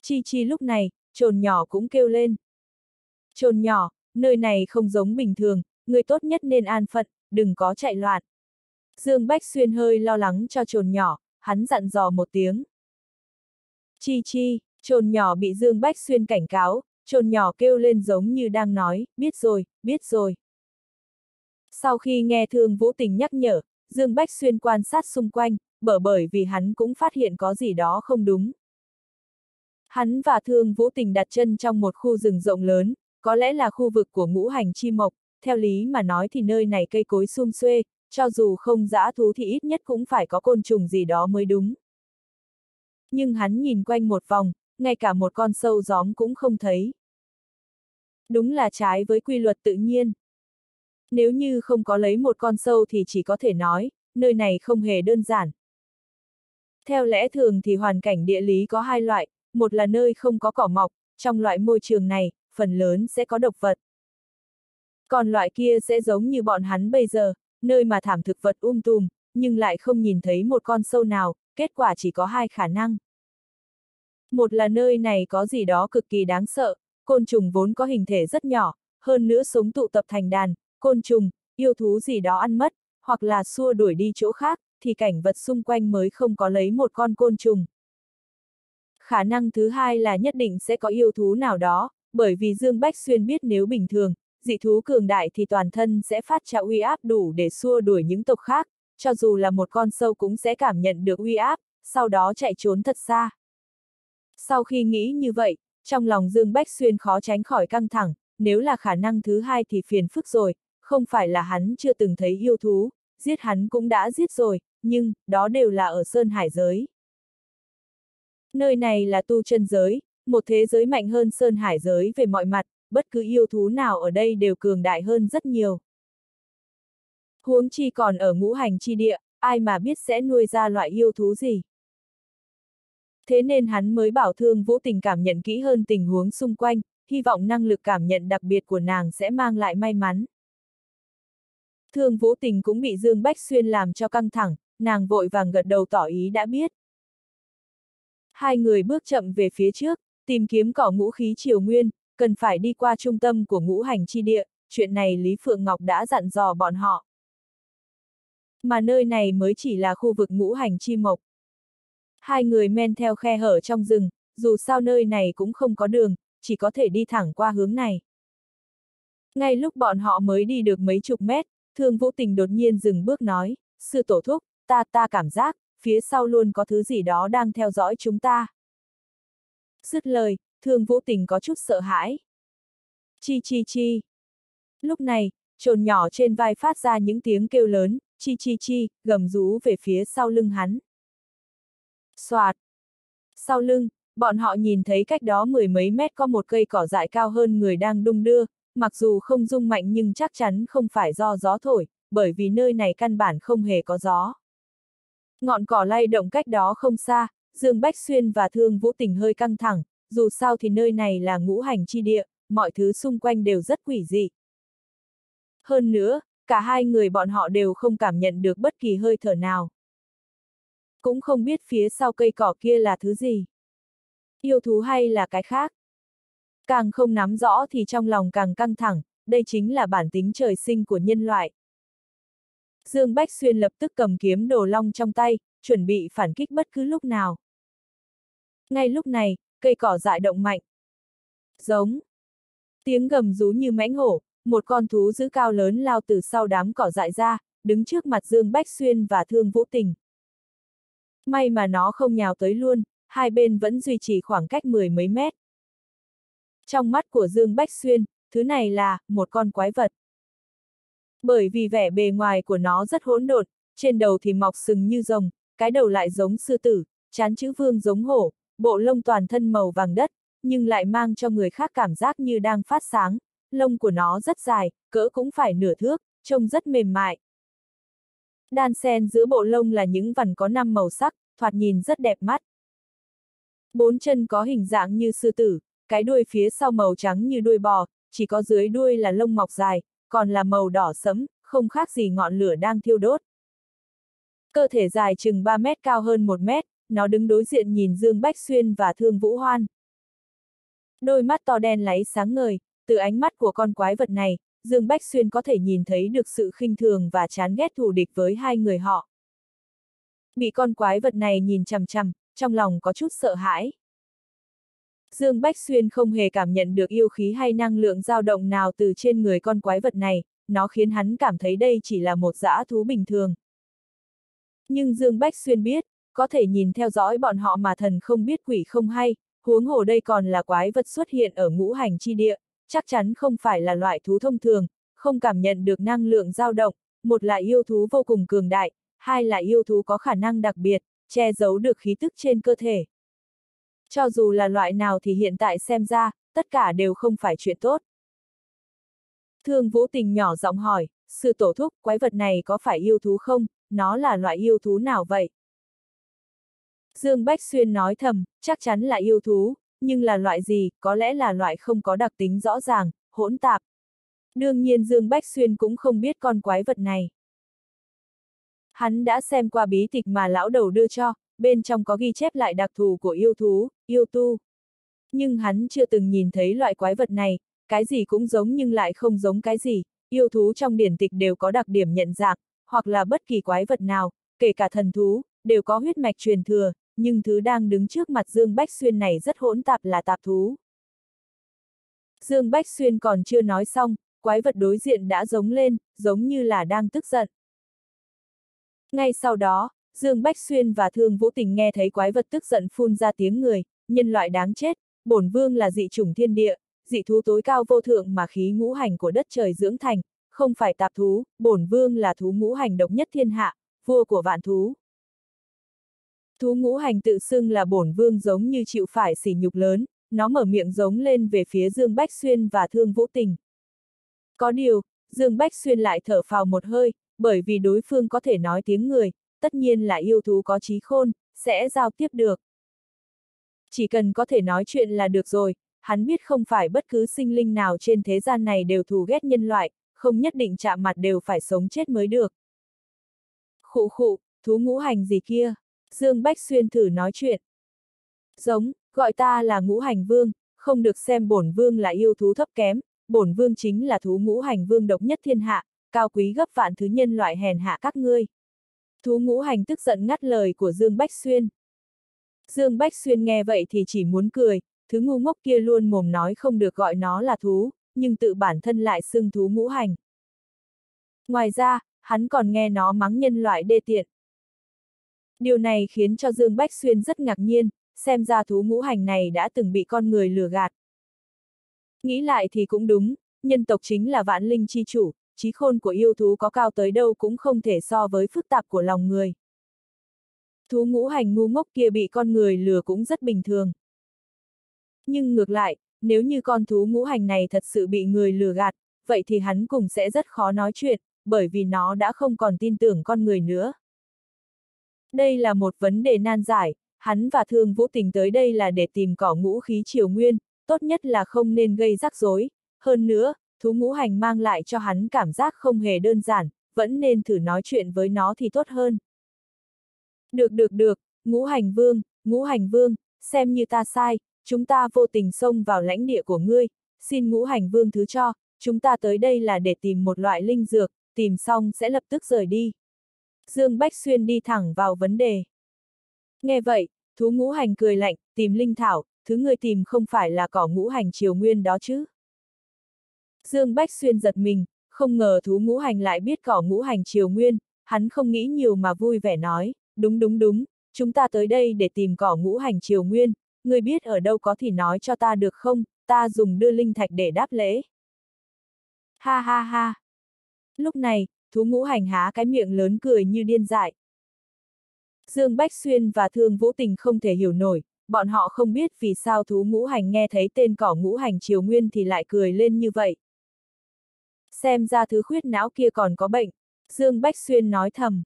Chi Chi lúc này, trồn nhỏ cũng kêu lên. Trồn nhỏ, nơi này không giống bình thường, người tốt nhất nên an phận, đừng có chạy loạn. Dương Bách Xuyên hơi lo lắng cho trồn nhỏ, hắn dặn dò một tiếng. Chi chi, trồn nhỏ bị Dương Bách Xuyên cảnh cáo, trồn nhỏ kêu lên giống như đang nói, biết rồi, biết rồi. Sau khi nghe Thương Vũ Tình nhắc nhở, Dương Bách Xuyên quan sát xung quanh, bởi bởi vì hắn cũng phát hiện có gì đó không đúng. Hắn và Thương Vũ Tình đặt chân trong một khu rừng rộng lớn, có lẽ là khu vực của ngũ hành chi mộc, theo lý mà nói thì nơi này cây cối sum xuê, cho dù không dã thú thì ít nhất cũng phải có côn trùng gì đó mới đúng. Nhưng hắn nhìn quanh một vòng, ngay cả một con sâu gióm cũng không thấy. Đúng là trái với quy luật tự nhiên. Nếu như không có lấy một con sâu thì chỉ có thể nói, nơi này không hề đơn giản. Theo lẽ thường thì hoàn cảnh địa lý có hai loại, một là nơi không có cỏ mọc, trong loại môi trường này, phần lớn sẽ có độc vật. Còn loại kia sẽ giống như bọn hắn bây giờ, nơi mà thảm thực vật um tùm, nhưng lại không nhìn thấy một con sâu nào, kết quả chỉ có hai khả năng. Một là nơi này có gì đó cực kỳ đáng sợ, côn trùng vốn có hình thể rất nhỏ, hơn nữa sống tụ tập thành đàn, côn trùng, yêu thú gì đó ăn mất, hoặc là xua đuổi đi chỗ khác, thì cảnh vật xung quanh mới không có lấy một con côn trùng. Khả năng thứ hai là nhất định sẽ có yêu thú nào đó, bởi vì Dương Bách Xuyên biết nếu bình thường, dị thú cường đại thì toàn thân sẽ phát ra uy áp đủ để xua đuổi những tộc khác, cho dù là một con sâu cũng sẽ cảm nhận được uy áp, sau đó chạy trốn thật xa. Sau khi nghĩ như vậy, trong lòng Dương Bách Xuyên khó tránh khỏi căng thẳng, nếu là khả năng thứ hai thì phiền phức rồi, không phải là hắn chưa từng thấy yêu thú, giết hắn cũng đã giết rồi, nhưng, đó đều là ở Sơn Hải giới. Nơi này là tu chân giới, một thế giới mạnh hơn Sơn Hải giới về mọi mặt, bất cứ yêu thú nào ở đây đều cường đại hơn rất nhiều. Huống chi còn ở ngũ hành chi địa, ai mà biết sẽ nuôi ra loại yêu thú gì. Thế nên hắn mới bảo thương vũ tình cảm nhận kỹ hơn tình huống xung quanh, hy vọng năng lực cảm nhận đặc biệt của nàng sẽ mang lại may mắn. Thương vũ tình cũng bị Dương Bách Xuyên làm cho căng thẳng, nàng vội vàng gật đầu tỏ ý đã biết. Hai người bước chậm về phía trước, tìm kiếm cỏ ngũ khí triều nguyên, cần phải đi qua trung tâm của ngũ hành chi địa, chuyện này Lý Phượng Ngọc đã dặn dò bọn họ. Mà nơi này mới chỉ là khu vực ngũ hành chi mộc. Hai người men theo khe hở trong rừng, dù sao nơi này cũng không có đường, chỉ có thể đi thẳng qua hướng này. Ngay lúc bọn họ mới đi được mấy chục mét, Thương Vũ Tình đột nhiên dừng bước nói, sư tổ thúc, ta ta cảm giác, phía sau luôn có thứ gì đó đang theo dõi chúng ta. Dứt lời, Thương Vũ Tình có chút sợ hãi. Chi chi chi. Lúc này, trồn nhỏ trên vai phát ra những tiếng kêu lớn, chi chi chi, gầm rú về phía sau lưng hắn. Xoạt. Sau lưng, bọn họ nhìn thấy cách đó mười mấy mét có một cây cỏ dại cao hơn người đang đung đưa, mặc dù không rung mạnh nhưng chắc chắn không phải do gió thổi, bởi vì nơi này căn bản không hề có gió. Ngọn cỏ lay động cách đó không xa, Dương Bách Xuyên và Thương Vũ Tình hơi căng thẳng, dù sao thì nơi này là ngũ hành chi địa, mọi thứ xung quanh đều rất quỷ dị. Hơn nữa, cả hai người bọn họ đều không cảm nhận được bất kỳ hơi thở nào. Cũng không biết phía sau cây cỏ kia là thứ gì. Yêu thú hay là cái khác. Càng không nắm rõ thì trong lòng càng căng thẳng, đây chính là bản tính trời sinh của nhân loại. Dương Bách Xuyên lập tức cầm kiếm đồ long trong tay, chuẩn bị phản kích bất cứ lúc nào. Ngay lúc này, cây cỏ dại động mạnh. Giống. Tiếng gầm rú như mãnh hổ, một con thú dữ cao lớn lao từ sau đám cỏ dại ra, đứng trước mặt Dương Bách Xuyên và Thương Vũ Tình. May mà nó không nhào tới luôn, hai bên vẫn duy trì khoảng cách mười mấy mét. Trong mắt của Dương Bách Xuyên, thứ này là một con quái vật. Bởi vì vẻ bề ngoài của nó rất hỗn độn, trên đầu thì mọc sừng như rồng, cái đầu lại giống sư tử, chán chữ vương giống hổ, bộ lông toàn thân màu vàng đất, nhưng lại mang cho người khác cảm giác như đang phát sáng, lông của nó rất dài, cỡ cũng phải nửa thước, trông rất mềm mại. Đan sen giữa bộ lông là những vằn có năm màu sắc, thoạt nhìn rất đẹp mắt. Bốn chân có hình dạng như sư tử, cái đuôi phía sau màu trắng như đuôi bò, chỉ có dưới đuôi là lông mọc dài, còn là màu đỏ sẫm, không khác gì ngọn lửa đang thiêu đốt. Cơ thể dài chừng 3 mét cao hơn 1 mét, nó đứng đối diện nhìn Dương Bách Xuyên và Thương Vũ Hoan. Đôi mắt to đen láy sáng ngời, từ ánh mắt của con quái vật này, Dương Bách Xuyên có thể nhìn thấy được sự khinh thường và chán ghét thù địch với hai người họ. Bị con quái vật này nhìn chằm chằm, trong lòng có chút sợ hãi. Dương Bách Xuyên không hề cảm nhận được yêu khí hay năng lượng dao động nào từ trên người con quái vật này, nó khiến hắn cảm thấy đây chỉ là một dã thú bình thường. Nhưng Dương Bách Xuyên biết, có thể nhìn theo dõi bọn họ mà thần không biết quỷ không hay, huống hồ đây còn là quái vật xuất hiện ở ngũ hành chi địa, chắc chắn không phải là loại thú thông thường, không cảm nhận được năng lượng dao động, một là yêu thú vô cùng cường đại, hai là yêu thú có khả năng đặc biệt, che giấu được khí tức trên cơ thể. Cho dù là loại nào thì hiện tại xem ra, tất cả đều không phải chuyện tốt. Thương Vũ Tình nhỏ giọng hỏi, sư tổ thúc, quái vật này có phải yêu thú không, nó là loại yêu thú nào vậy? Dương Bách Xuyên nói thầm, chắc chắn là yêu thú, nhưng là loại gì, có lẽ là loại không có đặc tính rõ ràng, hỗn tạp. Đương nhiên Dương Bách Xuyên cũng không biết con quái vật này. Hắn đã xem qua bí tịch mà lão đầu đưa cho, bên trong có ghi chép lại đặc thù của yêu thú, yêu tu. Nhưng hắn chưa từng nhìn thấy loại quái vật này, cái gì cũng giống nhưng lại không giống cái gì, yêu thú trong điển tịch đều có đặc điểm nhận dạng, hoặc là bất kỳ quái vật nào, kể cả thần thú, đều có huyết mạch truyền thừa, nhưng thứ đang đứng trước mặt Dương Bách Xuyên này rất hỗn tạp là tạp thú. Dương Bách Xuyên còn chưa nói xong, quái vật đối diện đã giống lên, giống như là đang tức giận. Ngay sau đó, Dương Bách Xuyên và Thương Vũ Tình nghe thấy quái vật tức giận phun ra tiếng người, nhân loại đáng chết, bổn vương là dị chủng thiên địa, dị thú tối cao vô thượng mà khí ngũ hành của đất trời dưỡng thành, không phải tạp thú, bổn vương là thú ngũ hành độc nhất thiên hạ, vua của vạn thú. Thú ngũ hành tự xưng là bổn vương giống như chịu phải sỉ nhục lớn, nó mở miệng giống lên về phía Dương Bách Xuyên và Thương Vũ Tình. Có điều, Dương Bách Xuyên lại thở phào một hơi, bởi vì đối phương có thể nói tiếng người, tất nhiên là yêu thú có trí khôn, sẽ giao tiếp được. Chỉ cần có thể nói chuyện là được rồi, hắn biết không phải bất cứ sinh linh nào trên thế gian này đều thù ghét nhân loại, không nhất định chạm mặt đều phải sống chết mới được. Khụ khụ, thú ngũ hành gì kia? Dương Bách Xuyên thử nói chuyện. Giống, gọi ta là ngũ hành vương, không được xem bổn vương là yêu thú thấp kém, bổn vương chính là thú ngũ hành vương độc nhất thiên hạ, cao quý gấp vạn thứ nhân loại hèn hạ các ngươi. Thú ngũ hành tức giận ngắt lời của Dương Bách Xuyên. Dương Bách Xuyên nghe vậy thì chỉ muốn cười, thứ ngu ngốc kia luôn mồm nói không được gọi nó là thú, nhưng tự bản thân lại xưng thú ngũ hành. Ngoài ra, hắn còn nghe nó mắng nhân loại đê tiện. Điều này khiến cho Dương Bách Xuyên rất ngạc nhiên, xem ra thú ngũ hành này đã từng bị con người lừa gạt. Nghĩ lại thì cũng đúng, nhân tộc chính là vạn linh chi chủ, trí khôn của yêu thú có cao tới đâu cũng không thể so với phức tạp của lòng người. Thú ngũ hành ngu ngốc kia bị con người lừa cũng rất bình thường. Nhưng ngược lại, nếu như con thú ngũ hành này thật sự bị người lừa gạt, vậy thì hắn cũng sẽ rất khó nói chuyện, bởi vì nó đã không còn tin tưởng con người nữa. Đây là một vấn đề nan giải, hắn và Thương Vũ Tình tới đây là để tìm cỏ ngũ khí triều nguyên, tốt nhất là không nên gây rắc rối. Hơn nữa, thú ngũ hành mang lại cho hắn cảm giác không hề đơn giản, vẫn nên thử nói chuyện với nó thì tốt hơn. Được được được, ngũ hành vương, ngũ hành vương, xem như ta sai, chúng ta vô tình xông vào lãnh địa của ngươi, xin ngũ hành vương thứ cho, chúng ta tới đây là để tìm một loại linh dược, tìm xong sẽ lập tức rời đi. Dương Bách Xuyên đi thẳng vào vấn đề. Nghe vậy, thú ngũ hành cười lạnh, tìm linh thảo, thứ người tìm không phải là cỏ ngũ hành triều nguyên đó chứ. Dương Bách Xuyên giật mình, không ngờ thú ngũ hành lại biết cỏ ngũ hành triều nguyên, hắn không nghĩ nhiều mà vui vẻ nói, đúng đúng đúng, chúng ta tới đây để tìm cỏ ngũ hành triều nguyên, người biết ở đâu có thì nói cho ta được không, ta dùng đưa linh thạch để đáp lễ. Ha ha ha. Lúc này, thú ngũ hành há cái miệng lớn cười như điên dại. Dương Bách Xuyên và Thương Vũ Tình không thể hiểu nổi, bọn họ không biết vì sao thú ngũ hành nghe thấy tên cỏ ngũ hành triều nguyên thì lại cười lên như vậy. Xem ra thứ khuyết não kia còn có bệnh, Dương Bách Xuyên nói thầm.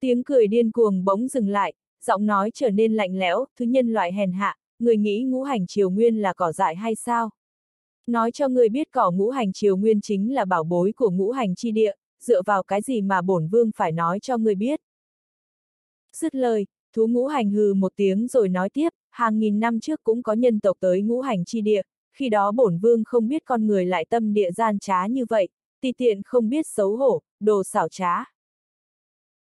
Tiếng cười điên cuồng bỗng dừng lại, giọng nói trở nên lạnh lẽo, thứ nhân loại hèn hạ, người nghĩ ngũ hành triều nguyên là cỏ dại hay sao? Nói cho người biết cỏ ngũ hành triều nguyên chính là bảo bối của ngũ hành chi địa, dựa vào cái gì mà bổn vương phải nói cho người biết. Dứt lời, thú ngũ hành hừ một tiếng rồi nói tiếp, hàng nghìn năm trước cũng có nhân tộc tới ngũ hành chi địa, khi đó bổn vương không biết con người lại tâm địa gian trá như vậy, ti tiện không biết xấu hổ, đồ xảo trá.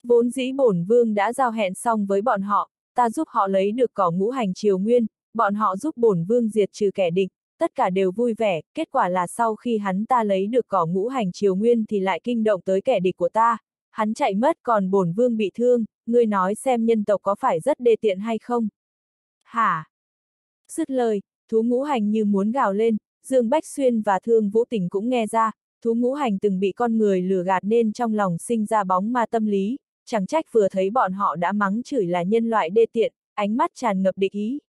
Vốn dĩ bổn vương đã giao hẹn xong với bọn họ, ta giúp họ lấy được cỏ ngũ hành triều nguyên, bọn họ giúp bổn vương diệt trừ kẻ địch, tất cả đều vui vẻ, kết quả là sau khi hắn ta lấy được cỏ ngũ hành triều nguyên thì lại kinh động tới kẻ địch của ta, hắn chạy mất còn bổn vương bị thương, ngươi nói xem nhân tộc có phải rất đê tiện hay không? Hả? Dứt lời, thú ngũ hành như muốn gào lên, Dương Bách Xuyên và Thương Vũ Tình cũng nghe ra, thú ngũ hành từng bị con người lừa gạt nên trong lòng sinh ra bóng ma tâm lý, chẳng trách vừa thấy bọn họ đã mắng chửi là nhân loại đê tiện, ánh mắt tràn ngập địch ý.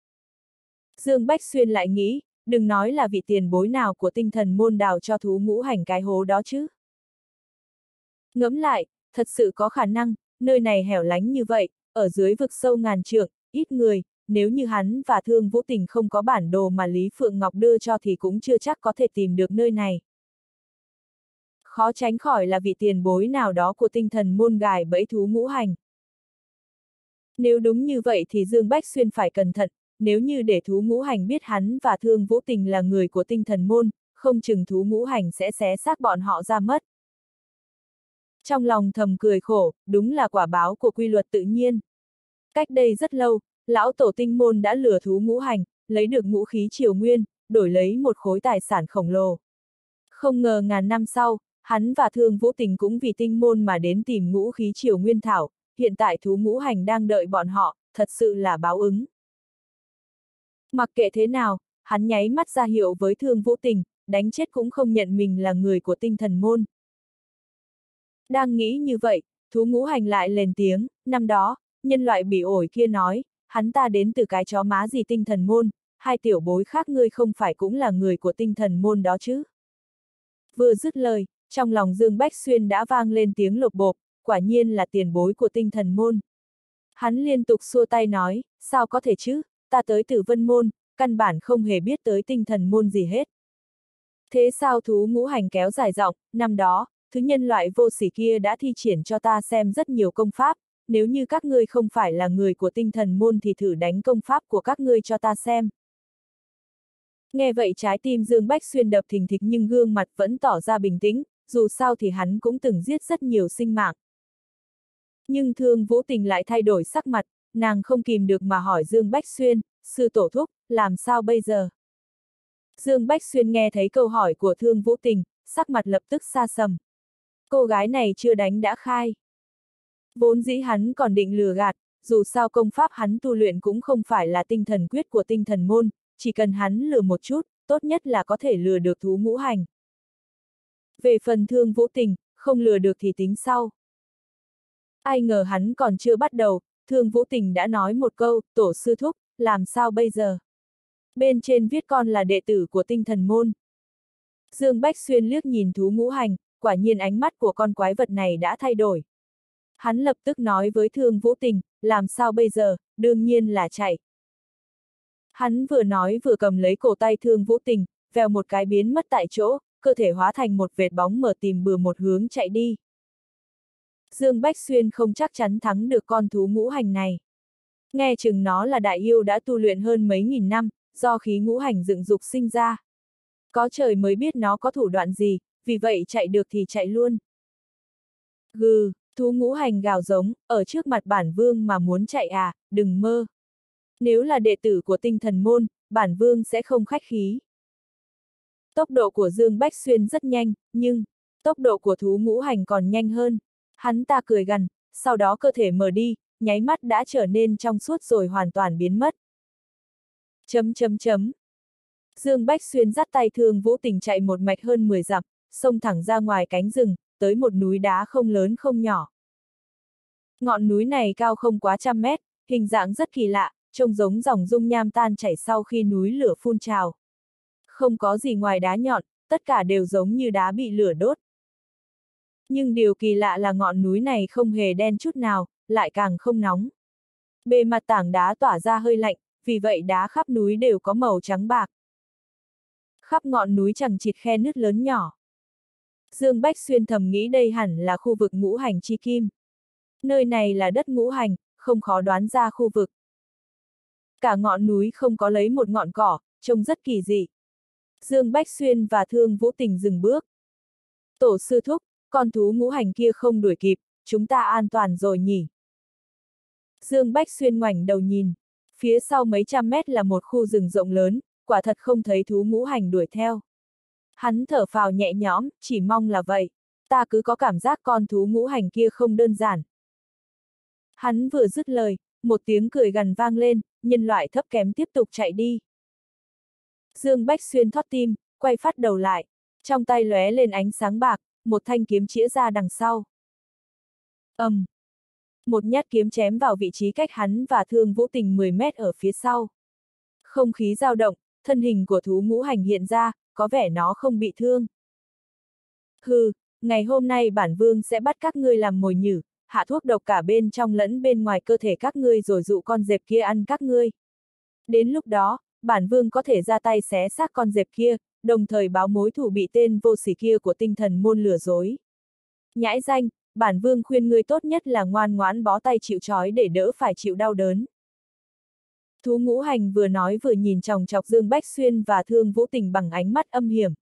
Dương Bách Xuyên lại nghĩ, đừng nói là vị tiền bối nào của tinh thần môn đào cho thú ngũ hành cái hố đó chứ. Ngẫm lại, thật sự có khả năng, nơi này hẻo lánh như vậy, ở dưới vực sâu ngàn trượng, ít người, nếu như hắn và Thương Vũ Tình không có bản đồ mà Lý Phượng Ngọc đưa cho thì cũng chưa chắc có thể tìm được nơi này. Khó tránh khỏi là vị tiền bối nào đó của tinh thần môn gài bẫy thú ngũ hành. Nếu đúng như vậy thì Dương Bách Xuyên phải cẩn thận, nếu như để thú ngũ hành biết hắn và Thương Vũ Tình là người của tinh thần môn, không chừng thú ngũ hành sẽ xé xác bọn họ ra mất. Trong lòng thầm cười khổ, đúng là quả báo của quy luật tự nhiên. Cách đây rất lâu, lão tổ tinh môn đã lừa thú ngũ hành, lấy được ngũ khí triều nguyên, đổi lấy một khối tài sản khổng lồ. Không ngờ ngàn năm sau, hắn và thương vũ tình cũng vì tinh môn mà đến tìm ngũ khí triều nguyên thảo, hiện tại thú ngũ hành đang đợi bọn họ, thật sự là báo ứng. Mặc kệ thế nào, hắn nháy mắt ra hiệu với thương vũ tình, đánh chết cũng không nhận mình là người của tinh thần môn. Đang nghĩ như vậy, thú ngũ hành lại lên tiếng, năm đó, nhân loại bị ổi kia nói, hắn ta đến từ cái chó má gì tinh thần môn, hai tiểu bối khác ngươi không phải cũng là người của tinh thần môn đó chứ. Vừa dứt lời, trong lòng Dương Bách Xuyên đã vang lên tiếng lục bộp, quả nhiên là tiền bối của tinh thần môn. Hắn liên tục xua tay nói, sao có thể chứ, ta tới tử vân môn, căn bản không hề biết tới tinh thần môn gì hết. Thế sao thú ngũ hành kéo dài rộng năm đó, thứ nhân loại vô sỉ kia đã thi triển cho ta xem rất nhiều công pháp, nếu như các ngươi không phải là người của tinh thần môn thì thử đánh công pháp của các ngươi cho ta xem. Nghe vậy trái tim Dương Bách Xuyên đập thình thịch nhưng gương mặt vẫn tỏ ra bình tĩnh, dù sao thì hắn cũng từng giết rất nhiều sinh mạng. Nhưng thương vũ tình lại thay đổi sắc mặt, nàng không kìm được mà hỏi Dương Bách Xuyên, sư tổ thúc, làm sao bây giờ? Dương Bách Xuyên nghe thấy câu hỏi của thương vũ tình, sắc mặt lập tức xa sầm. Cô gái này chưa đánh đã khai. Vốn dĩ hắn còn định lừa gạt, dù sao công pháp hắn tu luyện cũng không phải là tinh thần quyết của tinh thần môn, chỉ cần hắn lừa một chút, tốt nhất là có thể lừa được thú ngũ hành. Về phần thương vũ tình, không lừa được thì tính sau. Ai ngờ hắn còn chưa bắt đầu, thương vũ tình đã nói một câu, tổ sư thúc, làm sao bây giờ? bên trên viết con là đệ tử của tinh thần môn. Dương Bách Xuyên liếc nhìn thú ngũ hành, quả nhiên ánh mắt của con quái vật này đã thay đổi. Hắn lập tức nói với Thương Vũ Tình, làm sao bây giờ, đương nhiên là chạy. Hắn vừa nói vừa cầm lấy cổ tay Thương Vũ Tình, vèo một cái biến mất tại chỗ, cơ thể hóa thành một vệt bóng mở tìm bừa một hướng chạy đi. Dương Bách Xuyên không chắc chắn thắng được con thú ngũ hành này. Nghe chừng nó là đại yêu đã tu luyện hơn mấy nghìn năm, do khí ngũ hành dựng dục sinh ra. Có trời mới biết nó có thủ đoạn gì, vì vậy chạy được thì chạy luôn. Gừ, thú ngũ hành gào giống, ở trước mặt bản vương mà muốn chạy à, đừng mơ. Nếu là đệ tử của tinh thần môn, bản vương sẽ không khách khí. Tốc độ của Dương Bách Xuyên rất nhanh, nhưng, tốc độ của thú ngũ hành còn nhanh hơn. Hắn ta cười gần, sau đó cơ thể mở đi, nháy mắt đã trở nên trong suốt rồi hoàn toàn biến mất. Chấm chấm chấm. Dương Bách Xuyên dắt tay thương vũ tình chạy một mạch hơn 10 dặm, xông thẳng ra ngoài cánh rừng, tới một núi đá không lớn không nhỏ. Ngọn núi này cao không quá trăm mét, hình dạng rất kỳ lạ, trông giống dòng dung nham tan chảy sau khi núi lửa phun trào. Không có gì ngoài đá nhọn, tất cả đều giống như đá bị lửa đốt. Nhưng điều kỳ lạ là ngọn núi này không hề đen chút nào, lại càng không nóng. Bề mặt tảng đá tỏa ra hơi lạnh, vì vậy đá khắp núi đều có màu trắng bạc. Khắp ngọn núi chẳng chịt khe nứt lớn nhỏ. Dương Bách Xuyên thầm nghĩ đây hẳn là khu vực ngũ hành chi kim. Nơi này là đất ngũ hành, không khó đoán ra khu vực. Cả ngọn núi không có lấy một ngọn cỏ, trông rất kỳ dị. Dương Bách Xuyên và Thương Vũ Tình dừng bước. Tổ sư thúc, con thú ngũ hành kia không đuổi kịp, chúng ta an toàn rồi nhỉ? Dương Bách Xuyên ngoảnh đầu nhìn, phía sau mấy trăm mét là một khu rừng rộng lớn, quả thật không thấy thú ngũ hành đuổi theo. Hắn thở phào nhẹ nhõm, chỉ mong là vậy. Ta cứ có cảm giác con thú ngũ hành kia không đơn giản. Hắn vừa dứt lời, một tiếng cười gần vang lên, nhân loại thấp kém tiếp tục chạy đi. Dương Bách Xuyên thoát tim, quay phát đầu lại, trong tay lóe lên ánh sáng bạc, một thanh kiếm chĩa ra đằng sau. ầm, um. Một nhát kiếm chém vào vị trí cách hắn và thương vũ tình 10 mét ở phía sau. Không khí dao động, thân hình của thú ngũ hành hiện ra, có vẻ nó không bị thương. Hừ, ngày hôm nay bản vương sẽ bắt các ngươi làm mồi nhử, hạ thuốc độc cả bên trong lẫn bên ngoài cơ thể các ngươi rồi dụ con dẹp kia ăn các ngươi. Đến lúc đó, bản vương có thể ra tay xé xác con dẹp kia, đồng thời báo mối thủ bị tên vô sỉ kia của tinh thần môn lừa dối. Nhãi danh, bản vương khuyên ngươi tốt nhất là ngoan ngoãn bó tay chịu trói để đỡ phải chịu đau đớn. Thú ngũ hành vừa nói vừa nhìn chòng chọc Dương Bách Xuyên và Thương Vũ Tình bằng ánh mắt âm hiểm.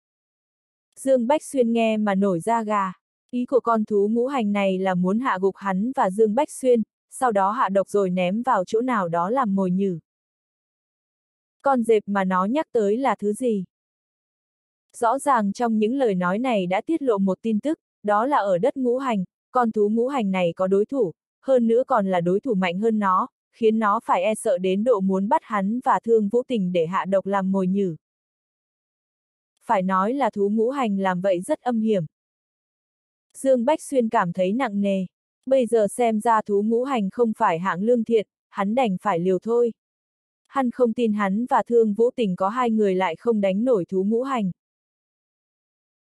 Dương Bách Xuyên nghe mà nổi da gà. Ý của con thú ngũ hành này là muốn hạ gục hắn và Dương Bách Xuyên, sau đó hạ độc rồi ném vào chỗ nào đó làm mồi nhử. Con dẹp mà nó nhắc tới là thứ gì? Rõ ràng trong những lời nói này đã tiết lộ một tin tức, đó là ở đất ngũ hành, con thú ngũ hành này có đối thủ, hơn nữa còn là đối thủ mạnh hơn nó, khiến nó phải e sợ đến độ muốn bắt hắn và thương vũ tình để hạ độc làm mồi nhử. Phải nói là thú ngũ hành làm vậy rất âm hiểm. Dương Bách Xuyên cảm thấy nặng nề. Bây giờ xem ra thú ngũ hành không phải hạng lương thiện, hắn đành phải liều thôi. Hắn không tin hắn và thương vũ tình có hai người lại không đánh nổi thú ngũ hành.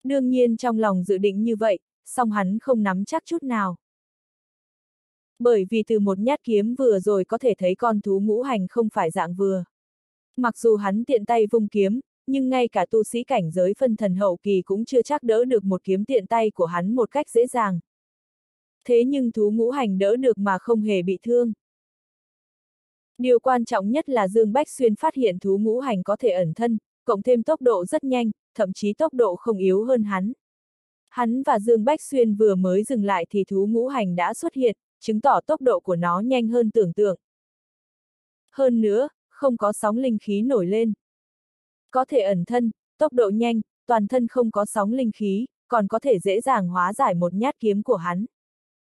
Đương nhiên trong lòng dự định như vậy, song hắn không nắm chắc chút nào. Bởi vì từ một nhát kiếm vừa rồi có thể thấy con thú ngũ hành không phải dạng vừa. Mặc dù hắn tiện tay vung kiếm, nhưng ngay cả tu sĩ cảnh giới phân thần hậu kỳ cũng chưa chắc đỡ được một kiếm tiện tay của hắn một cách dễ dàng. Thế nhưng thú ngũ hành đỡ được mà không hề bị thương. Điều quan trọng nhất là Dương Bách Xuyên phát hiện thú ngũ hành có thể ẩn thân, cộng thêm tốc độ rất nhanh, thậm chí tốc độ không yếu hơn hắn. Hắn và Dương Bách Xuyên vừa mới dừng lại thì thú ngũ hành đã xuất hiện, chứng tỏ tốc độ của nó nhanh hơn tưởng tượng. Hơn nữa, không có sóng linh khí nổi lên. Có thể ẩn thân, tốc độ nhanh, toàn thân không có sóng linh khí, còn có thể dễ dàng hóa giải một nhát kiếm của hắn.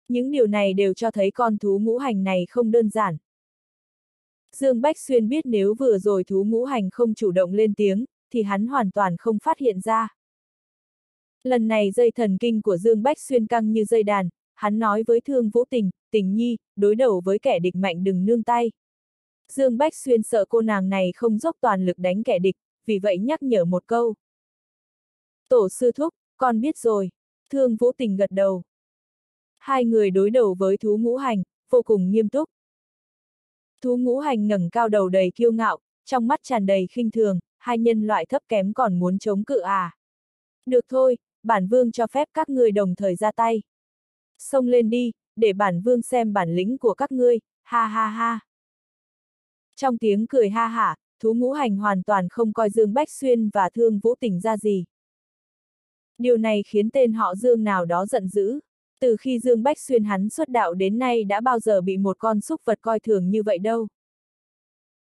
Những điều này đều cho thấy con thú ngũ hành này không đơn giản. Dương Bách Xuyên biết nếu vừa rồi thú ngũ hành không chủ động lên tiếng, thì hắn hoàn toàn không phát hiện ra. Lần này dây thần kinh của Dương Bách Xuyên căng như dây đàn, hắn nói với Thương Vũ Tình, Tình Nhi, đối đầu với kẻ địch mạnh đừng nương tay. Dương Bách Xuyên sợ cô nàng này không dốc toàn lực đánh kẻ địch, vì vậy nhắc nhở một câu. Tổ sư thúc, con biết rồi. Thương Vũ Tình gật đầu. Hai người đối đầu với thú ngũ hành, vô cùng nghiêm túc. Thú ngũ hành ngẩng cao đầu đầy kiêu ngạo, trong mắt tràn đầy khinh thường, hai nhân loại thấp kém còn muốn chống cự à. Được thôi, bản vương cho phép các ngươi đồng thời ra tay. Xông lên đi, để bản vương xem bản lĩnh của các ngươi, ha ha ha. Trong tiếng cười ha hả, thú ngũ hành hoàn toàn không coi Dương Bách Xuyên và Thương Vũ Tình ra gì. Điều này khiến tên họ Dương nào đó giận dữ. Từ khi Dương Bách Xuyên hắn xuất đạo đến nay đã bao giờ bị một con súc vật coi thường như vậy đâu.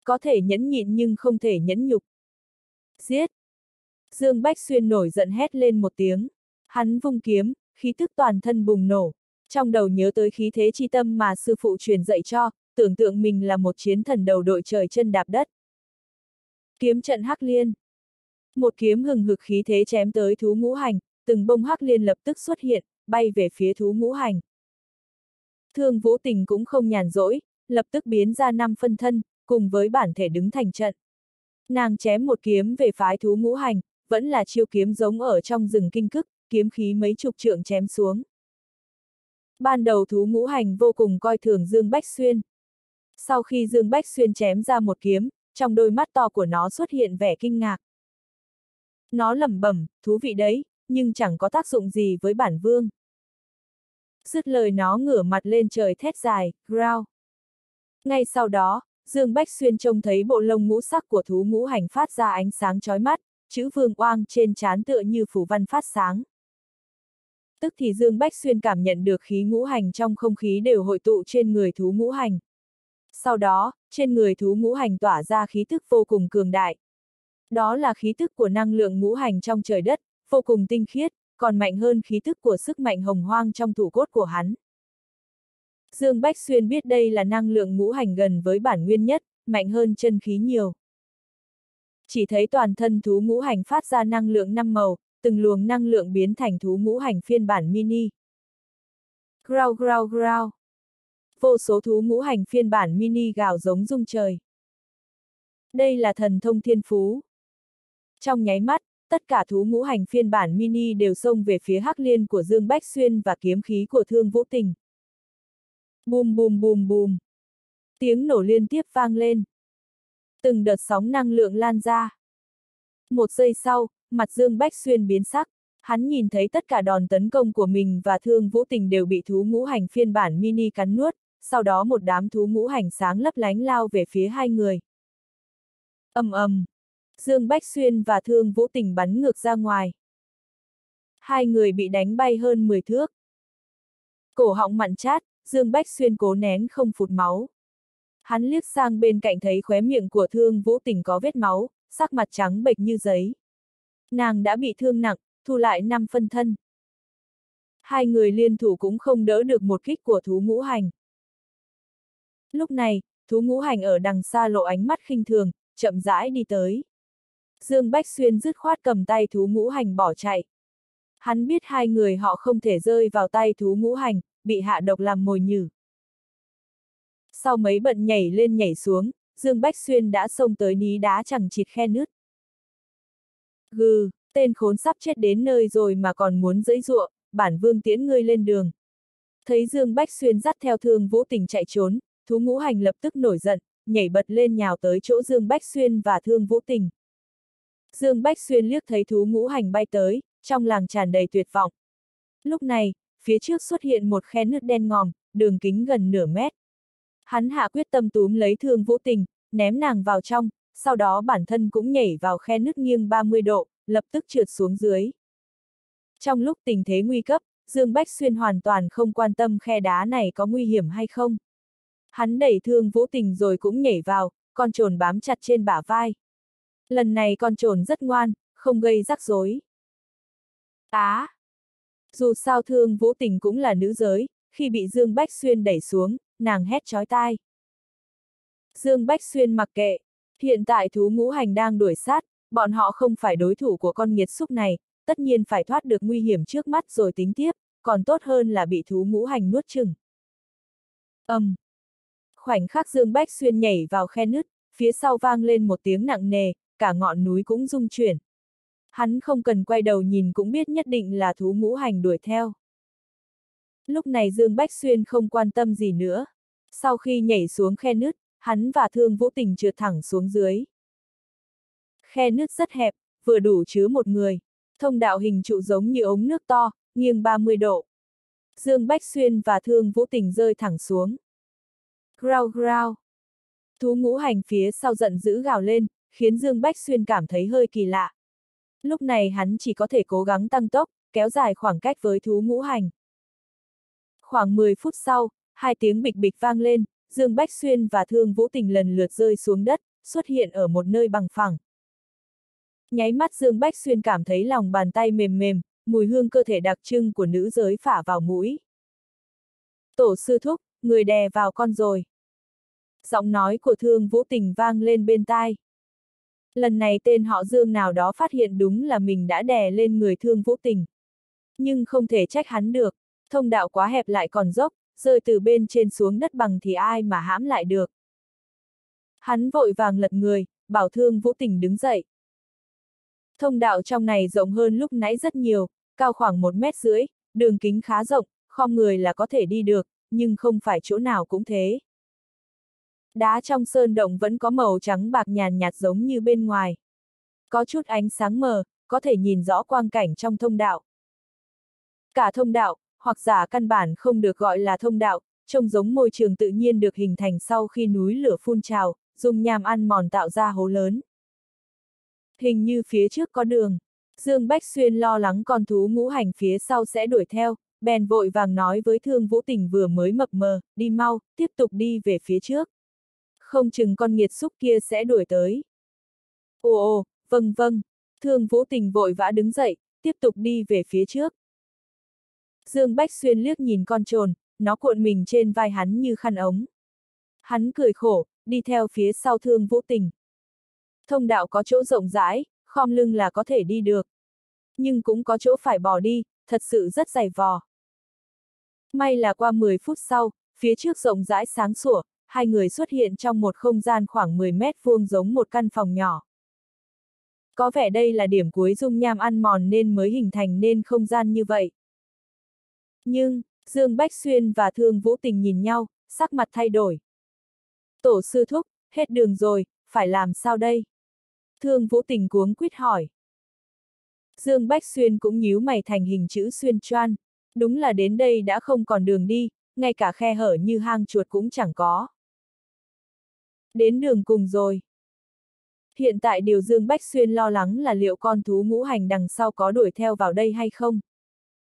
Có thể nhẫn nhịn nhưng không thể nhẫn nhục. Giết! Dương Bách Xuyên nổi giận hét lên một tiếng. Hắn vung kiếm, khí thức toàn thân bùng nổ. Trong đầu nhớ tới khí thế chi tâm mà sư phụ truyền dạy cho, tưởng tượng mình là một chiến thần đầu đội trời chân đạp đất. Kiếm trận Hắc Liên Một kiếm hừng hực khí thế chém tới thú ngũ hành, từng bông Hắc Liên lập tức xuất hiện, bay về phía thú ngũ hành. Thương Vũ Tình cũng không nhàn rỗi, lập tức biến ra năm phân thân, cùng với bản thể đứng thành trận. Nàng chém một kiếm về phái thú ngũ hành, vẫn là chiêu kiếm giống ở trong rừng kinh cức, kiếm khí mấy chục trượng chém xuống. Ban đầu thú ngũ hành vô cùng coi thường Dương Bách Xuyên. Sau khi Dương Bách Xuyên chém ra một kiếm, trong đôi mắt to của nó xuất hiện vẻ kinh ngạc. Nó lẩm bẩm, thú vị đấy, nhưng chẳng có tác dụng gì với bản vương. Dứt lời nó ngửa mặt lên trời thét dài, growl. Ngay sau đó, Dương Bách Xuyên trông thấy bộ lông ngũ sắc của thú ngũ hành phát ra ánh sáng chói mắt, chữ vương oang trên trán tựa như phủ văn phát sáng. Tức thì Dương Bách Xuyên cảm nhận được khí ngũ hành trong không khí đều hội tụ trên người thú ngũ hành. Sau đó, trên người thú ngũ hành tỏa ra khí tức vô cùng cường đại. Đó là khí tức của năng lượng ngũ hành trong trời đất, vô cùng tinh khiết, còn mạnh hơn khí tức của sức mạnh hồng hoang trong thủ cốt của hắn. Dương Bách Xuyên biết đây là năng lượng ngũ hành gần với bản nguyên nhất, mạnh hơn chân khí nhiều. Chỉ thấy toàn thân thú ngũ hành phát ra năng lượng năm màu, từng luồng năng lượng biến thành thú ngũ hành phiên bản mini. Grau grau grau. Vô số thú ngũ hành phiên bản mini gào giống rung trời. Đây là thần thông thiên phú. Trong nháy mắt, tất cả thú ngũ hành phiên bản mini đều xông về phía hắc liên của Dương Bách Xuyên và kiếm khí của Thương Vũ Tình. Bùm bùm bùm bùm. Tiếng nổ liên tiếp vang lên. Từng đợt sóng năng lượng lan ra. Một giây sau, mặt Dương Bách Xuyên biến sắc. Hắn nhìn thấy tất cả đòn tấn công của mình và thương vũ tình đều bị thú ngũ hành phiên bản mini cắn nuốt, sau đó một đám thú ngũ hành sáng lấp lánh lao về phía hai người. ầm ầm, Dương Bách Xuyên và Thương Vũ Tình bắn ngược ra ngoài. Hai người bị đánh bay hơn 10 thước. Cổ họng mặn chát, Dương Bách Xuyên cố nén không phụt máu. Hắn liếc sang bên cạnh thấy khóe miệng của Thương Vũ Tình có vết máu, sắc mặt trắng bệch như giấy. Nàng đã bị thương nặng, thu lại năm phân thân. Hai người liên thủ cũng không đỡ được một kích của thú ngũ hành. Lúc này, thú ngũ hành ở đằng xa lộ ánh mắt khinh thường, chậm rãi đi tới. Dương Bách Xuyên dứt khoát cầm tay thú ngũ hành bỏ chạy. Hắn biết hai người họ không thể rơi vào tay thú ngũ hành, bị hạ độc làm mồi nhử. Sau mấy bận nhảy lên nhảy xuống, Dương Bách Xuyên đã xông tới ní đá chẳng chịt khe nứt. Gừ, tên khốn sắp chết đến nơi rồi mà còn muốn dẫy ruộng, bản vương tiễn ngươi lên đường. Thấy Dương Bách Xuyên dắt theo thương vũ tình chạy trốn, thú ngũ hành lập tức nổi giận, nhảy bật lên nhào tới chỗ Dương Bách Xuyên và thương vũ tình. Dương Bách Xuyên liếc thấy thú ngũ hành bay tới, trong làng tràn đầy tuyệt vọng. Lúc này, phía trước xuất hiện một khe nứt đen ngòm, đường kính gần nửa mét. Hắn hạ quyết tâm túm lấy thương vũ tình, ném nàng vào trong, sau đó bản thân cũng nhảy vào khe nứt nghiêng 30 độ, lập tức trượt xuống dưới. Trong lúc tình thế nguy cấp, Dương Bách Xuyên hoàn toàn không quan tâm khe đá này có nguy hiểm hay không. Hắn đẩy thương vũ tình rồi cũng nhảy vào, con trồn bám chặt trên bả vai. Lần này con trồn rất ngoan, không gây rắc rối. Á! Dù sao thương vũ tình cũng là nữ giới, khi bị Dương Bách Xuyên đẩy xuống, nàng hét chói tai. Dương Bách Xuyên mặc kệ, hiện tại thú ngũ hành đang đuổi sát, bọn họ không phải đối thủ của con nghiệt xúc này, tất nhiên phải thoát được nguy hiểm trước mắt rồi tính tiếp, còn tốt hơn là bị thú ngũ hành nuốt chừng. Âm. Um. Khoảnh khắc Dương Bách Xuyên nhảy vào khe nứt, phía sau vang lên một tiếng nặng nề, cả ngọn núi cũng rung chuyển. Hắn không cần quay đầu nhìn cũng biết nhất định là thú ngũ hành đuổi theo. Lúc này Dương Bách Xuyên không quan tâm gì nữa. Sau khi nhảy xuống khe nứt, hắn và Thương Vũ Tình trượt thẳng xuống dưới. Khe nứt rất hẹp, vừa đủ chứa một người. Thông đạo hình trụ giống như ống nước to, nghiêng 30 độ. Dương Bách Xuyên và Thương Vũ Tình rơi thẳng xuống. Grau grau. Thú ngũ hành phía sau giận dữ gào lên, khiến Dương Bách Xuyên cảm thấy hơi kỳ lạ. Lúc này hắn chỉ có thể cố gắng tăng tốc, kéo dài khoảng cách với thú ngũ hành. Khoảng 10 phút sau, hai tiếng bịch bịch vang lên, Dương Bách Xuyên và Thương Vũ Tình lần lượt rơi xuống đất, xuất hiện ở một nơi bằng phẳng. Nháy mắt Dương Bách Xuyên cảm thấy lòng bàn tay mềm mềm, mùi hương cơ thể đặc trưng của nữ giới phả vào mũi. Tổ sư thúc, người đè vào con rồi. Giọng nói của Thương Vũ Tình vang lên bên tai. Lần này tên họ Dương nào đó phát hiện đúng là mình đã đè lên người Thương Vũ Tình. Nhưng không thể trách hắn được, thông đạo quá hẹp lại còn dốc, rơi từ bên trên xuống đất bằng thì ai mà hãm lại được. Hắn vội vàng lật người, bảo Thương Vũ Tình đứng dậy. Thông đạo trong này rộng hơn lúc nãy rất nhiều, cao khoảng một mét rưỡi, đường kính khá rộng, khom người là có thể đi được, nhưng không phải chỗ nào cũng thế. Đá trong sơn động vẫn có màu trắng bạc nhàn nhạt giống như bên ngoài. Có chút ánh sáng mờ, có thể nhìn rõ quang cảnh trong thông đạo. Cả thông đạo, hoặc giả căn bản không được gọi là thông đạo, trông giống môi trường tự nhiên được hình thành sau khi núi lửa phun trào, dùng nham ăn mòn tạo ra hố lớn. Hình như phía trước có đường. Dương Bách Xuyên lo lắng con thú ngũ hành phía sau sẽ đuổi theo, bèn vội vàng nói với Thương Vũ Tình vừa mới mập mờ, đi mau, tiếp tục đi về phía trước. Không chừng con nghiệt xúc kia sẽ đuổi tới. Ồ ồ, vâng vâng, Thương Vũ Tình vội vã đứng dậy, tiếp tục đi về phía trước. Dương Bách Xuyên liếc nhìn con trồn, nó cuộn mình trên vai hắn như khăn ống. Hắn cười khổ, đi theo phía sau Thương Vũ Tình. Thông đạo có chỗ rộng rãi, khom lưng là có thể đi được. Nhưng cũng có chỗ phải bỏ đi, thật sự rất dày vò. May là qua 10 phút sau, phía trước rộng rãi sáng sủa, hai người xuất hiện trong một không gian khoảng 10 mét vuông giống một căn phòng nhỏ. Có vẻ đây là điểm cuối dung nham ăn mòn nên mới hình thành nên không gian như vậy. Nhưng, Dương Bách Xuyên và Thương Vũ Tình nhìn nhau, sắc mặt thay đổi. Tổ sư thúc, hết đường rồi, phải làm sao đây? Thương Vũ Tình cuống quýt hỏi. Dương Bách Xuyên cũng nhíu mày thành hình chữ xuyên choan. Đúng là đến đây đã không còn đường đi, ngay cả khe hở như hang chuột cũng chẳng có. Đến đường cùng rồi. Hiện tại điều Dương Bách Xuyên lo lắng là liệu con thú ngũ hành đằng sau có đuổi theo vào đây hay không.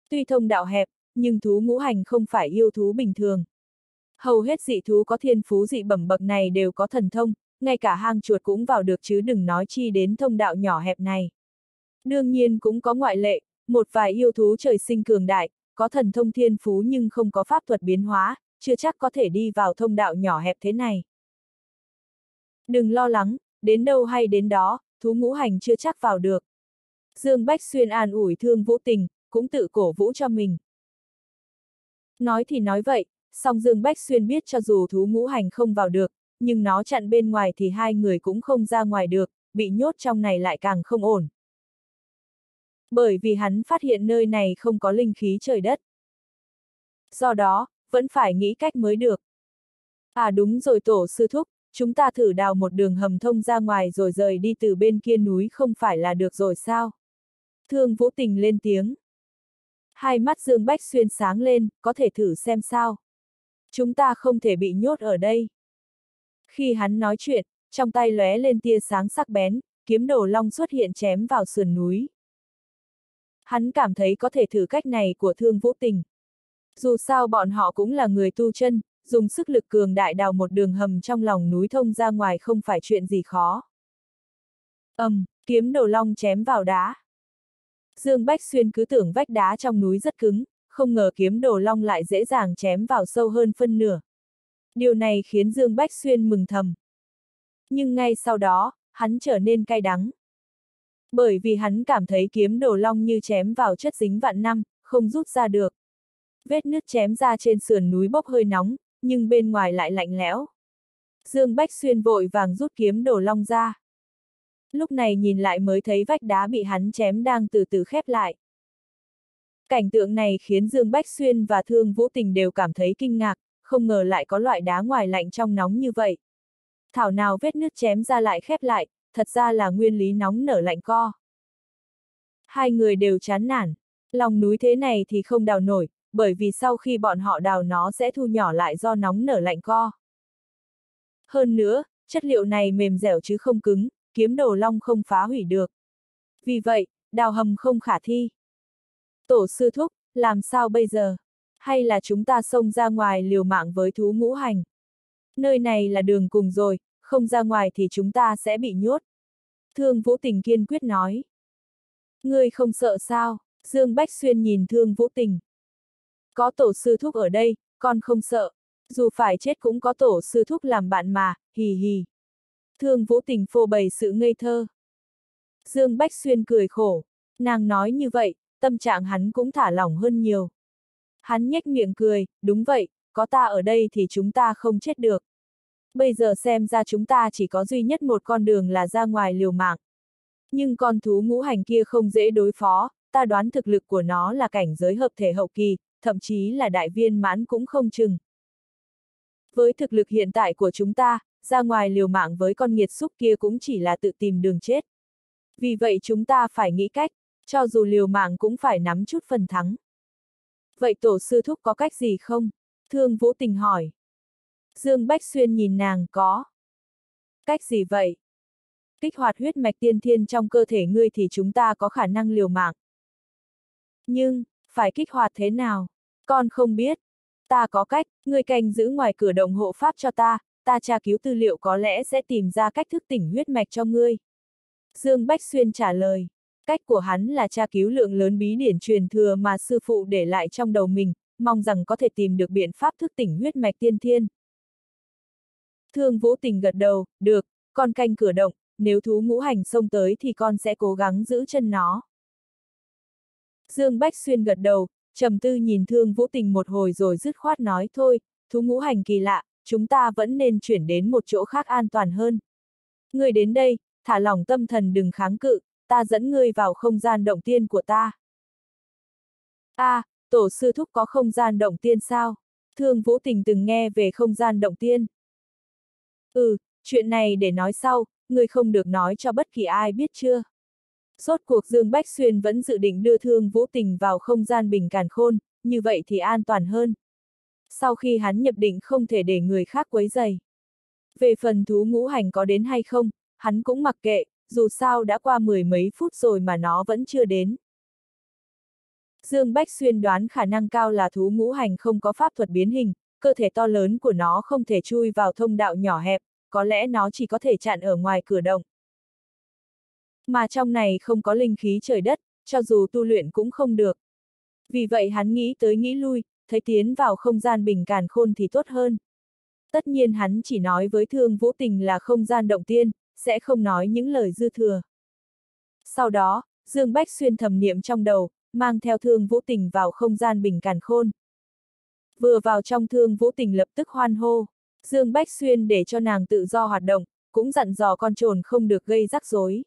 Tuy thông đạo hẹp, nhưng thú ngũ hành không phải yêu thú bình thường. Hầu hết dị thú có thiên phú dị bẩm bậc này đều có thần thông, ngay cả hang chuột cũng vào được chứ đừng nói chi đến thông đạo nhỏ hẹp này. Đương nhiên cũng có ngoại lệ, một vài yêu thú trời sinh cường đại, có thần thông thiên phú nhưng không có pháp thuật biến hóa, chưa chắc có thể đi vào thông đạo nhỏ hẹp thế này. Đừng lo lắng, đến đâu hay đến đó, thú ngũ hành chưa chắc vào được. Dương Bách Xuyên an ủi thương vũ tình, cũng tự cổ vũ cho mình. Nói thì nói vậy, song Dương Bách Xuyên biết cho dù thú ngũ hành không vào được, nhưng nó chặn bên ngoài thì hai người cũng không ra ngoài được, bị nhốt trong này lại càng không ổn. Bởi vì hắn phát hiện nơi này không có linh khí trời đất. Do đó, vẫn phải nghĩ cách mới được. À đúng rồi tổ sư thúc, chúng ta thử đào một đường hầm thông ra ngoài rồi rời đi từ bên kia núi không phải là được rồi sao? Thương Vũ Tình lên tiếng. Hai mắt Dương Bách Xuyên sáng lên, có thể thử xem sao. Chúng ta không thể bị nhốt ở đây. Khi hắn nói chuyện, trong tay lóe lên tia sáng sắc bén, kiếm đồ long xuất hiện chém vào sườn núi. Hắn cảm thấy có thể thử cách này của thương vũ tình. Dù sao bọn họ cũng là người tu chân, dùng sức lực cường đại đào một đường hầm trong lòng núi thông ra ngoài không phải chuyện gì khó. ầm, um, kiếm đồ long chém vào đá. Dương Bách Xuyên cứ tưởng vách đá trong núi rất cứng, không ngờ kiếm đồ long lại dễ dàng chém vào sâu hơn phân nửa. Điều này khiến Dương Bách Xuyên mừng thầm. Nhưng ngay sau đó, hắn trở nên cay đắng. Bởi vì hắn cảm thấy kiếm đồ long như chém vào chất dính vạn năm, không rút ra được. Vết nứt chém ra trên sườn núi bốc hơi nóng, nhưng bên ngoài lại lạnh lẽo. Dương Bách Xuyên vội vàng rút kiếm đổ long ra. Lúc này nhìn lại mới thấy vách đá bị hắn chém đang từ từ khép lại. Cảnh tượng này khiến Dương Bách Xuyên và Thương Vũ Tình đều cảm thấy kinh ngạc, không ngờ lại có loại đá ngoài lạnh trong nóng như vậy. Thảo nào vết nước chém ra lại khép lại, thật ra là nguyên lý nóng nở lạnh co. Hai người đều chán nản, lòng núi thế này thì không đào nổi, bởi vì sau khi bọn họ đào nó sẽ thu nhỏ lại do nóng nở lạnh co. Hơn nữa, chất liệu này mềm dẻo chứ không cứng, kiếm đồ long không phá hủy được. Vì vậy, đào hầm không khả thi. Tổ sư thúc, làm sao bây giờ? Hay là chúng ta xông ra ngoài liều mạng với thú ngũ hành? Nơi này là đường cùng rồi, không ra ngoài thì chúng ta sẽ bị nhốt. Thương Vũ Tình kiên quyết nói. Ngươi không sợ sao? Dương Bách Xuyên nhìn Thương Vũ Tình. Có tổ sư thúc ở đây, con không sợ. Dù phải chết cũng có tổ sư thúc làm bạn mà, hì hì. Thương Vũ Tình phô bày sự ngây thơ. Dương Bách Xuyên cười khổ. Nàng nói như vậy, tâm trạng hắn cũng thả lỏng hơn nhiều. Hắn nhếch miệng cười, đúng vậy, có ta ở đây thì chúng ta không chết được. Bây giờ xem ra chúng ta chỉ có duy nhất một con đường là ra ngoài liều mạng. Nhưng con thú ngũ hành kia không dễ đối phó, ta đoán thực lực của nó là cảnh giới hợp thể hậu kỳ, thậm chí là đại viên mãn cũng không chừng. Với thực lực hiện tại của chúng ta, ra ngoài liều mạng với con nghiệt xúc kia cũng chỉ là tự tìm đường chết. Vì vậy chúng ta phải nghĩ cách, cho dù liều mạng cũng phải nắm chút phần thắng. Vậy tổ sư thúc có cách gì không? Thương Vũ Tình hỏi. Dương Bách Xuyên nhìn nàng có. Cách gì vậy? Kích hoạt huyết mạch tiên thiên trong cơ thể ngươi thì chúng ta có khả năng liều mạng. Nhưng, phải kích hoạt thế nào? Con không biết. Ta có cách, ngươi canh giữ ngoài cửa động hộ pháp cho ta, ta tra cứu tư liệu có lẽ sẽ tìm ra cách thức tỉnh huyết mạch cho ngươi. Dương Bách Xuyên trả lời. Cách của hắn là tra cứu lượng lớn bí điển truyền thừa mà sư phụ để lại trong đầu mình, mong rằng có thể tìm được biện pháp thức tỉnh huyết mạch tiên thiên. Thương Vũ Tình gật đầu, được, con canh cửa động, nếu thú ngũ hành xông tới thì con sẽ cố gắng giữ chân nó. Dương Bách Xuyên gật đầu, trầm tư nhìn Thương Vũ Tình một hồi rồi dứt khoát nói thôi, thú ngũ hành kỳ lạ, chúng ta vẫn nên chuyển đến một chỗ khác an toàn hơn. Người đến đây, thả lỏng tâm thần đừng kháng cự, ta dẫn ngươi vào không gian động tiên của ta. A, à, tổ sư thúc có không gian động tiên sao? Thương Vũ Tình từng nghe về không gian động tiên. Ừ, chuyện này để nói sau, ngươi không được nói cho bất kỳ ai biết chưa. Sốt cuộc Dương Bách Xuyên vẫn dự định đưa Thương Vũ Tình vào không gian bình càn khôn, như vậy thì an toàn hơn. Sau khi hắn nhập định không thể để người khác quấy dày. Về phần thú ngũ hành có đến hay không, hắn cũng mặc kệ, dù sao đã qua mười mấy phút rồi mà nó vẫn chưa đến. Dương Bách Xuyên đoán khả năng cao là thú ngũ hành không có pháp thuật biến hình, cơ thể to lớn của nó không thể chui vào thông đạo nhỏ hẹp, có lẽ nó chỉ có thể chặn ở ngoài cửa động. Mà trong này không có linh khí trời đất, cho dù tu luyện cũng không được. Vì vậy hắn nghĩ tới nghĩ lui, thấy tiến vào không gian bình càn khôn thì tốt hơn. Tất nhiên hắn chỉ nói với thương vũ tình là không gian động tiên, sẽ không nói những lời dư thừa. Sau đó, Dương Bách xuyên thầm niệm trong đầu, mang theo thương vũ tình vào không gian bình càn khôn. Vừa vào trong thương vũ tình lập tức hoan hô. Dương Bách Xuyên để cho nàng tự do hoạt động, cũng dặn dò con trồn không được gây rắc rối.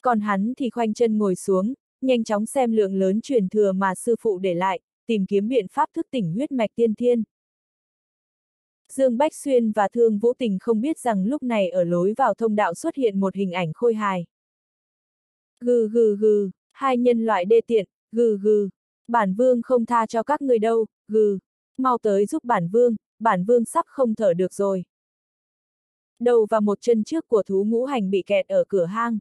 Còn hắn thì khoanh chân ngồi xuống, nhanh chóng xem lượng lớn truyền thừa mà sư phụ để lại, tìm kiếm biện pháp thức tỉnh huyết mạch tiên thiên. Dương Bách Xuyên và Thương Vũ Tình không biết rằng lúc này ở lối vào thông đạo xuất hiện một hình ảnh khôi hài. Gừ gừ gừ, hai nhân loại đê tiện, gừ gừ, bản vương không tha cho các người đâu, gừ, mau tới giúp bản vương, bản vương sắp không thở được rồi. Đầu và một chân trước của thú ngũ hành bị kẹt ở cửa hang.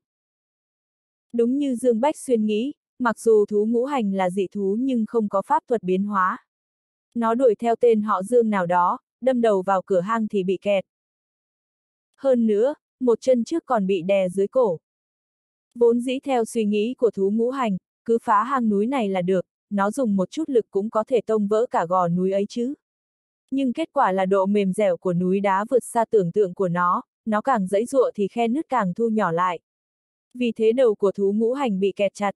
Đúng như Dương Bách Xuyên nghĩ, mặc dù thú ngũ hành là dị thú nhưng không có pháp thuật biến hóa. Nó đuổi theo tên họ Dương nào đó, đâm đầu vào cửa hang thì bị kẹt. Hơn nữa, một chân trước còn bị đè dưới cổ. Vốn dĩ theo suy nghĩ của thú ngũ hành, cứ phá hang núi này là được, nó dùng một chút lực cũng có thể tông vỡ cả gò núi ấy chứ. Nhưng kết quả là độ mềm dẻo của núi đá vượt xa tưởng tượng của nó, nó càng dãy ruộng thì khe nứt càng thu nhỏ lại. Vì thế đầu của thú ngũ hành bị kẹt chặt.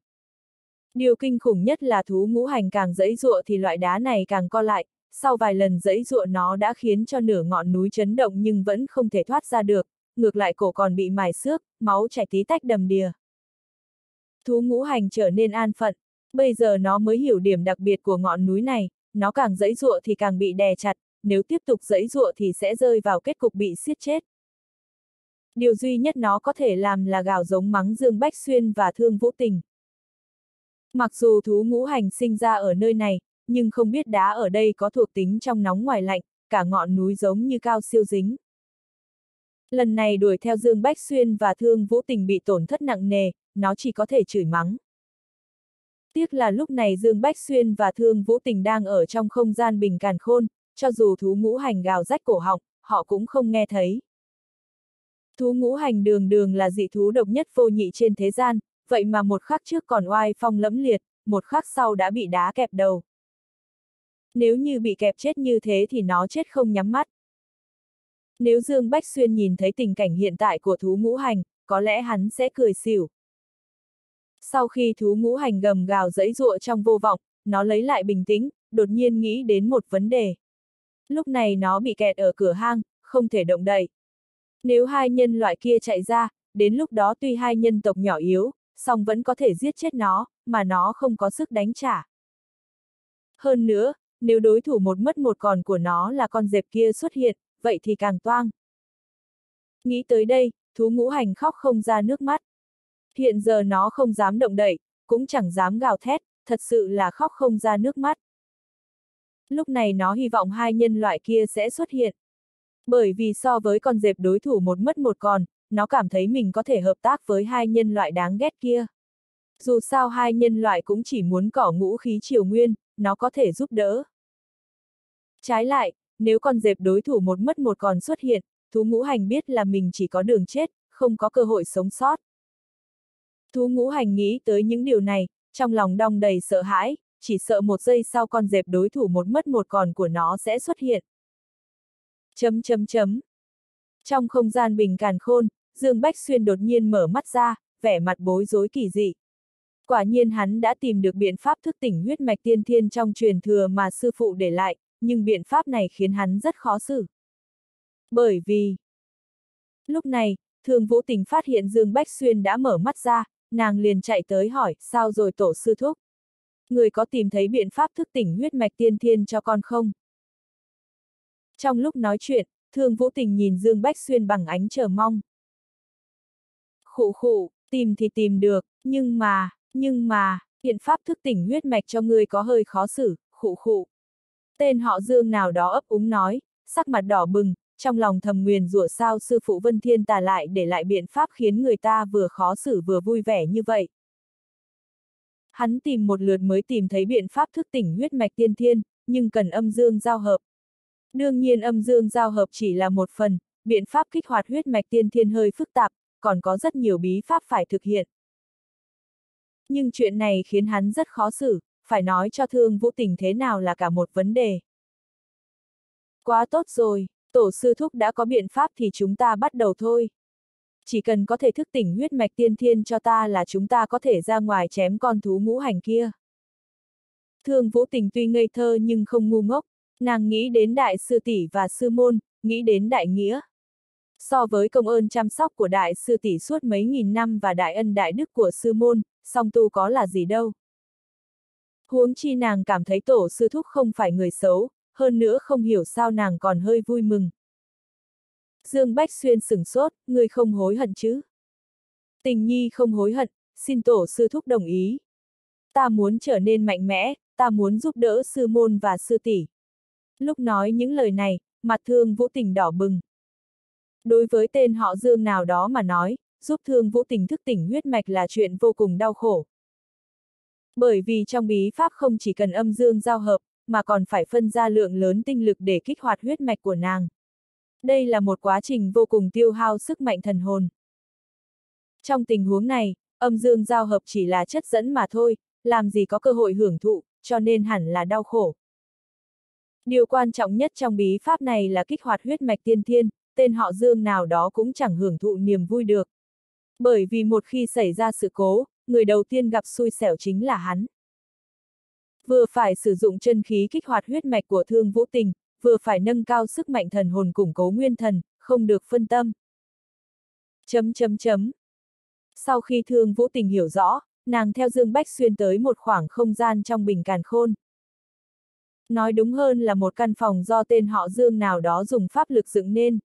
Điều kinh khủng nhất là thú ngũ hành càng dẫy dụa thì loại đá này càng co lại, sau vài lần dẫy dụa nó đã khiến cho nửa ngọn núi chấn động nhưng vẫn không thể thoát ra được, ngược lại cổ còn bị mài xước, máu chảy tí tách đầm đìa. Thú ngũ hành trở nên an phận, bây giờ nó mới hiểu điểm đặc biệt của ngọn núi này, nó càng dẫy dụa thì càng bị đè chặt, nếu tiếp tục dẫy dụa thì sẽ rơi vào kết cục bị siết chết. Điều duy nhất nó có thể làm là gào giống mắng Dương Bách Xuyên và Thương Vũ Tình. Mặc dù thú ngũ hành sinh ra ở nơi này, nhưng không biết đá ở đây có thuộc tính trong nóng ngoài lạnh, cả ngọn núi giống như cao siêu dính. Lần này đuổi theo Dương Bách Xuyên và Thương Vũ Tình bị tổn thất nặng nề, nó chỉ có thể chửi mắng. Tiếc là lúc này Dương Bách Xuyên và Thương Vũ Tình đang ở trong không gian bình càn khôn, cho dù thú ngũ hành gào rách cổ họng, họ cũng không nghe thấy. Thú ngũ hành đường đường là dị thú độc nhất vô nhị trên thế gian, vậy mà một khắc trước còn oai phong lẫm liệt, một khắc sau đã bị đá kẹp đầu. Nếu như bị kẹp chết như thế thì nó chết không nhắm mắt. Nếu Dương Bách Xuyên nhìn thấy tình cảnh hiện tại của thú ngũ hành, có lẽ hắn sẽ cười xỉu. Sau khi thú ngũ hành gầm gào dẫy ruộ trong vô vọng, nó lấy lại bình tĩnh, đột nhiên nghĩ đến một vấn đề. Lúc này nó bị kẹt ở cửa hang, không thể động đậy. Nếu hai nhân loại kia chạy ra, đến lúc đó tuy hai nhân tộc nhỏ yếu, song vẫn có thể giết chết nó, mà nó không có sức đánh trả. Hơn nữa, nếu đối thủ một mất một còn của nó là con dẹp kia xuất hiện, vậy thì càng toang. Nghĩ tới đây, thú ngũ hành khóc không ra nước mắt. Hiện giờ nó không dám động đậy, cũng chẳng dám gào thét, thật sự là khóc không ra nước mắt. Lúc này nó hy vọng hai nhân loại kia sẽ xuất hiện. Bởi vì so với con dẹp đối thủ một mất một còn, nó cảm thấy mình có thể hợp tác với hai nhân loại đáng ghét kia. Dù sao hai nhân loại cũng chỉ muốn cỏ ngũ khí triều nguyên, nó có thể giúp đỡ. Trái lại, nếu con dẹp đối thủ một mất một còn xuất hiện, thú ngũ hành biết là mình chỉ có đường chết, không có cơ hội sống sót. Thú ngũ hành nghĩ tới những điều này, trong lòng đong đầy sợ hãi, chỉ sợ một giây sau con dẹp đối thủ một mất một còn của nó sẽ xuất hiện. Chấm chấm chấm. Trong không gian bình càn khôn, Dương Bách Xuyên đột nhiên mở mắt ra, vẻ mặt bối rối kỳ dị. Quả nhiên hắn đã tìm được biện pháp thức tỉnh huyết mạch tiên thiên trong truyền thừa mà sư phụ để lại, nhưng biện pháp này khiến hắn rất khó xử. Bởi vì... Lúc này, Thường Vũ Tình phát hiện Dương Bách Xuyên đã mở mắt ra, nàng liền chạy tới hỏi, sao rồi tổ sư thúc? Người có tìm thấy biện pháp thức tỉnh huyết mạch tiên thiên cho con không? Trong lúc nói chuyện, Thương Vũ Tình nhìn Dương Bách Xuyên bằng ánh chờ mong. Khụ khụ, tìm thì tìm được, nhưng mà, nhưng mà, hiện pháp thức tỉnh huyết mạch cho ngươi có hơi khó xử, khụ khụ. Tên họ Dương nào đó ấp úng nói, sắc mặt đỏ bừng, trong lòng thầm nguyền rủa sao sư phụ Vân Thiên tà lại để lại biện pháp khiến người ta vừa khó xử vừa vui vẻ như vậy. Hắn tìm một lượt mới tìm thấy biện pháp thức tỉnh huyết mạch tiên thiên, nhưng cần âm dương giao hợp. Đương nhiên âm dương giao hợp chỉ là một phần, biện pháp kích hoạt huyết mạch tiên thiên hơi phức tạp, còn có rất nhiều bí pháp phải thực hiện. Nhưng chuyện này khiến hắn rất khó xử, phải nói cho thương vũ tình thế nào là cả một vấn đề. Quá tốt rồi, tổ sư thúc đã có biện pháp thì chúng ta bắt đầu thôi. Chỉ cần có thể thức tỉnh huyết mạch tiên thiên cho ta là chúng ta có thể ra ngoài chém con thú ngũ hành kia. Thương vũ tình tuy ngây thơ nhưng không ngu ngốc, nàng nghĩ đến đại sư tỷ và sư môn, nghĩ đến đại nghĩa. So với công ơn chăm sóc của đại sư tỷ suốt mấy nghìn năm và đại ân đại đức của sư môn, song tu có là gì đâu. Huống chi nàng cảm thấy tổ sư thúc không phải người xấu, hơn nữa không hiểu sao nàng còn hơi vui mừng. Dương Bách Xuyên sửng sốt, người không hối hận chứ? Tình nhi không hối hận, xin tổ sư thúc đồng ý. Ta muốn trở nên mạnh mẽ, ta muốn giúp đỡ sư môn và sư tỷ. Lúc nói những lời này, mặt thương vũ tình đỏ bừng. Đối với tên họ Dương nào đó mà nói, giúp thương vũ tình thức tỉnh huyết mạch là chuyện vô cùng đau khổ. Bởi vì trong bí pháp không chỉ cần âm dương giao hợp, mà còn phải phân ra lượng lớn tinh lực để kích hoạt huyết mạch của nàng. Đây là một quá trình vô cùng tiêu hao sức mạnh thần hồn. Trong tình huống này, âm dương giao hợp chỉ là chất dẫn mà thôi, làm gì có cơ hội hưởng thụ, cho nên hẳn là đau khổ. Điều quan trọng nhất trong bí pháp này là kích hoạt huyết mạch tiên thiên, tên họ Dương nào đó cũng chẳng hưởng thụ niềm vui được. Bởi vì một khi xảy ra sự cố, người đầu tiên gặp xui xẻo chính là hắn. Vừa phải sử dụng chân khí kích hoạt huyết mạch của thương vũ tình, vừa phải nâng cao sức mạnh thần hồn củng cố nguyên thần, không được phân tâm. Chấm chấm chấm. Sau khi thương vũ tình hiểu rõ, nàng theo Dương Bách Xuyên tới một khoảng không gian trong bình càn khôn. Nói đúng hơn là một căn phòng do tên họ Dương nào đó dùng pháp lực dựng nên.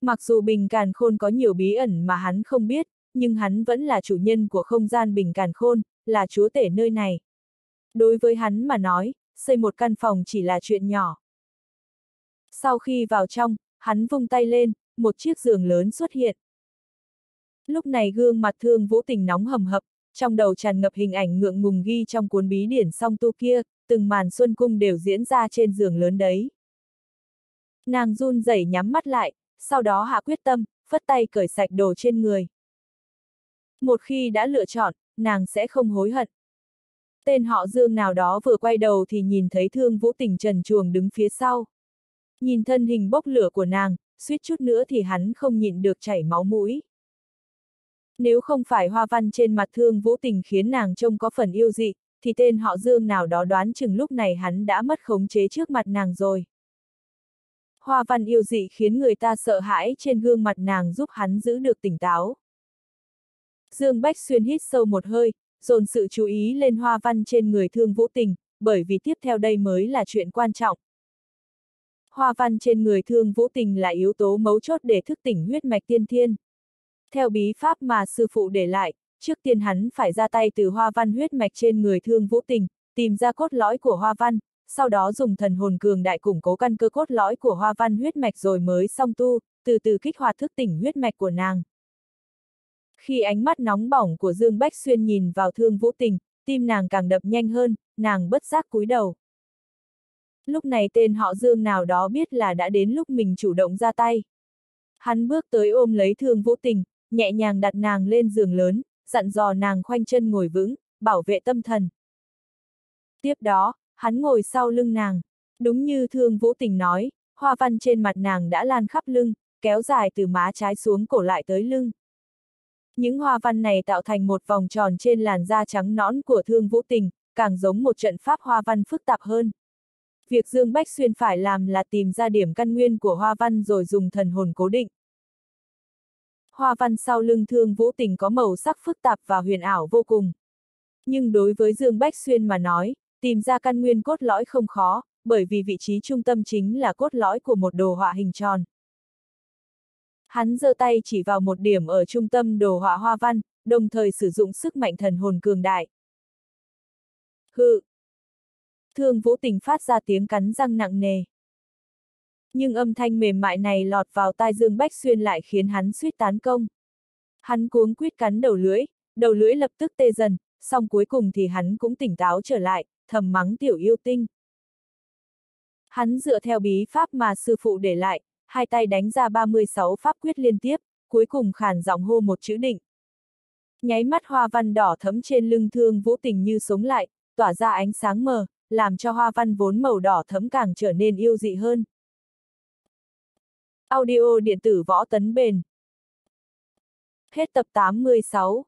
Mặc dù bình càn khôn có nhiều bí ẩn mà hắn không biết, nhưng hắn vẫn là chủ nhân của không gian bình càn khôn, là chúa tể nơi này. Đối với hắn mà nói, xây một căn phòng chỉ là chuyện nhỏ. Sau khi vào trong, hắn vung tay lên, một chiếc giường lớn xuất hiện. Lúc này gương mặt thương vũ tình nóng hầm hập, trong đầu tràn ngập hình ảnh ngượng ngùng ghi trong cuốn bí điển song tu kia, từng màn xuân cung đều diễn ra trên giường lớn đấy. Nàng run rẩy nhắm mắt lại, sau đó hạ quyết tâm, phất tay cởi sạch đồ trên người. Một khi đã lựa chọn, nàng sẽ không hối hận. Tên họ Dương nào đó vừa quay đầu thì nhìn thấy thương vũ tình trần chuồng đứng phía sau. Nhìn thân hình bốc lửa của nàng, suýt chút nữa thì hắn không nhịn được chảy máu mũi. Nếu không phải hoa văn trên mặt thương vũ tình khiến nàng trông có phần yêu dị, thì tên họ Dương nào đó đoán chừng lúc này hắn đã mất khống chế trước mặt nàng rồi. Hoa văn yêu dị khiến người ta sợ hãi trên gương mặt nàng giúp hắn giữ được tỉnh táo. Dương Bách Xuyên hít sâu một hơi, dồn sự chú ý lên hoa văn trên người thương vũ tình, bởi vì tiếp theo đây mới là chuyện quan trọng. Hoa văn trên người thương vũ tình là yếu tố mấu chốt để thức tỉnh huyết mạch tiên thiên. Theo bí pháp mà sư phụ để lại, trước tiên hắn phải ra tay từ hoa văn huyết mạch trên người thương vũ tình, tìm ra cốt lõi của hoa văn, sau đó dùng thần hồn cường đại củng cố căn cơ cốt lõi của hoa văn huyết mạch rồi mới xong tu, từ từ kích hoạt thức tỉnh huyết mạch của nàng. Khi ánh mắt nóng bỏng của Dương Bách Xuyên nhìn vào thương vũ tình, tim nàng càng đập nhanh hơn, nàng bất giác cúi đầu. Lúc này tên họ Dương nào đó biết là đã đến lúc mình chủ động ra tay. Hắn bước tới ôm lấy thương vũ tình, nhẹ nhàng đặt nàng lên giường lớn, dặn dò nàng khoanh chân ngồi vững, bảo vệ tâm thần. Tiếp đó, hắn ngồi sau lưng nàng. Đúng như thương vũ tình nói, hoa văn trên mặt nàng đã lan khắp lưng, kéo dài từ má trái xuống cổ lại tới lưng. Những hoa văn này tạo thành một vòng tròn trên làn da trắng nõn của thương vũ tình, càng giống một trận pháp hoa văn phức tạp hơn. Việc Dương Bách Xuyên phải làm là tìm ra điểm căn nguyên của hoa văn rồi dùng thần hồn cố định. Hoa văn sau lưng thương vũ tình có màu sắc phức tạp và huyền ảo vô cùng. Nhưng đối với Dương Bách Xuyên mà nói, tìm ra căn nguyên cốt lõi không khó, bởi vì vị trí trung tâm chính là cốt lõi của một đồ họa hình tròn. Hắn giơ tay chỉ vào một điểm ở trung tâm đồ họa hoa văn, đồng thời sử dụng sức mạnh thần hồn cường đại. Hự! Thương vũ tình phát ra tiếng cắn răng nặng nề. Nhưng âm thanh mềm mại này lọt vào tai Dương Bách Xuyên lại khiến hắn suýt tán công. Hắn cuống quyết cắn đầu lưỡi, đầu lưỡi lập tức tê dần, xong cuối cùng thì hắn cũng tỉnh táo trở lại, thầm mắng tiểu yêu tinh. Hắn dựa theo bí pháp mà sư phụ để lại, hai tay đánh ra 36 pháp quyết liên tiếp, cuối cùng khàn giọng hô một chữ định. Nháy mắt hoa văn đỏ thấm trên lưng thương vũ tình như sống lại, tỏa ra ánh sáng mờ, làm cho hoa văn vốn màu đỏ thấm càng trở nên yêu dị hơn. Audio điện tử võ tấn bền. Hết tập 86